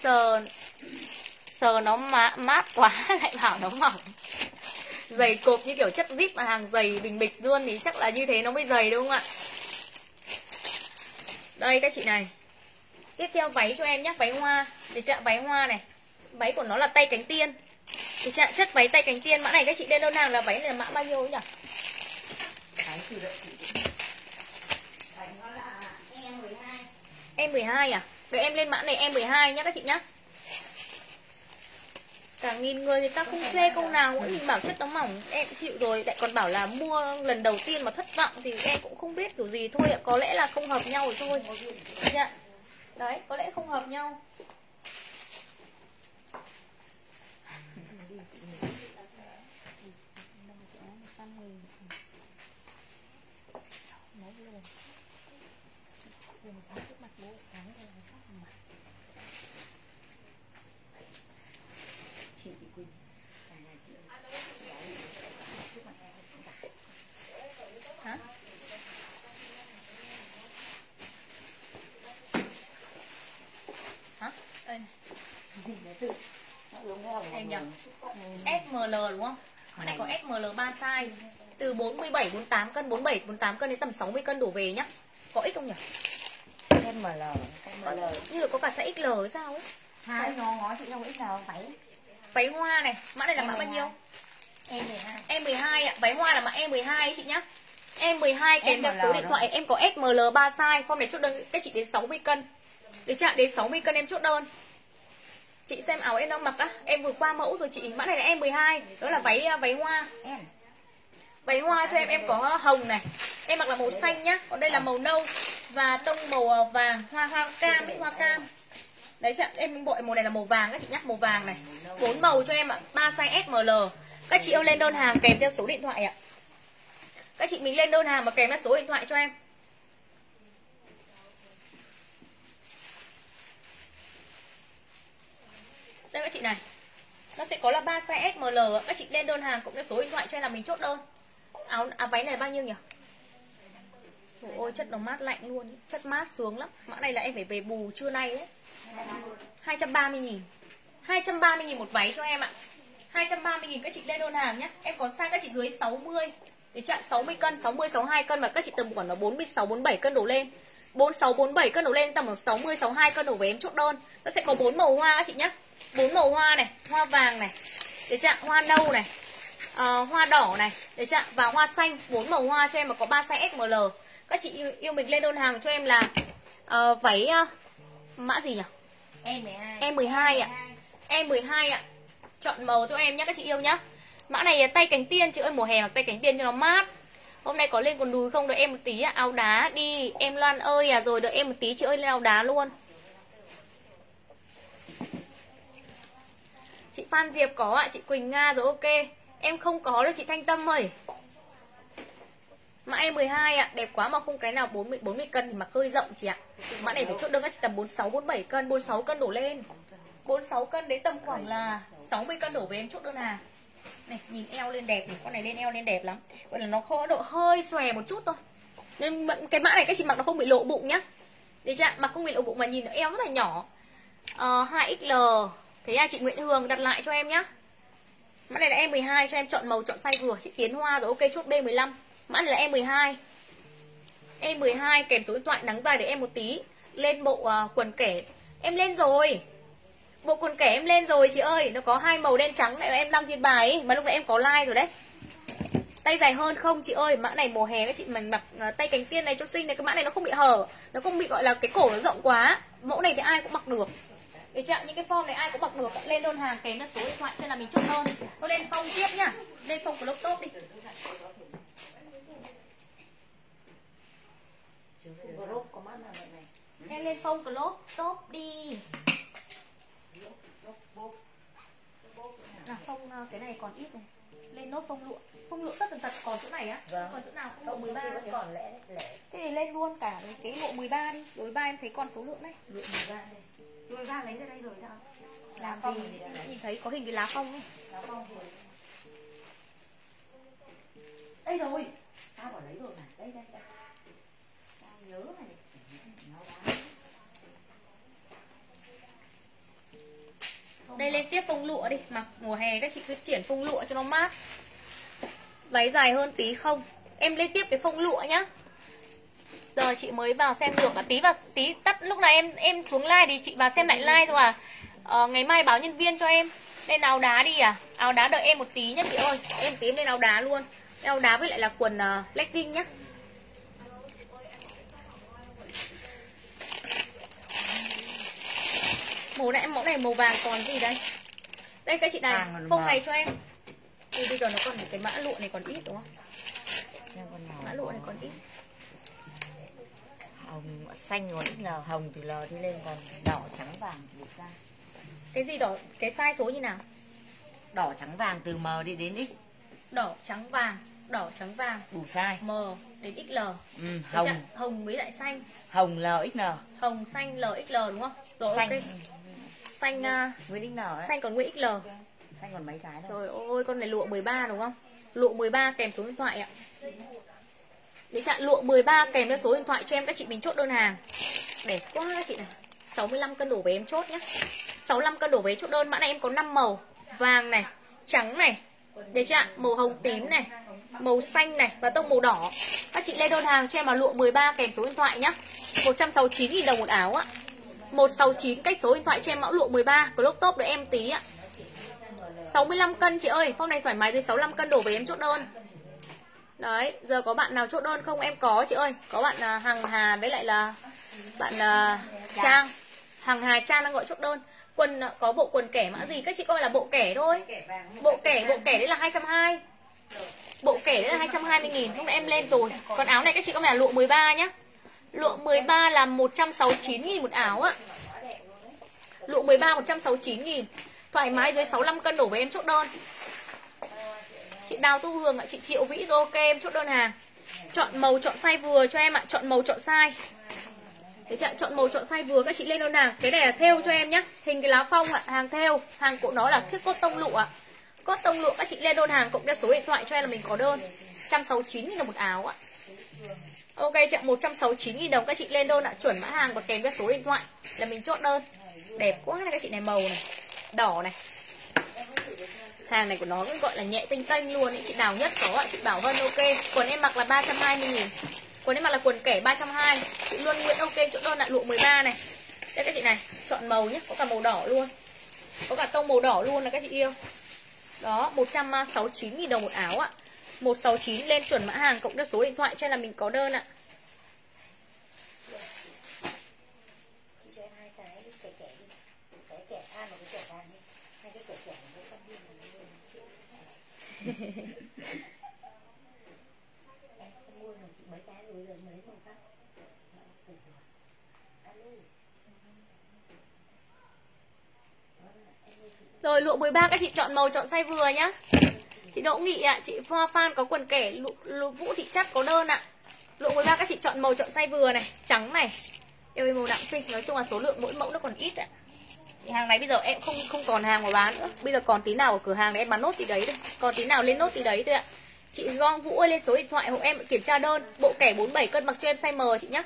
Sờ Sờ nó má, mát quá *laughs* Lại bảo nó mỏng. Dày cộp như kiểu chất zip mà hàng dày bình bịch luôn Thì chắc là như thế nó mới dày đúng không ạ? Đây các chị này. Tiếp theo váy cho em nhé Váy hoa. Để chạm váy hoa này. Váy của nó là tay cánh tiên. Để chạm chất váy tay cánh tiên. Mã này các chị lên đơn hàng là váy này là mã bao nhiêu nhỉ? Đợi E12 Em12 à? Để em lên mã này em12 nhá các chị nhá Cả nghìn người người ta không chê câu nào cũng nhìn bảo chất nó mỏng, Em chịu rồi. Lại còn bảo là mua lần đầu tiên mà thất vọng Thì em cũng không biết kiểu gì. Thôi ạ, Có lẽ là không hợp nhau rồi thôi. Dạ. Đấy, có lẽ không hợp nhau Chị chị Quỳnh Cả nhà chị ơi Trước mặt em cũng cả Hả? Hả? Đây này. Gì đấy từ Nó uống cái hồng Em nhỉ? SML đúng không? Mã này có SML 3 size. Từ 47, 48 cân, 47, 48 cân đến tầm 60 cân đổ về nhá. Có ít không nhỉ? ML ML Như là có cả size XL hay sao ấy? Hai nó ngó chị không nào váy Váy hoa này, mã này là mã Em bao 12. nhiêu? E12 Em12 ạ, váy hoa là mã Em12 ấy chị nhá. Em12 kèm theo số điện đó. thoại. Em có SML 3 size. Form này chốt đơn các chị đến 60 cân. Để chạm đến 60 cân em chốt đơn Chị xem áo em đang mặc á Em vừa qua mẫu rồi chị. Mã này là em12 Đó là váy váy hoa. Em. Váy hoa cho em em có hồng này. Em mặc là màu xanh nhá Còn đây là màu nâu Và tông màu ờ, vàng Hoa hoa cam ấy, hoa cam. Đấy chị ạ, em bộ màu này là màu vàng các chị nhá Màu vàng này. Bốn màu cho em ạ 3 size SML Các chị yêu lên đơn hàng kèm theo số điện thoại ạ. Các chị mình lên đơn hàng mà kèm theo số điện thoại cho em Đây các chị này. Nó sẽ có là 3 size SML. Các chị lên đơn hàng cũng như số điện thoại cho em là mình chốt đơn. Áo à, váy này bao nhiêu nhỉ? Ôi, ôi chất nó mát lạnh luôn. Chất mát sướng lắm. Mã này là em phải về bù trưa nay đấy. 230 nghìn. 230 nghìn một váy cho em ạ. 230 nghìn các chị lên đơn hàng nhé Em có size các chị dưới 60 Để chặn 60 cân, 60, 62 cân Và các chị tầm khoảng là 46, 47 cân đổ lên. 46, 47 cân đổ lên Tầm khoảng 60, 62 cân đổ về em chốt đơn. Nó sẽ có 4 màu hoa các chị nhé bốn màu hoa này, hoa vàng này Để chặn hoa nâu này à, Hoa đỏ này Để chặn và hoa xanh bốn màu hoa cho em mà có 3 size SML Các chị yêu, yêu mình lên đơn hàng cho em là à, Váy à, Mã gì nhỉ? E12 Em12 ạ. Em12 ạ. Chọn màu cho em nhé các chị yêu nhá Mã này tay cánh tiên chị ơi mùa hè mặc tay cánh tiên cho nó mát. Hôm nay có lên quần đùi không? Đợi em một tí ạ. Áo đá đi. Em Loan ơi à rồi đợi em một tí chị ơi lên áo đá luôn Chị Phan Diệp có ạ Chị Quỳnh Nga rồi ok Em không có đâu chị Thanh Tâm ơi Mã em12 ạ, à, đẹp quá mà không cái nào 40 40 cân thì mặc hơi rộng chị ạ. À. Mã này phải chốt đơn các chị tầm 46 47 cân, 46 cân đổ lên. 46 cân đến tầm khoảng là 60 cân đổ về em chốt đơn à. Này, nhìn eo lên đẹp này, con này lên eo lên đẹp lắm. Gọi là nó có độ hơi xòe một chút thôi. Nên cái mã này các chị mặc nó không bị lộ bụng nhá. Đấy chứ ạ, mặc không bị lộ bụng mà nhìn nó eo rất là nhỏ. Ờ, uh, 2XL. Thế nha chị Nguyễn Hương đặt lại cho em nhá. Mã này là em 12 cho em chọn màu chọn size vừa, chị Tiến Hoa rồi ok chốt B15. Mã này là em 12 Em 12 kèm số điện thoại nắng dài để em một tí. Lên bộ uh, quần kẻ. Em lên rồi. Bộ quần kẻ em lên rồi chị ơi. Nó có hai màu đen trắng này em đăng trên bài ấy. Mà lúc nãy em có like rồi đấy. Tay dài hơn không chị ơi? Mã này mùa hè các chị mình mặc uh, tay cánh tiên này cho xinh này Cái mã này nó không bị hở. Nó không bị gọi là cái cổ nó rộng quá. Mẫu này thì ai cũng mặc được để chặn những cái form này ai cũng mặc được Lên đơn hàng kèm theo số điện thoại cho là mình chốt đơn. Nó lên phong tiếp nhá. Lên phong của đi. Nào vậy này Em lên phông close top đi. À phông ờ, cái này còn ít này. Lên nốt phông lụa. Phông lụa tất tần tật còn chỗ này á Vâng. Còn chỗ nào không bộ 13 vẫn còn lẽ lẽ. Thế thì lên luôn cả cái bộ 13 đi. Đối 13 em thấy còn số lượng đấy. Lượng 13 đây Đôi ba lấy ra đây rồi sao? Làm phong gì? nhìn thấy có hình cái lá phong ấy. Nó không thì Đây rồi. Tao bảo lấy rồi mà. Đây đây đây. Tao nhớ mà này Nó đá Đây lên tiếp phông lụa đi. Mặc mùa hè các chị cứ triển phông lụa cho nó mát. Váy dài hơn tí không. Em lên tiếp cái phông lụa nhá giờ chị mới vào xem được à tí vào tí tắt lúc này em em xuống like thì chị vào xem lại like rồi à. Ờ, ngày mai báo nhân viên cho em. Lên áo đá đi à. Áo đá đợi em một tí nhá chị ơi. Em tí em lên áo đá luôn. Áo đá với lại là quần uh, legging nhá. Màu này mẫu này màu vàng còn gì đây? Đây các chị này màu. này cho em. Ui, bây giờ nó còn cái mã lụa này còn ít đúng không? Xem con màu mã lụa này còn ít hồng xanh ít lờ hồng từ lờ đi lên còn đỏ trắng vàng từ ra. Cái gì đỏ? Cái size số như nào? Đỏ trắng vàng từ M đi đến X. Đỏ trắng vàng đỏ trắng vàng. Đủ size. M đến XL ừ, hồng. hồng hồng với lại xanh. Hồng LXL hồng xanh LXL đúng không? Rồi xanh. ok. Xanh uh, Nguyễn XL đấy xanh còn nguyên XL xanh còn mấy cái thôi. Trời ơi con này lụa 13 đúng không? Lụa 13 kèm số điện thoại ạ Đấy chặn lụa 13 kèm theo số điện thoại cho em các chị mình chốt đơn hàng. Đẹp quá các chị này. 65 cân đổ về em chốt nhé 65 cân đổ về chốt đơn Mã này em có 5 màu. Vàng này, trắng này Để chặn màu hồng tím này Màu xanh này và tông màu đỏ. Các chị lên đơn hàng cho em là lụa 13 kèm số điện thoại nhé 169.000 đồng một áo ạ 169 cách số điện thoại cho em mẫu lụa 13 Crop top đợi em tí ạ 65 cân chị ơi Phong này thoải mái dưới 65 cân đổ về em chốt đơn. Đấy, giờ có bạn nào chốt đơn không? Em có chị ơi. Có bạn à, Hằng Hà với lại là Bạn à, Trang. Hằng Hà Trang đang gọi chốt đơn. Quần à, có bộ quần kẻ mã gì? Các chị coi là bộ kẻ thôi. Bộ kẻ, bộ kẻ đấy là 220 Bộ kẻ đấy là 220 nghìn. Lúc nãy em lên rồi. Còn áo này các chị coi là lụa 13 nhá? Lụa 13 là 169 nghìn một áo ạ. Lụa 13 169 nghìn. Thoải mái dưới 65 cân đổ với em chốt đơn Chị Đào Tu Hường ạ, chị Triệu Vĩ rồi ok em chốt đơn hàng. Chọn màu chọn size vừa cho em ạ, chọn màu chọn size. Đấy chị chọn màu chọn size vừa các chị lên đơn hàng. Cái này là theo cho em nhá Hình cái lá phong ạ, hàng theo. Hàng của nó là chiếc cốt tông lụa ạ. Cốt tông lụa các chị lên đơn hàng cộng đeo số điện thoại cho em là mình có đơn. 169 000 đồng một áo ạ. Ok chị 169 000 đồng các chị lên đơn ạ. Chuẩn mã hàng và kèm với số điện thoại Là mình chốt đơn. Đẹp quá này các chị này màu này Đỏ này. Hàng này của nó cũng gọi là nhẹ tinh tinh luôn ý. Chị nào nhất có ạ, chị Bảo Hân ok. Quần em mặc là 320 nghìn. Quần em mặc là quần kẻ 320 Chị Luân Nguyễn ok, chỗ đơn lại lụa 13 này. Đây các chị này, chọn màu nhé. Có cả màu đỏ luôn. Có cả tông màu đỏ luôn là các chị yêu. Đó, 169 nghìn đồng một áo ạ. 169 lên chuẩn mã hàng cộng theo số điện thoại cho nên là mình có đơn ạ Chị cho em hai cái đi, kẻ kẻ đi Cái kẻ than và cái kẻ vàng đi Hai cái kẻ kẻ với con viên là nó luôn Em không mua mà chị mấy cái rồi rồi mấy màu khác Được rồi. Alo Rồi lụa 13 các chị chọn màu chọn size vừa nhá. Chị Đỗ Nghị ạ, chị Hoa Phan có quần kẻ lụ, lụ Vũ Thị Chắc có đơn ạ. Lụa 13 các chị chọn màu chọn size vừa này Trắng này. Yêu màu đậm xinh Nói chung là số lượng mỗi mẫu nó còn ít ạ thì hàng này bây giờ em không không còn hàng mà bán nữa. Bây giờ còn tí nào ở cửa hàng này em bán nốt tí đấy thôi. Còn tí nào lên nốt tí đấy thôi ạ. Chị Gong Vũ ơi lên số điện thoại hộ em kiểm tra đơn. Bộ kẻ 47 cân mặc cho em size M chị nhá.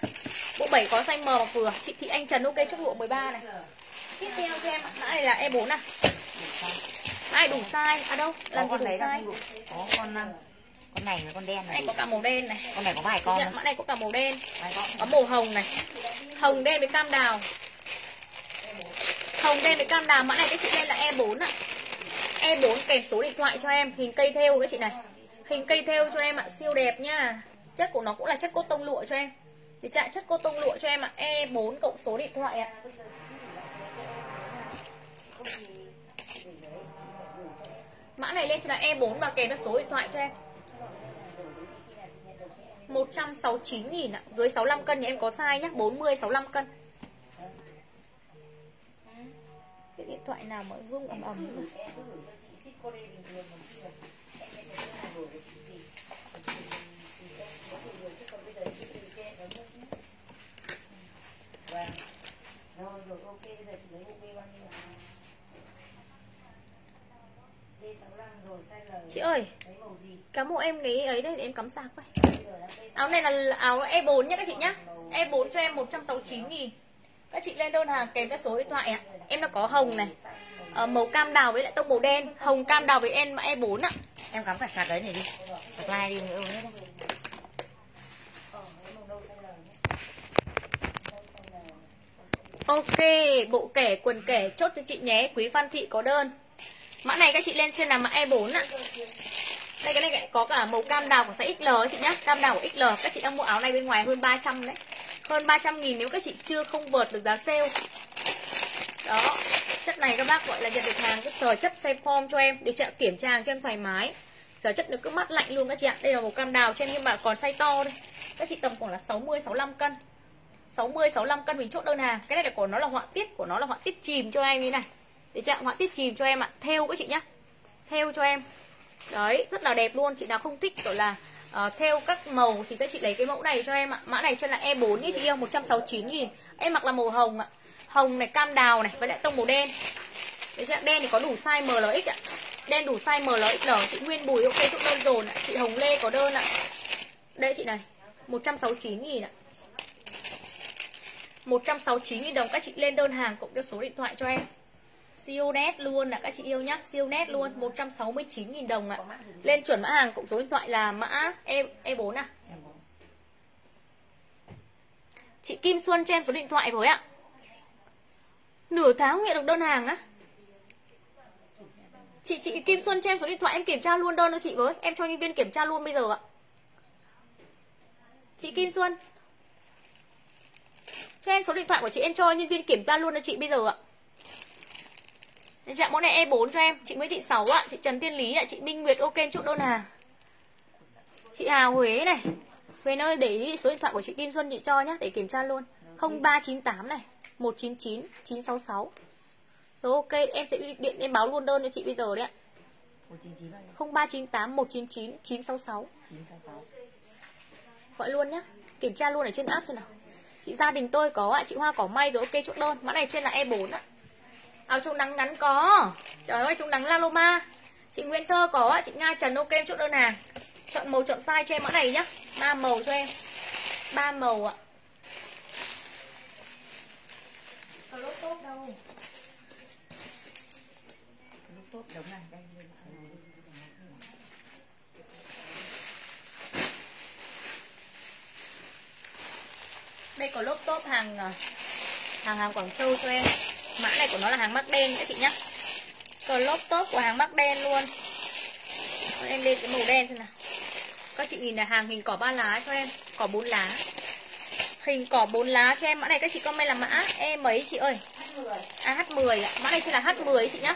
Bộ 7 có size M mặc vừa. Chị Thị Anh Trần ok chốt lụa 13 này. Tiếp theo cho em ạ. Mã này là E4 à? Ai đủ size? À đâu Làm gì đủ đấy size? Có con um, con này là con đen Này. Này có cả màu đen này. Con này có vài con Mã này có cả màu đen. Có màu hồng này. Hồng đen với cam đào Hồng đen với cam đào Mã này các chị lên là E4 ạ e À. E4 kèm số điện thoại cho em Hình cây theo các chị này Hình cây theo cho em ạ à. Siêu đẹp nha Chất của nó cũng là chất cốt tông lụa cho em Thì trạng chất cốt tông lụa cho em ạ e à. E4 cộng số điện thoại ạ Mã này lên cho là E4 và kèm theo số điện thoại cho em 169 000 ạ Dưới 65 cân thì em có size nhá 40, 65 cân Cái điện thoại nào mà rung ầm ầm nữa. Rồi rồi ok bây giờ chị lấy bộ B bao nhiêu B65 Chị ơi Lấy màu hộ em cái ấy đây để em cắm sạc vậy Áo này là áo E4 nhá các chị nhá. E4 cho em 169 nghìn các chị lên đơn hàng kèm các số điện thoại ạ. À. em đã có hồng này. À, màu cam đào với lại tông màu đen. Hồng cam đào với e em e 4 ạ. À. em cắm cả sạc đấy này đi. Sạc lai đi nữa Ok, bộ kẻ, quần kẻ chốt cho chị nhé. Quý Văn Thị có đơn. Mã này các chị lên trên là mã E4 ạ. Đây cái này có cả màu cam đào của size XL chị nhá. Cam đào của XL Các chị đang mua áo này bên ngoài hơn 300 đấy. Hơn 300 nghìn nếu các chị chưa không vượt được giá sale. Đó, chất này các bác gọi là nhận được hàng cái sờ chất xe form cho em để chị kiểm tra hàng cho em thoải mái. Sở chất nó cứ mắt lạnh luôn các chị ạ. Đây là một cam đào cho em nhưng mà còn size to đây. Các chị tầm khoảng là 60 65 cân. 60 65 cân mình chốt đơn hàng. Cái này là của nó là họa tiết của nó là họa tiết chìm cho em như này. Để chị ạ họa tiết chìm cho em ạ. Theo các chị nhá. Theo cho em. Đấy, rất là đẹp luôn. Chị nào không thích gọi là à, theo các màu thì các chị lấy cái mẫu này cho em ạ. Mã này cho là E4 nhé chị yêu, 169 000 Em mặc là màu hồng ạ. Hồng này, cam đào này, với lại tông màu đen. Đấy chị ạ, đen thì có đủ size MLX ạ. Đen đủ size MLXL, chị Nguyên Bùi ok chút đơn dồn ạ. Chị Hồng Lê có đơn ạ. Đây chị này, 169 000 ạ. 169 000 đồng các chị lên đơn hàng cộng cho số điện thoại cho em. Siêu nét luôn ạ các chị yêu nhá, siêu nét luôn, 169 000 đồng ạ. Lên chuẩn mã hàng cộng số điện thoại là mã E E4 à. Chị Kim Xuân cho em số điện thoại với ạ. Nửa tháng nhận được đơn hàng á. Chị chị Kim Xuân cho em số điện thoại em kiểm tra luôn đơn cho chị với. Em cho nhân viên kiểm tra luôn bây giờ ạ. Chị Kim Xuân Cho em số điện thoại của chị em cho nhân viên kiểm tra luôn cho chị bây giờ ạ Chị ạ, mẫu này E4 cho em. Chị Nguyễn Thị Sáu ạ. Chị Trần Tiên Lý ạ. Chị Minh Nguyệt ok chốt đơn hàng. Chị Hà Huế này. Về nơi để ý số điện thoại của chị Kim Xuân chị cho nhá Để kiểm tra luôn. 0398 này 199 966 Rồi ok em sẽ điện em báo luôn đơn cho chị bây giờ đấy ạ. 0398 199 966 Gọi luôn nhá. Kiểm tra luôn ở trên app xem nào. Chị gia đình tôi có ạ. Chị Hoa có may rồi ok chốt đơn. Mã này trên là E4 ạ. Áo chống nắng ngắn có. Trời ơi chống nắng Laloma Chị Nguyễn Thơ có Chị Nga Trần ok em chốt đơn hàng Chọn màu chọn size cho em mã này nhá. Ba màu cho em. Ba màu ạ. Tốt đúng này đây đây Đây có lốp top hàng à, hàng hàng Quảng Châu cho em Mã này của nó là hàng mắc đen các chị nhá. Có lốp top của hàng mắc đen luôn. Em lên cái màu đen xem nào. Các chị nhìn là hàng hình cỏ ba lá cho em Cỏ bốn lá. Hình cỏ bốn lá cho em. Mã này các chị comment là mã E mấy chị ơi? À H10 ạ. Mã này sẽ là H10 chị nhá.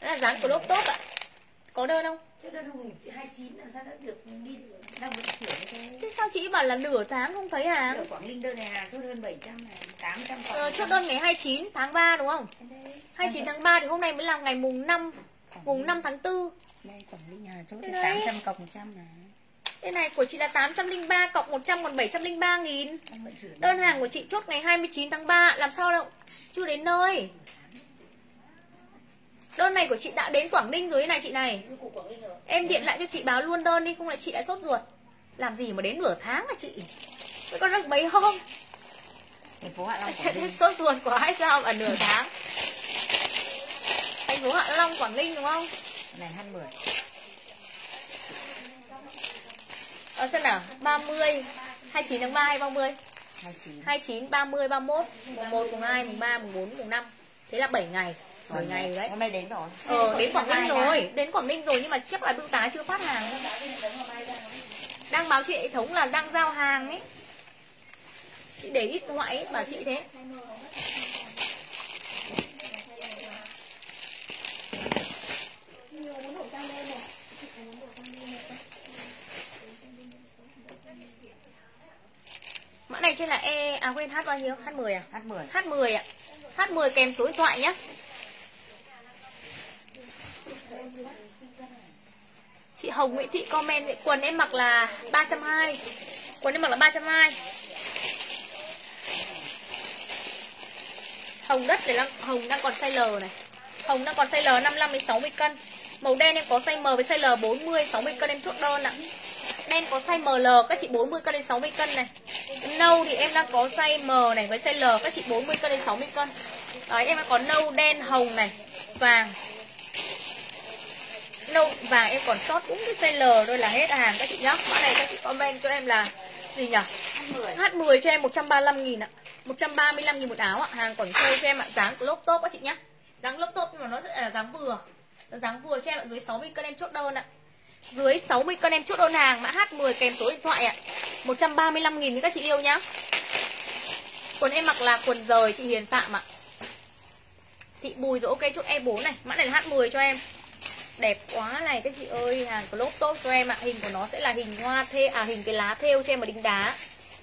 Đó là dáng của lốp top ạ Có đơn không? Chứ đơn hùng chị 29 làm sao đã được đi đang vận chuyển thế? Thế sao chị bảo là nửa tháng không thấy hàng? Ở Quảng Ninh đơn này hàng chốt đơn 700 này 800 còn Ờ, chốt đơn ngày 29 tháng 3 đúng không? 29 tháng 3 thì hôm nay mới là ngày mùng 5 Mùng 5 tháng 4 Đây Quảng Ninh hàng chốt Thế đơn đấy. 800 cộng 100 này. Cái này của chị là 803 cộng 100 còn 703 nghìn. Đơn hàng của chị chốt ngày 29 tháng 3 Làm sao đâu? Chưa đến nơi Đơn này của chị đã đến Quảng Ninh rồi này chị này. Em điện lại cho chị báo luôn đơn đi Không lại chị lại sốt ruột. Làm gì mà đến nửa tháng à chị? Mới có được mấy hôm? Thành phố Hạ Long Quảng *laughs* Ninh. Sốt ruột quá hay sao mà nửa tháng? Thành phố Hạ Long, Quảng Ninh đúng không? Này H10 Ờ xem nào 30 29 tháng 3 hay 30 29 29, 30, 31 Mùng 1, mùng 2, mùng 3, mùng 4, mùng 5 Thế là 7 ngày 7 ngày rồi đấy Hôm nay đến rồi Ờ đến Quảng Ninh rồi Đến Quảng Ninh rồi nhưng mà chắc là bưu tá chưa phát hàng Đang báo chị hệ thống là đang giao hàng ấy Chị để ít ngoại ấy, bảo chị thế Mã này trên là E à quên H bao nhiêu? H10 à? H10 H10 ạ. H10 kèm số điện thoại nhé. Chị Hồng Nguyễn Thị comment quần em mặc là 320. Quần em mặc là 320. Hồng đất để đang Hồng đang còn size L này. Hồng đang còn size L 55 đến 60 cân. Màu đen em có size M với size L 40 60 cân em chốt đơn ạ. Đen có size ML các chị 40 cân đến 60 cân này. Nâu thì em đang có size M này với size L các chị 40 cân đến 60 cân. Đấy em đang có nâu, đen, hồng này, vàng. Nâu vàng, em còn sót đúng cái size L thôi là hết hàng, các chị nhá. Mã này các chị comment cho em là gì nhỉ? H10 H10 cho em 135 nghìn ạ. 135 000 một áo ạ. Hàng còn sale cho em ạ. Dáng lốp top các chị nhá. Dáng lốp top nhưng mà nó là dáng vừa. Dáng vừa cho em ạ, Dưới 60 cân em chốt đơn ạ. Dưới 60 cân em chốt đơn hàng, Mã H10 kèm số điện thoại ạ. 135 000 các chị yêu nhá. Quần em mặc là quần rời chị Hiền Phạm ạ. Thị Bùi rồi ok chốt E4 này. Mã này là H10 cho em. Đẹp quá này các chị ơi. Hàng lốp tốt cho em ạ. Hình của nó sẽ là hình hoa thê À hình cái lá thêu cho em và đính đá.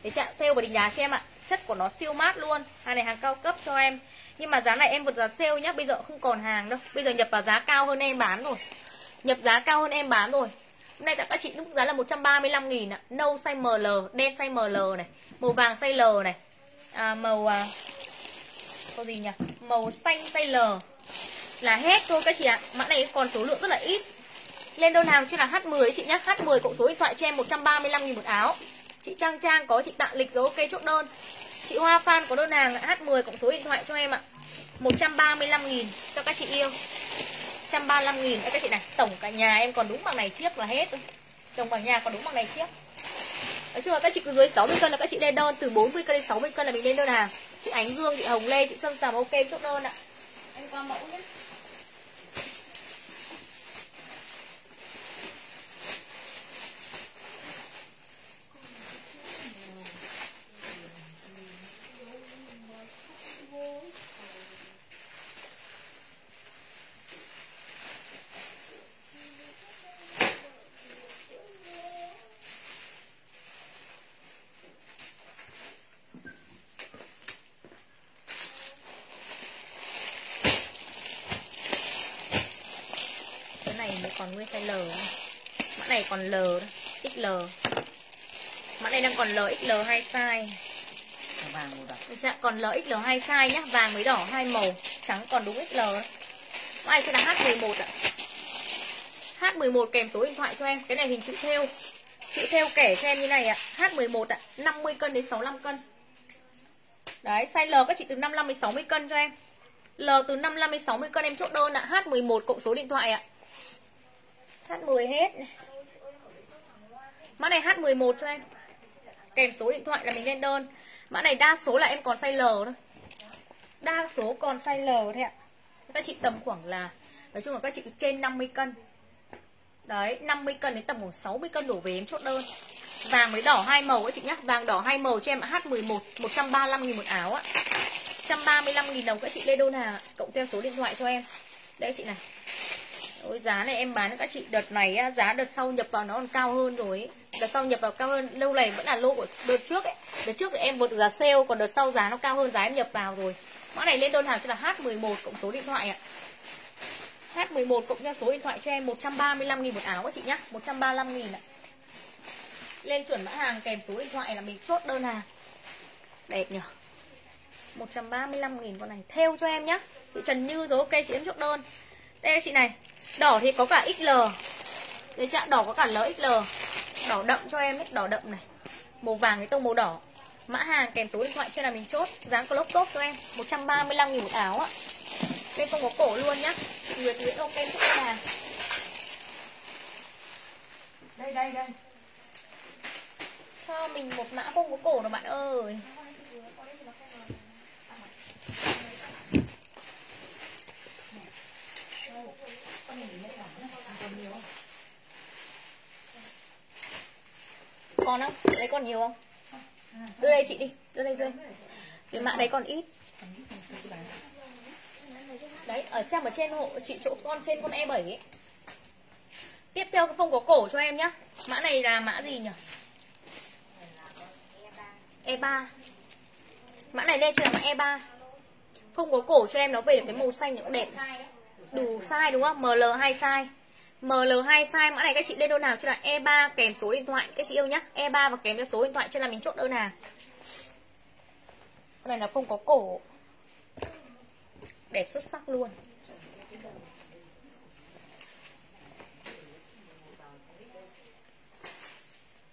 Để chạm thêu và đính đá cho em ạ. Chất của nó siêu mát luôn. Hàng này hàng cao cấp cho em. Nhưng mà giá này em vượt giá sale nhá Bây giờ không còn hàng đâu. Bây giờ nhập vào giá cao hơn em bán rồi. Nhập giá cao hơn em bán rồi. Hôm nay các chị lúc giá là 135 nghìn ạ. Nâu size ML, đen size ML này. Màu vàng size L này. À, Màu à, Có gì nhỉ? Màu xanh size L là hết thôi các chị ạ. À. Mã này còn số lượng rất là ít. Lên đơn hàng cho là H10 chị nhá. H10 cộng số điện thoại cho em 135 000 một áo. Chị Trang Trang có chị tặng Lịch rồi ok chốt đơn. Chị Hoa Phan có đơn hàng H10 cộng số điện thoại cho em ạ. 135 000 cho các chị yêu. 135 000 các chị này Tổng cả nhà em còn đúng bằng này chiếc là hết rồi. Tổng cả nhà còn đúng bằng này chiếc. Nói chung là các chị cứ dưới 60 cân là các chị lên đơn. Từ 40 cân đến 60 cân là mình lên đơn hàng. Chị Ánh Dương, chị Hồng Lê, chị Sơn Sàm ok chốt đơn ạ. Em qua mẫu nhé còn nguyên size L mã này còn L đó. XL mã này đang còn L XL hai size vàng màu đỏ dạ, còn LXL XL hai size nhá vàng với đỏ hai màu trắng còn đúng XL mã sẽ là H11 ạ? H11 kèm số điện thoại cho em cái này hình chữ theo. Chữ theo kẻ cho em như này ạ H11 ạ 50 cân đến 65 cân. Đấy, size L các chị từ 55 đến 60 cân cho em. L từ 55 đến 60 cân em chốt đơn ạ H11 cộng số điện thoại ạ. H10 hết này. Mã này H11 cho em. Kèm số điện thoại là mình lên đơn. Mã này đa số là em còn size L thôi. Đa số còn size L thôi ạ. Các chị tầm khoảng là Nói chung là các chị trên 50 cân. Đấy 50 cân đến tầm khoảng 60 cân đổ về em chốt đơn. Vàng với đỏ hai màu các chị nhá. Vàng đỏ hai màu cho em H11 135 nghìn một áo á, 135 nghìn đồng các chị lên đô nào Cộng theo số điện thoại cho em. Đây chị này. Ôi giá này em bán cho các chị đợt này á, giá đợt sau nhập vào nó còn cao hơn rồi ấy. Đợt sau nhập vào cao hơn lâu này vẫn là lô của đợt trước ấy. Đợt trước thì em vượt giá sale còn đợt sau giá nó cao hơn giá em nhập vào rồi. Mã này lên đơn hàng cho là H11 cộng số điện thoại ạ. H11 cộng theo số điện thoại cho em 135 000 một áo các chị nhá, 135 000 ạ. Lên chuẩn mã hàng kèm số điện thoại là mình chốt đơn hàng. Đẹp nhỉ. 135 000 con này theo cho em nhá. Chị Trần Như rồi ok chị em chốt đơn. Đây chị này Đỏ thì có cả XL Đấy chị ạ, đỏ có cả LXL Đỏ đậm cho em ấy, đỏ đậm này. Màu vàng cái tông màu đỏ. Mã hàng kèm số điện thoại cho là mình chốt. Dáng clock tốt cho em 135 nghìn một áo ạ. Bên không có cổ luôn nhá. Chị Nguyệt Nguyễn ok chốt hàng. Đây đây đây. Cho mình một mã không có cổ nào bạn ơi. Còn không? Đấy còn nhiều không? Đưa đây chị đi, đưa đây đưa đây. Cái mã đấy còn ít. Đấy, ở xem ở trên hộ chị chỗ con trên con E7 ấy. Tiếp theo cái phông có cổ cho em nhá. Mã này là mã gì nhỉ? E3. Mã này lên chưa là mã E3. Phông có cổ cho em nó về được cái màu xanh cũng đẹp. Đủ size đúng không? ML2 size. ML2 size mã này các chị lên đơn nào cho là E3 kèm số điện thoại các chị yêu nhá. E3 và kèm cho số điện thoại cho là mình chốt đơn nào. Con này là không có cổ. Đẹp xuất sắc luôn.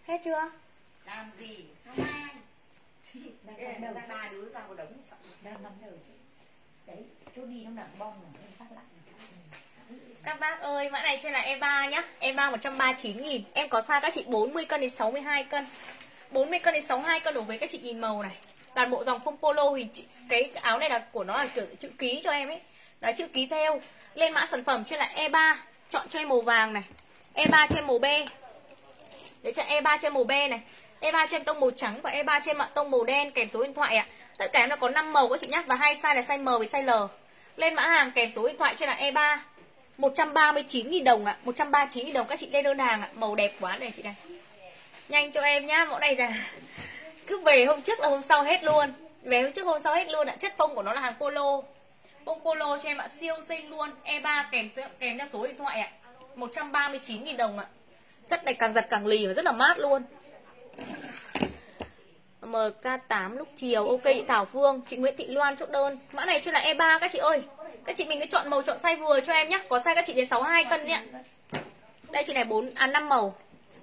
Hết chưa? Làm gì? Sao mai? Đây ra ba đứa ra một đống sợ. đang nắm đầu đấy chỗ đi nó nặng bom là em phát lại các bác ơi, mã này trên là E3 nhá. E3 139 nghìn. Em có size các chị 40 cân đến 62 cân. 40 cân đến 62 cân đối với các chị nhìn màu này. Toàn bộ dòng phong polo thì cái áo này là của nó là kiểu chữ ký cho em ấy. Đấy, chữ ký theo. Lên mã sản phẩm cho là E3 chọn cho em màu vàng này. E3 cho em màu B. Đấy cho E3 cho em màu B này. E3 cho em tông màu trắng và E3 cho em tông màu đen kèm số điện thoại ạ. Tất cả em là có 5 màu các chị nhé và hai size là size M với size L. Lên mã hàng kèm số điện thoại trên là E3 139.000 đồng ạ à. 139.000 đồng các chị lên đơn hàng ạ à. Màu đẹp quá này chị này Nhanh cho em nhá Mẫu này là *laughs* cứ về hôm trước là hôm sau hết luôn Về hôm trước hôm sau hết luôn ạ à. Chất phông của nó là hàng polo Phông polo cho em ạ à. Siêu xinh luôn E3 kèm kèm theo số điện thoại ạ à. 139.000 đồng ạ à. Chất này càng giật càng lì và rất là mát luôn MK8 lúc chiều Ok, chị Thảo Phương Chị Nguyễn Thị Loan chốt đơn Mã này cho là E3 các chị ơi các chị mình cứ chọn màu, chọn size vừa cho em nhé có size các chị đến 62 cân nhé đây chị này 4 à 5 màu.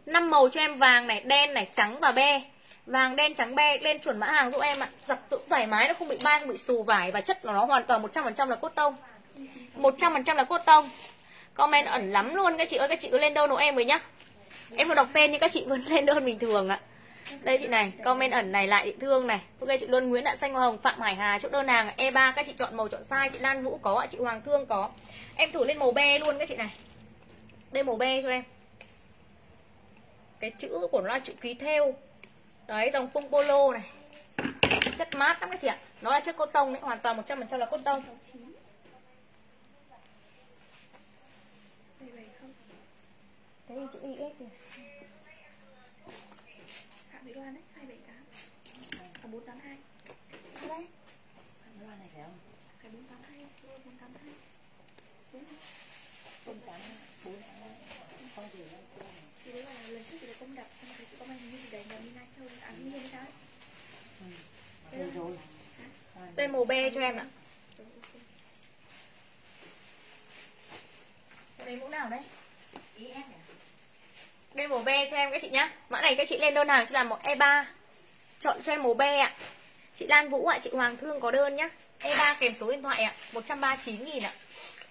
5 màu cho em vàng này, đen này, trắng và be. Vàng, đen, trắng, be, lên chuẩn mã hàng giúp em ạ. Giặt cũng thoải mái, nó không bị bay không bị xù vải và chất của nó hoàn toàn 100% là cốt tông. 100% là cốt tông. Comment ẩn lắm luôn. Các chị ơi, các chị cứ lên đơn hộ em với nhá. Em vừa đọc tên nhưng các chị vẫn *laughs* lên đơn bình thường ạ đây chị này, comment ẩn này, lại định thương này. Ok, chị luân nguyễn đạn xanh hoa hồng phạm hải hà, chỗ đơn hàng e 3 các chị chọn màu, chọn size, chị lan vũ có ạ, chị hoàng thương có. Em thử lên màu be luôn các chị này. Đây màu be cho em. Cái chữ của nó là chữ ký theo đấy, dòng phông polo này. Chất mát lắm các chị ạ. Nó là chất cốt tông đấy, hoàn toàn 100% là cốt tông. Đấy chữ IS kìa Loan đấy, 278 Và 482 Sao đấy? Loan này phải không? Cái 482 482 Đúng không? 482 Không gì đâu Thì đấy là lần trước thì là công đập Xong rồi chị có mang như đấy là Mina Châu À Mina Châu Ừ. Đây rồi Đây màu be cho em ạ. Đây mũ nào đấy? IS này đây màu be cho em các chị nhá. Mã này các chị lên đơn hàng cho là một E3 Chọn cho em màu be ạ. Chị Lan Vũ ạ, chị Hoàng Thương có đơn nhá. E3 kèm số điện thoại ạ 139 nghìn ạ.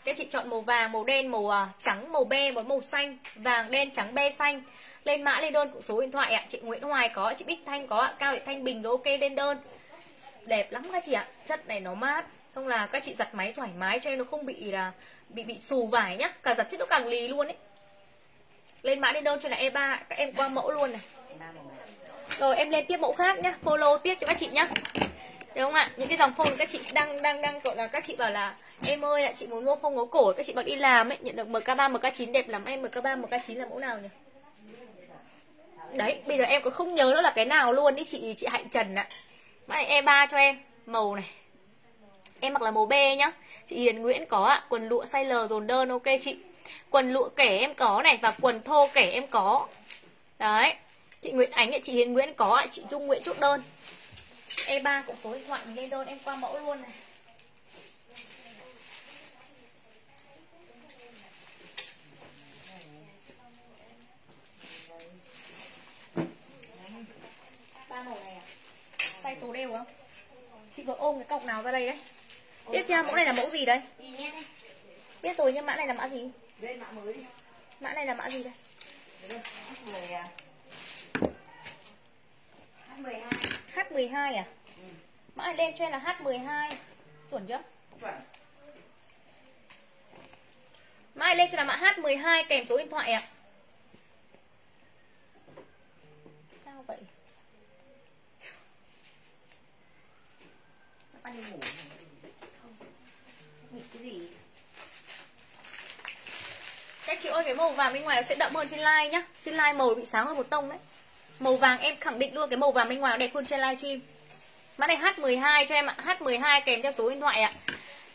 Các chị chọn màu vàng, màu đen, màu à, trắng, màu be, màu màu xanh Vàng, đen, trắng, be, xanh. Lên mã lên đơn số điện thoại ạ. Chị Nguyễn Hoài có, chị Bích Thanh có ạ. Cao Thị Thanh Bình rồi ok lên đơn. Đẹp lắm các chị ạ. Chất này nó mát. Xong là các chị giặt máy thoải mái cho em nó không bị là bị bị xù vải nhá. Cả giặt chất nó càng lì luôn ấy lên mã đơn cho là E3 các em qua mẫu luôn này. Rồi em lên tiếp mẫu khác nhá. Polo tiếp cho các chị nhá. Được không ạ? Những cái dòng phông các chị đang đang đang gọi là các chị bảo là em ơi ạ chị muốn mua phông gấu cổ. Các chị bảo đi làm ấy nhận được mk3 mk9 đẹp lắm em. Mk3 mk9 là mẫu nào nhỉ? Đấy bây giờ em còn không nhớ nữa là cái nào luôn đi chị chị hạnh trần ạ. Mã này E3 cho em màu này. Em mặc là màu B nhá. Chị Hiền Nguyễn có ạ quần lụa size L dồn đơn ok chị quần lụa kẻ em có này và quần thô kẻ em có. Đấy. Chị Nguyễn Ánh chị Hiền Nguyễn có chị Dung Nguyễn chốt đơn. E3 cũng số điện thoại mình lên đơn em qua mẫu luôn này. Ba màu này à? Tay số đều không? Chị vừa ôm cái cọc nào ra đây đấy? Tiếp theo mẫu này là mẫu gì đây? Biết rồi nhưng mã này là mã gì đây mã mới mã này là mã gì đây? H10 à? H12 H12 à? Ừ. Mã lên cho em là H12 chuẩn chưa? Chuẩn. Mã lên cho là mã H12 kèm số điện thoại ạ. Sao vậy? Nó ăn ngủ. Nghỉ cái gì các chị ơi cái màu vàng bên ngoài nó sẽ đậm hơn trên live nhá. Trên live màu bị sáng hơn một tông đấy. Màu vàng em khẳng định luôn cái màu vàng bên ngoài nó đẹp hơn trên live stream. Mã này H12 cho em ạ. H12 kèm theo số điện thoại ạ.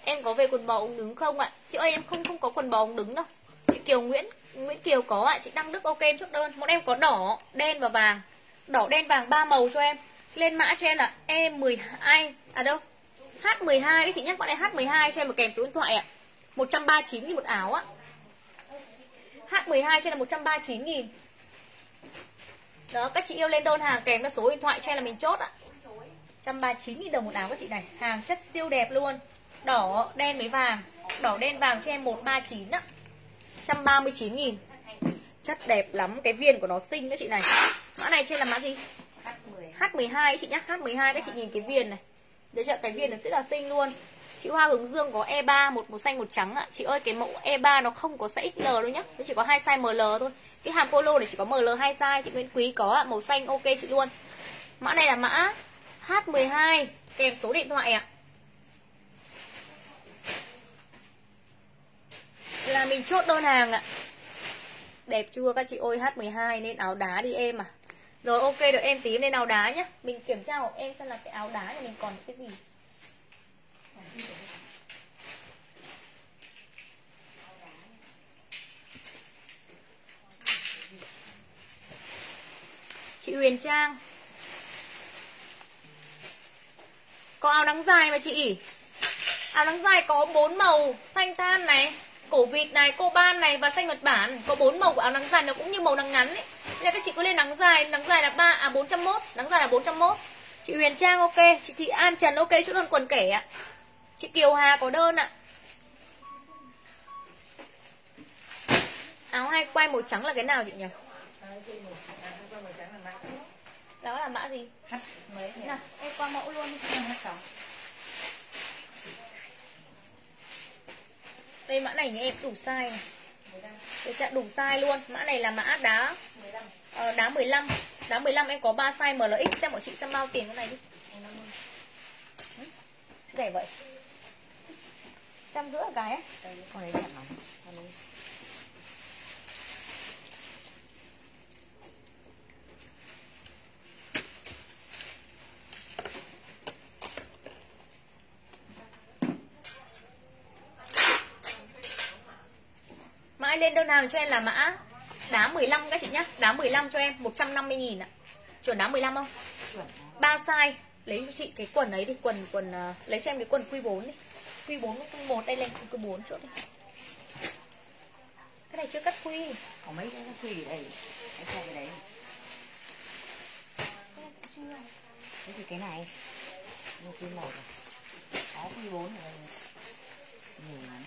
Em có về quần bò ống đứng không ạ? Chị ơi em không không có quần bò ống đứng đâu. Chị Kiều Nguyễn Nguyễn Kiều có ạ. Chị Đăng Đức ok em chốt đơn. Một em có đỏ, đen và vàng. Đỏ, đen, vàng ba màu cho em. Lên mã cho em là E12 À đâu? H12 đấy chị nhắc bọn này H12 cho em một kèm số điện thoại ạ. 139 000 một áo á H12 cho em là 139 000 Đó các chị yêu lên đơn hàng kèm theo số điện thoại cho em là mình chốt ạ. 139 000 đồng một áo các chị này. Hàng chất siêu đẹp luôn. Đỏ, đen với vàng. Đỏ, đen, vàng cho em 139 á 139 000 Chất đẹp lắm Cái viên của nó xinh các chị này. Mã này trên là mã gì? H10 H12 H12 ấy chị nhá. H12 các chị nhìn cái viền này. Đấy chưa? Cái viền nó rất là xinh luôn Chị Hoa hướng dương có E3 một màu xanh, một trắng ạ. Chị ơi, cái mẫu E3 nó không có size XL đâu nhá. Nó chỉ có hai size ML thôi. Cái hàm polo này chỉ có ML hai size. Chị Nguyễn Quý có ạ. Màu xanh, ok chị luôn. Mã này là mã H12 Kèm số điện thoại ạ. Là mình chốt đơn hàng ạ. Đẹp chưa các chị? Ơi H12 nên áo đá đi em à. Rồi, ok được em tí, nên áo đá nhá. Mình kiểm tra hộ em xem là cái áo đá này mình còn cái gì. Chị Huyền Trang. Có áo nắng dài mà chị. Áo nắng dài có bốn màu Xanh than này Cổ vịt này, cô ban này và xanh Nhật Bản. Có bốn màu của áo nắng dài nó cũng như màu nắng ngắn ấy. Nên là các chị cứ lên nắng dài Nắng dài là 3, à 401 Nắng dài là 401 Chị Huyền Trang ok Chị Thị An Trần ok chỗ đơn quần kể ạ. Chị Kiều Hà có đơn ạ Áo hai quay màu trắng là cái nào chị nhỉ? Đó là mã gì? H mấy Nào, em qua mẫu luôn. H6 Đây mã này nhà em đủ size này. Được chưa? Đủ size luôn. Mã này là mã đá ờ, đá 15. Đá 15 em có 3 size MLX xem bọn chị xem bao tiền cái này đi. Rẻ vậy. Trăm rưỡi cái ấy. Con đấy đẹp lắm Con đấy Mã ai lên đơn hàng cho em là mã đá 15 các chị nhá. Đá 15 cho em 150 000 ạ. Chuẩn đá 15 không? chuẩn ba size lấy cho chị cái quần ấy đi quần quần ờ, lấy cho em cái quần Q4 đi Q4 với Q1 đây lên Q4 chỗ đi. Cái này chưa cắt quy. Có mấy cái quỳ ở đây? Cái xe cái đấy. Thế thì cái này Mua quy một rồi Có quy bốn rồi Nhiều lắm.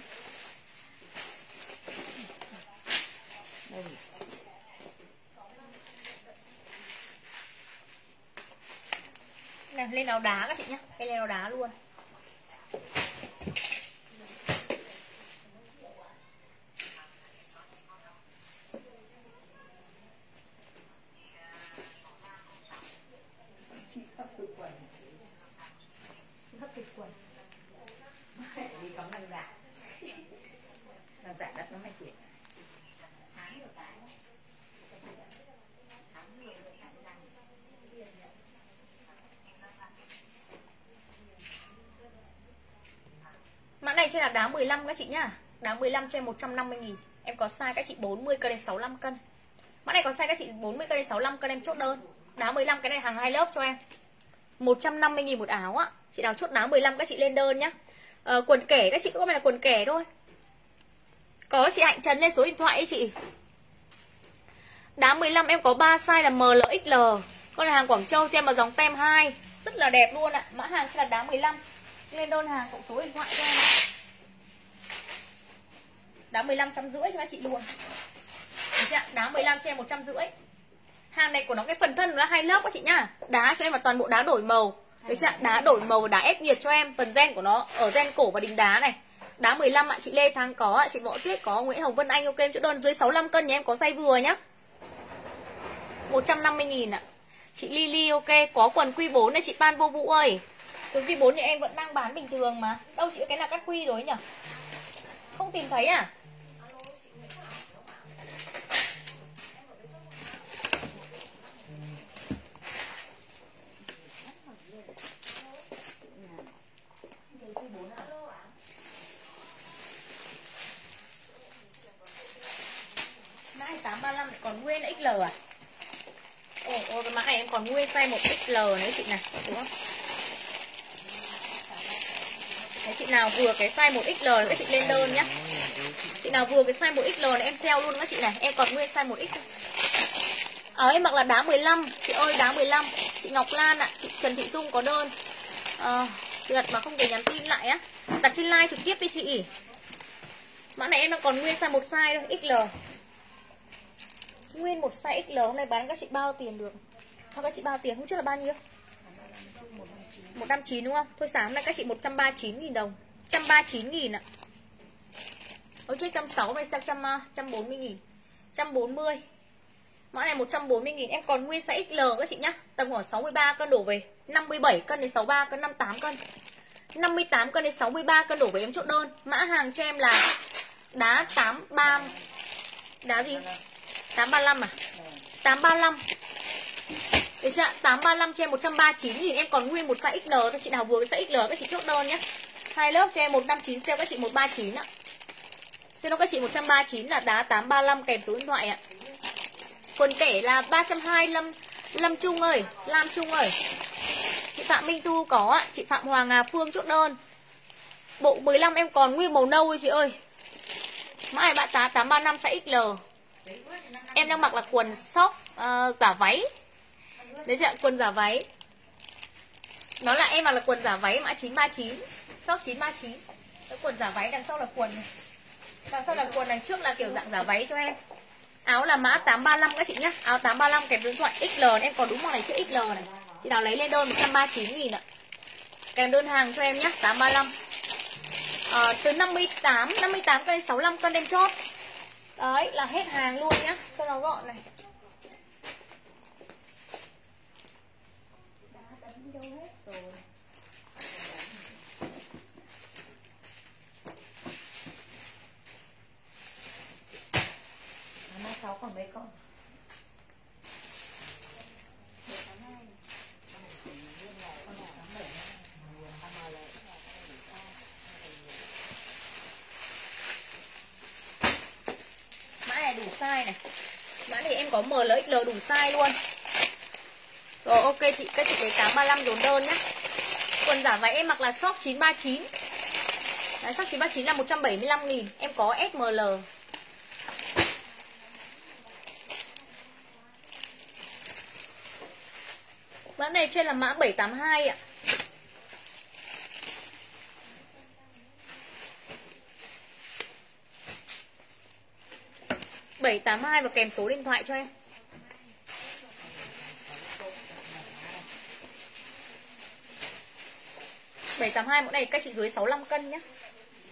Đây. Này lên áo đá các chị nhá. Cái lên áo đá luôn Gấp cái quần Đi cắm răng giả Răng giả đất nó mới chuyển Tháng được cái Tháng được cái răng Mã này cho là đá 15 các chị nhá. Đá 15 cho em 150 nghìn. Em có size các chị 40 cân đến 65 cân. Mã này có size các chị 40 cân đến 65 cân em chốt đơn. Đá 15 cái này hàng hai lớp cho em. 150 nghìn một áo á. Chị nào chốt đá 15 các chị lên đơn nhá. À, Quần kẻ các chị có phải là quần kẻ thôi. Có chị Hạnh Trần lên số điện thoại ấy chị. Đá 15 em có 3 size là MLXL Con này hàng Quảng Châu cho em vào dòng tem 2 Rất là đẹp luôn ạ. Mã hàng sẽ là đá 15 Lên đơn hàng cộng số điện thoại cho em ạ. Đá 15 trăm rưỡi cho các chị luôn. Đá 15 cho em 100 rưỡi. Hàng này của nó cái phần thân nó là hai lớp các chị nhá. Đá cho em là toàn bộ đá đổi màu. Được chưa? Đá đổi màu đá ép nhiệt cho em. Phần gen của nó ở gen cổ và đính đá này. Đá 15 ạ, chị Lê Thắng có ạ, chị Võ Tuyết có, Nguyễn Hồng Vân Anh ok em. Chỗ đơn dưới 65 cân nhà em có size vừa nhá. 150 nghìn ạ. Chị Lily ok, có quần Q4 này chị Pan Vô Vũ ơi. Quần Q4 thì em vẫn đang bán bình thường mà. Đâu chị cái nào cắt quy rồi nhỉ? Không tìm thấy à? 35 lại còn nguyên XL à? Ồ, ồ, cái mã này em còn nguyên size 1XL nữa chị này, đúng không? Đấy, chị nào vừa cái size 1XL này các chị lên đơn nhá. Chị nào vừa cái size 1XL này em sale luôn các chị này Em còn nguyên size 1X Ở ờ, em mặc là đá 15 Chị ơi đá 15 Chị Ngọc Lan ạ à, Chị Trần Thị Dung có đơn. Ờ, chị đặt mà không thể nhắn tin lại á. Đặt trên like trực tiếp đi chị. Mã này em đang còn nguyên size một size thôi XL Nguyên một size XL hôm nay bán các chị bao tiền được? Cho các chị bao tiền, hôm trước là bao nhiêu? 159 đúng không? Thôi sáng hôm nay các chị 139 000 đồng. 139 000 ạ. Ôi trước 160 này sao 140 000 140 Mã này 140 000 Em còn nguyên size XL các chị nhá. Tầm khoảng 63 cân đổ về. 57 cân đến 63 cân 58 cân. 58 cân đến 63 cân đổ về em chốt đơn. Mã hàng cho em là Đá 83 Đá gì? 835 à? 835 Được chưa? 835 cho em 139 nghìn. Em còn nguyên một size XL Các chị nào vừa cái size XL các chị chốt đơn nhé. Hai lớp cho em 159 sale các chị 139 ạ. Sale các chị 139 là đá 835 kèm số điện thoại ạ. Quần kể là 320 Lâm Lâm Trung ơi, Lam Trung ơi. Chị Phạm Minh Tu có ạ. Chị Phạm Hoàng Hà Phương chốt đơn. Bộ 15 em còn nguyên màu nâu ơi chị ơi. Mãi bạn tá 835 size XL Em đang mặc là quần sóc uh, ờ, giả váy. Đấy chị ạ, quần giả váy. Nó là em mặc là quần giả váy mã 939 Sóc 939 Cái quần giả váy đằng sau là quần. Này Đằng sau là quần đằng trước là kiểu dạng giả váy cho em. Áo là mã 835 các chị nhá. Áo 835 kèm điện thoại XL Em có đúng màu này? Chữ XL này. Chị nào lấy lên đơn 139 nghìn ạ. Kèm đơn hàng cho em nhá 835 à, ờ, Từ 58 58 cân 65 con đem chốt. Đấy là hết hàng luôn nhá. Cho nó gọn này. Sáu còn mấy con Mã này đủ size này. Mã này em có MLXL đủ size luôn. Rồi ok chị Các chị lấy 835 dồn đơn nhá. Quần giả váy em mặc là shop 939 Đấy, shop 939 là 175 nghìn. Em có SML Mã này trên là mã 782 ạ. Bảy tám hai và kèm số điện thoại cho em. bảy tám hai mẫu này các chị dưới 65 cân nhé.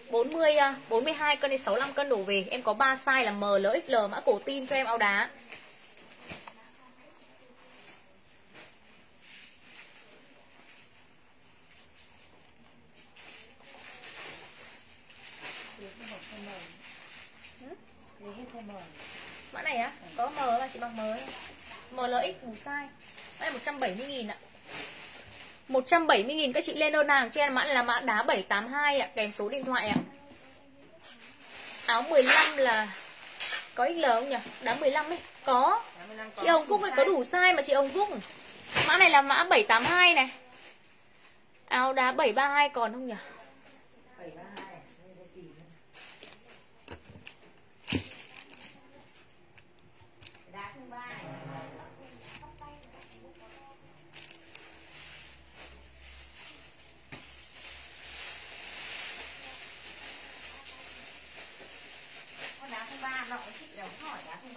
40 42 à, cân đến 65 cân đổ về. Em có 3 size là M, L, XL mã cổ tin cho em áo đá. 170.000 ạ. 170.000 các chị lên đơn hàng cho em mã là mã đá 782 ạ Kèm số điện thoại ạ. Áo 15 là Có XL không nhỉ? Đá 15 ấy Có, có Chị Hồng Phúc ơi có đủ size mà chị Hồng Phúc. Mã này là mã 782 này. Áo đá 732 còn không nhỉ?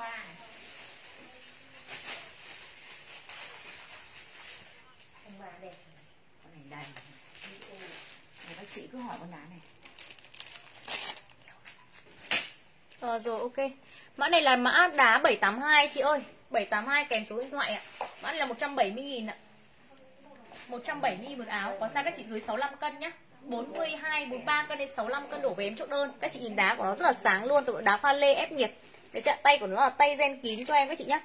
Qua đá không ba đẹp con này đầy Người bác sĩ cứ hỏi con đá này Ờ rồi ok. Mã này là mã đá 782 chị ơi. 782 kèm số điện thoại ạ. Mã này là 170 000 ạ. 170 một áo, có size các chị dưới 65 cân nhá. 42 43 cân đến 65 cân đổ về em chốt đơn. Các chị nhìn đá của nó rất là sáng luôn, từ đá pha lê ép nhiệt. Đấy chưa? Tay của nó là tay gen kín cho em các chị nhá.